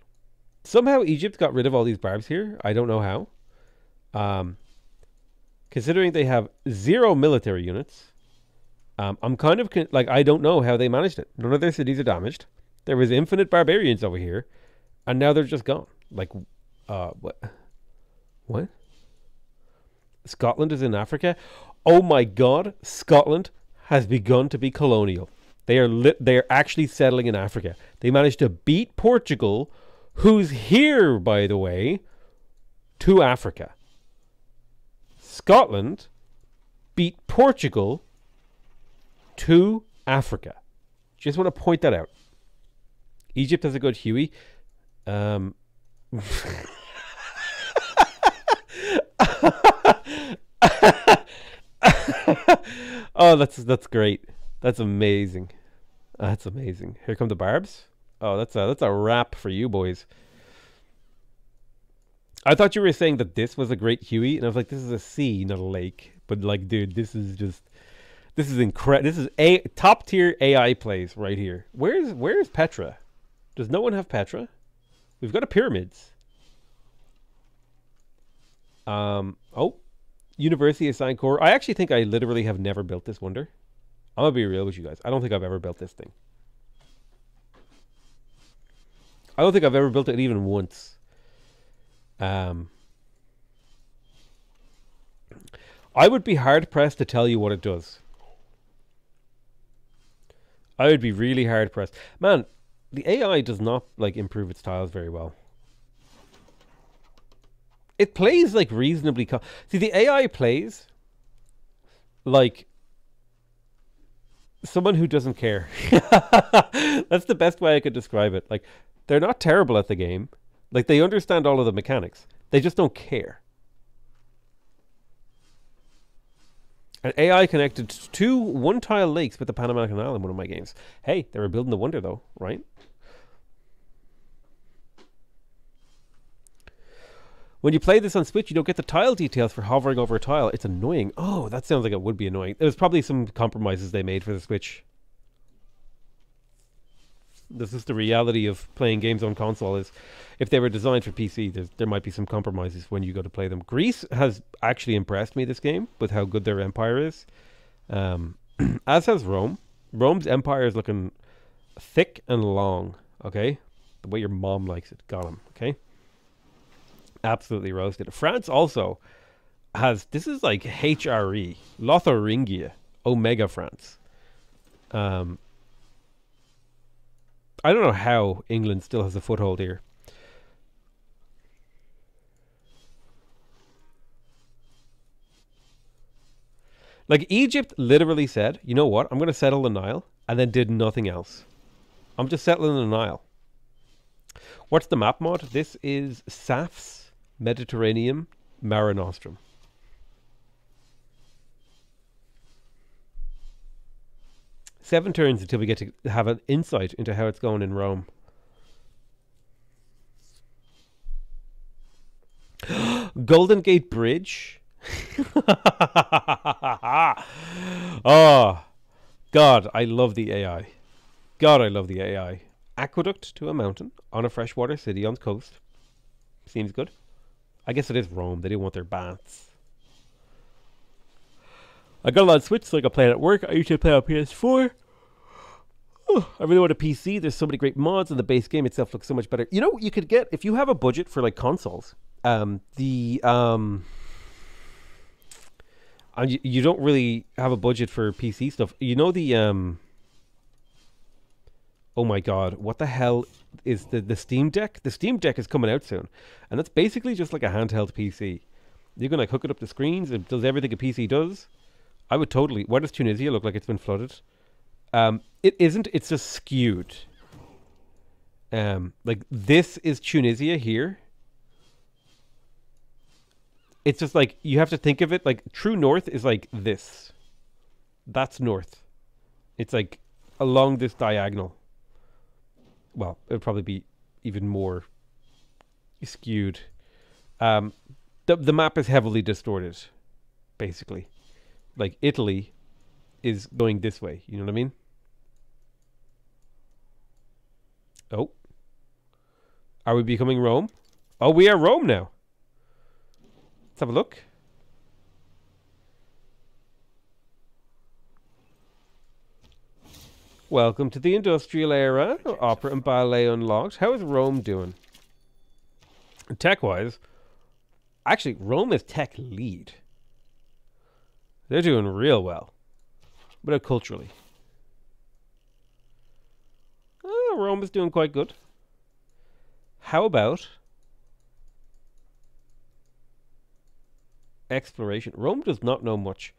Somehow Egypt got rid of all these barbs here. I don't know how. Um, considering they have zero military units, um, I'm kind of con- like I don't know how they managed it. None of their cities are damaged. There was infinite barbarians over here, and now they're just gone. Like, uh, what? What? Scotland is in Africa. Oh my God! Scotland has begun to be colonial. They are li- they are actually settling in Africa. They managed to beat Portugal, who's here, by the way, to Africa. Scotland beat Portugal, to Africa. Just want to point that out. Egypt has a good Huey. Um, oh, that's that's great. That's amazing. That's amazing. Here come the barbs. Oh, that's a that's a wrap for you boys. I thought you were saying that this was a great Huey, and I was like, this is a sea, not a lake. But like, dude, this is just this is incredible. This is a top tier AI plays right here. Where's where's Petra? Does no one have Petra? We've got a pyramids. Um. Oh, University of Sankore. I actually think I literally have never built this wonder. I'm gonna be real with you guys. I don't think I've ever built this thing. I don't think I've ever built it even once. Um, I would be hard pressed to tell you what it does. I would be really hard pressed. Man, the AI does not like improve its tiles very well. It plays like reasonably. Co- See, the AI plays like someone who doesn't care. That's the best way I could describe it. Like, they're not terrible at the game. Like, they understand all of the mechanics. They just don't care. An AI connected to one tile lakes with the Panama Canal in one of my games. Hey, they were building the wonder though, right? When you play this on Switch, you don't get the tile details for hovering over a tile. It's annoying. Oh, that sounds like it would be annoying. There's probably some compromises they made for the Switch. This is the reality of playing games on console. Is if they were designed for PC, there might be some compromises when you go to play them. Greece has actually impressed me this game with how good their empire is, um, as has Rome. Rome's empire is looking thick and long. Okay, the way your mom likes it. Got him. Okay, absolutely roasted. France also has this is like HRE Lotharingia Omega France. Um, I don't know how England still has a foothold here. Like Egypt literally said, you know what? I'm going to settle the Nile, and then did nothing else. I'm just settling the Nile. What's the map mod? This is SAF's Mediterranean Mare Nostrum. Seven turns until we get to have an insight into how it's going in Rome. Golden Gate Bridge. oh, God, I love the AI. God, I love the AI. Aqueduct to a mountain on a freshwater city on the coast. Seems good. I guess it is Rome. They didn't want their baths. I got a lot of Switch, so I can play it at work. I usually play on PS4. Oh, I really want a PC. There's so many great mods, and the base game itself looks so much better. You know, what you could get if you have a budget for like consoles. Um, the um, and you, you don't really have a budget for PC stuff. You know the um. Oh my god, what the hell is the the Steam Deck? The Steam Deck is coming out soon, and that's basically just like a handheld PC. You can like hook it up to screens. It does everything a PC does. I would totally. Why does Tunisia look like it's been flooded? Um, it isn't. It's just skewed. Um, like this is Tunisia here. It's just like you have to think of it like true north is like this. That's north. It's like along this diagonal. Well, it would probably be even more skewed. Um, the the map is heavily distorted, basically. Like Italy is going this way. You know what I mean? Oh. Are we becoming Rome? Oh, we are Rome now. Let's have a look. Welcome to the industrial era. Opera and ballet unlocked. How is Rome doing? Tech wise, actually, Rome is tech lead. They're doing real well. But culturally. Oh, Rome is doing quite good. How about exploration? Rome does not know much.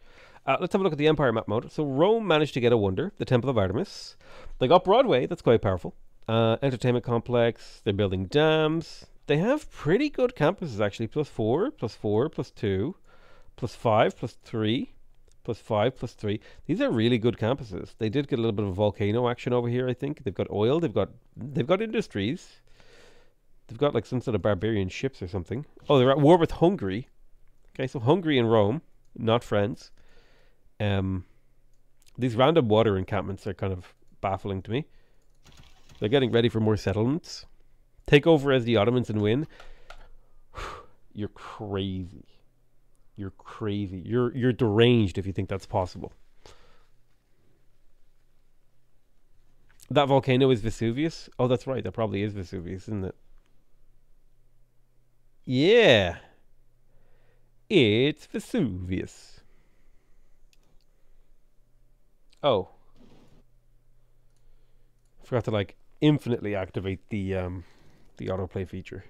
Uh, let's have a look at the Empire map mode. So Rome managed to get a wonder, the Temple of Artemis. They got Broadway, that's quite powerful. Uh, entertainment complex. They're building dams. They have pretty good campuses actually. Plus four, plus four, plus two, plus five, plus three, plus five, plus three. These are really good campuses. They did get a little bit of volcano action over here. I think they've got oil. They've got they've got industries. They've got like some sort of barbarian ships or something. Oh, they're at war with Hungary. Okay, so Hungary and Rome, not friends. Um, these random water encampments are kind of baffling to me. They're getting ready for more settlements. Take over as the Ottomans and win. You're crazy. You're crazy. You're you're deranged if you think that's possible. That volcano is Vesuvius. Oh, that's right. That probably is Vesuvius, isn't it? Yeah. It's Vesuvius. Oh. Forgot to like infinitely activate the um the autoplay feature.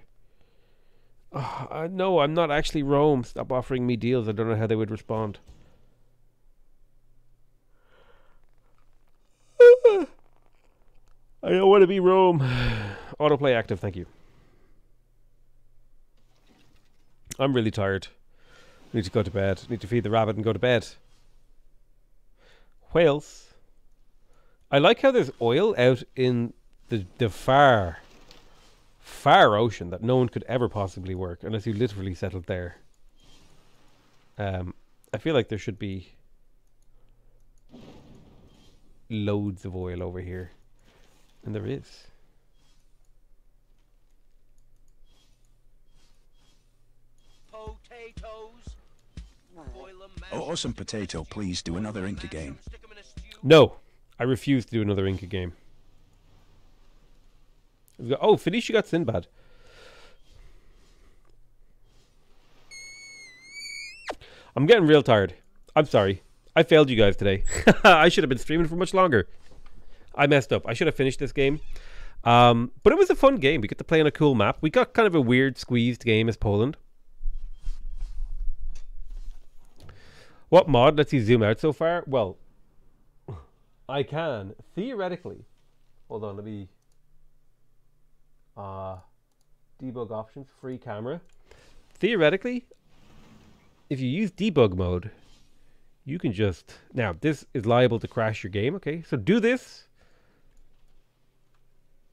Oh, uh, no, I'm not actually Rome. Stop offering me deals. I don't know how they would respond. I don't want to be Rome. Autoplay active, thank you. I'm really tired. Need to go to bed. Need to feed the rabbit and go to bed. Whales. I like how there's oil out in the the far, far ocean that no one could ever possibly work unless you literally settled there. Um, I feel like there should be loads of oil over here, and there is. Potatoes. Boil 'em, mash Oh, 'em, awesome potato, please do another Inca game. No, I refuse to do another Inca game. Oh, Felicia got Sinbad. I'm getting real tired. I'm sorry. I failed you guys today. I should have been streaming for much longer. I messed up. I should have finished this game. Um, but it was a fun game. We got to play on a cool map. We got kind of a weird squeezed game as Poland. What mod lets you zoom out so far? Well, I can theoretically. Hold on, let me. Uh, debug options, free camera. Theoretically, if you use debug mode, you can just now. This is liable to crash your game. Okay, so do this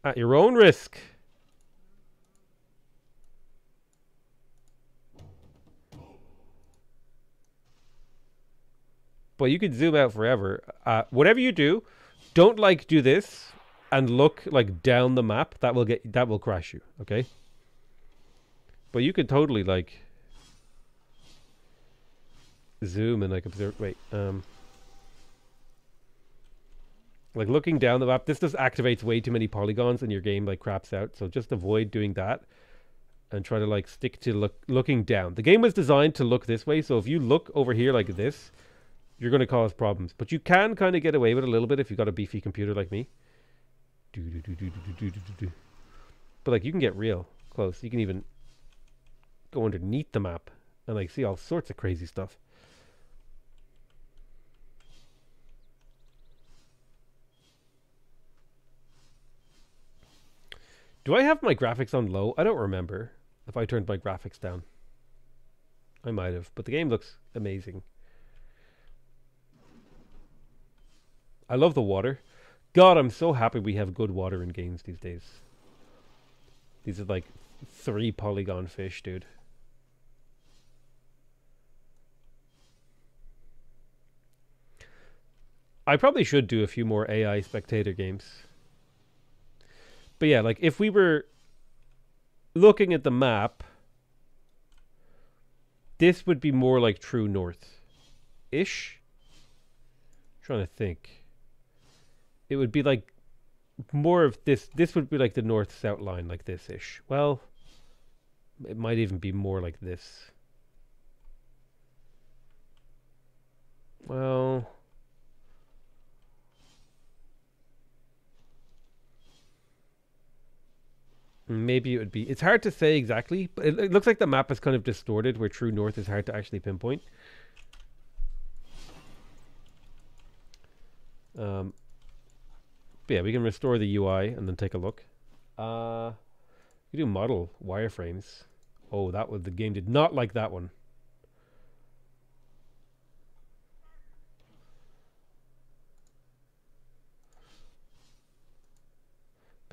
at your own risk. But you can zoom out forever. Uh, whatever you do, don't like do this and look like down the map. That will get that will crash you. Okay. But you can totally like zoom and like observe. Wait, um, like looking down the map. This just activates way too many polygons, and your game like craps out. So just avoid doing that. And try to like stick to look looking down. The game was designed to look this way, so if you look over here like this, you're going to cause problems. But you can kind of get away with a little bit if you've got a beefy computer like me. But like you can get real close. You can even go underneath the map and like see all sorts of crazy stuff. Do I have my graphics on low? I don't remember if I turned my graphics down. I might have, but the game looks amazing. I love the water. God, I'm so happy we have good water in games these days. These are like three polygon fish, dude. I probably should do a few more AI spectator games. But yeah, like if we were looking at the map, this would be more like True North ish. Trying to think it would be like more of this this would be like the north south line like this ish well it might even be more like this. Well maybe it would be it's hard to say exactly but it, it looks like the map is kind of distorted where true north is hard to actually pinpoint. Um, but yeah, we can restore the UI and then take a look. Uh, we do model wireframes. Oh, that was the game did not like that one.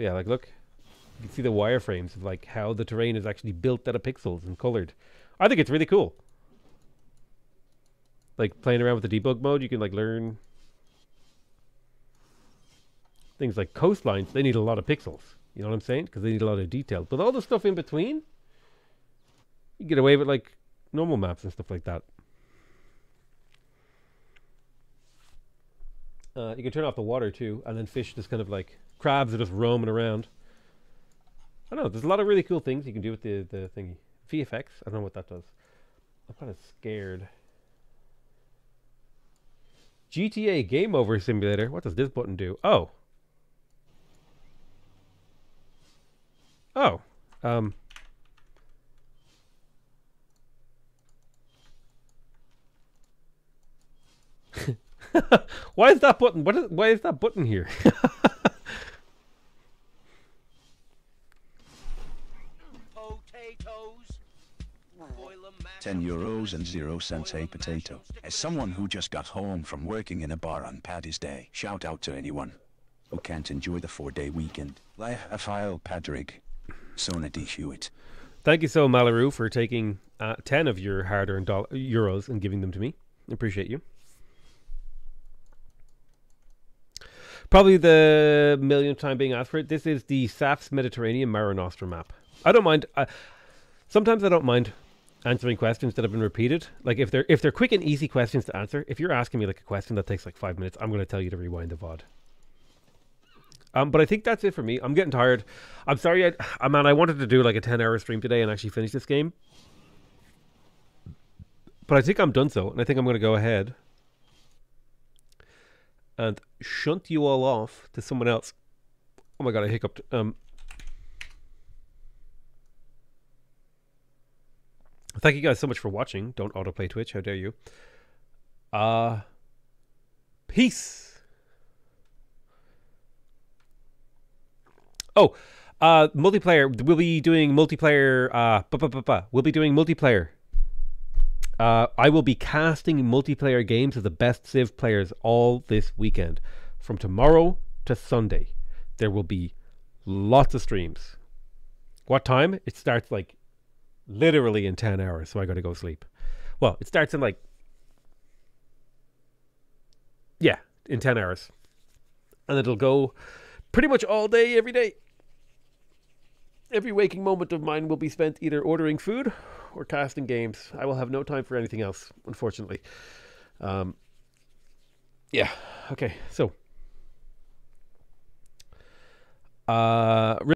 But yeah, like look, you can see the wireframes of like how the terrain is actually built out of pixels and colored. I think it's really cool. Like playing around with the debug mode, you can like learn things like coastlines. They need a lot of pixels. You know what I'm saying? Because they need a lot of detail. But all the stuff in between, you get away with like normal maps and stuff like that. Uh, you can turn off the water too, and then fish just kind of like crabs are just roaming around. I don't know. There's a lot of really cool things you can do with the the thingy. VFX. I don't know what that does. I'm kind of scared. GTA Game Over Simulator. What does this button do? Oh. Oh. Um. why is that button? What is? Why is that button here? 10 euros and 0 cents a potato. As someone who just got home from working in a bar on Paddy's Day, shout out to anyone who can't enjoy the four day weekend. Rafael Patrick. Sona D. Hewitt. Thank you so, Malaru, for taking uh, 10 of your hard earned doll- euros and giving them to me. Appreciate you. Probably the millionth time being asked for it. This is the SAF's Mediterranean Mare map. I don't mind. Sometimes I don't mind answering questions that have been repeated. Like if they're if they're quick and easy questions to answer. If you're asking me like a question that takes like five minutes, I'm going to tell you to rewind the VOD. Um, but I think that's it for me. I'm getting tired. I'm sorry, I, I man. I wanted to do like a ten hour stream today and actually finish this game, but I think I'm done so, and I think I'm going to go ahead and shunt you all off to someone else. Oh my god, I hiccuped. Um, thank you guys so much for watching. Don't autoplay Twitch. How dare you? Uh, peace. Oh, uh, multiplayer. We'll be doing multiplayer. Uh, we'll be doing multiplayer. Uh, I will be casting multiplayer games of the best Civ players all this weekend, from tomorrow to Sunday. There will be lots of streams. What time? It starts like literally in ten hours, so I got to go sleep. Well, it starts in like yeah, in ten hours, and it'll go pretty much all day, every day. Every waking moment of mine will be spent either ordering food or casting games. I will have no time for anything else, unfortunately. Um, yeah. Okay. So, uh,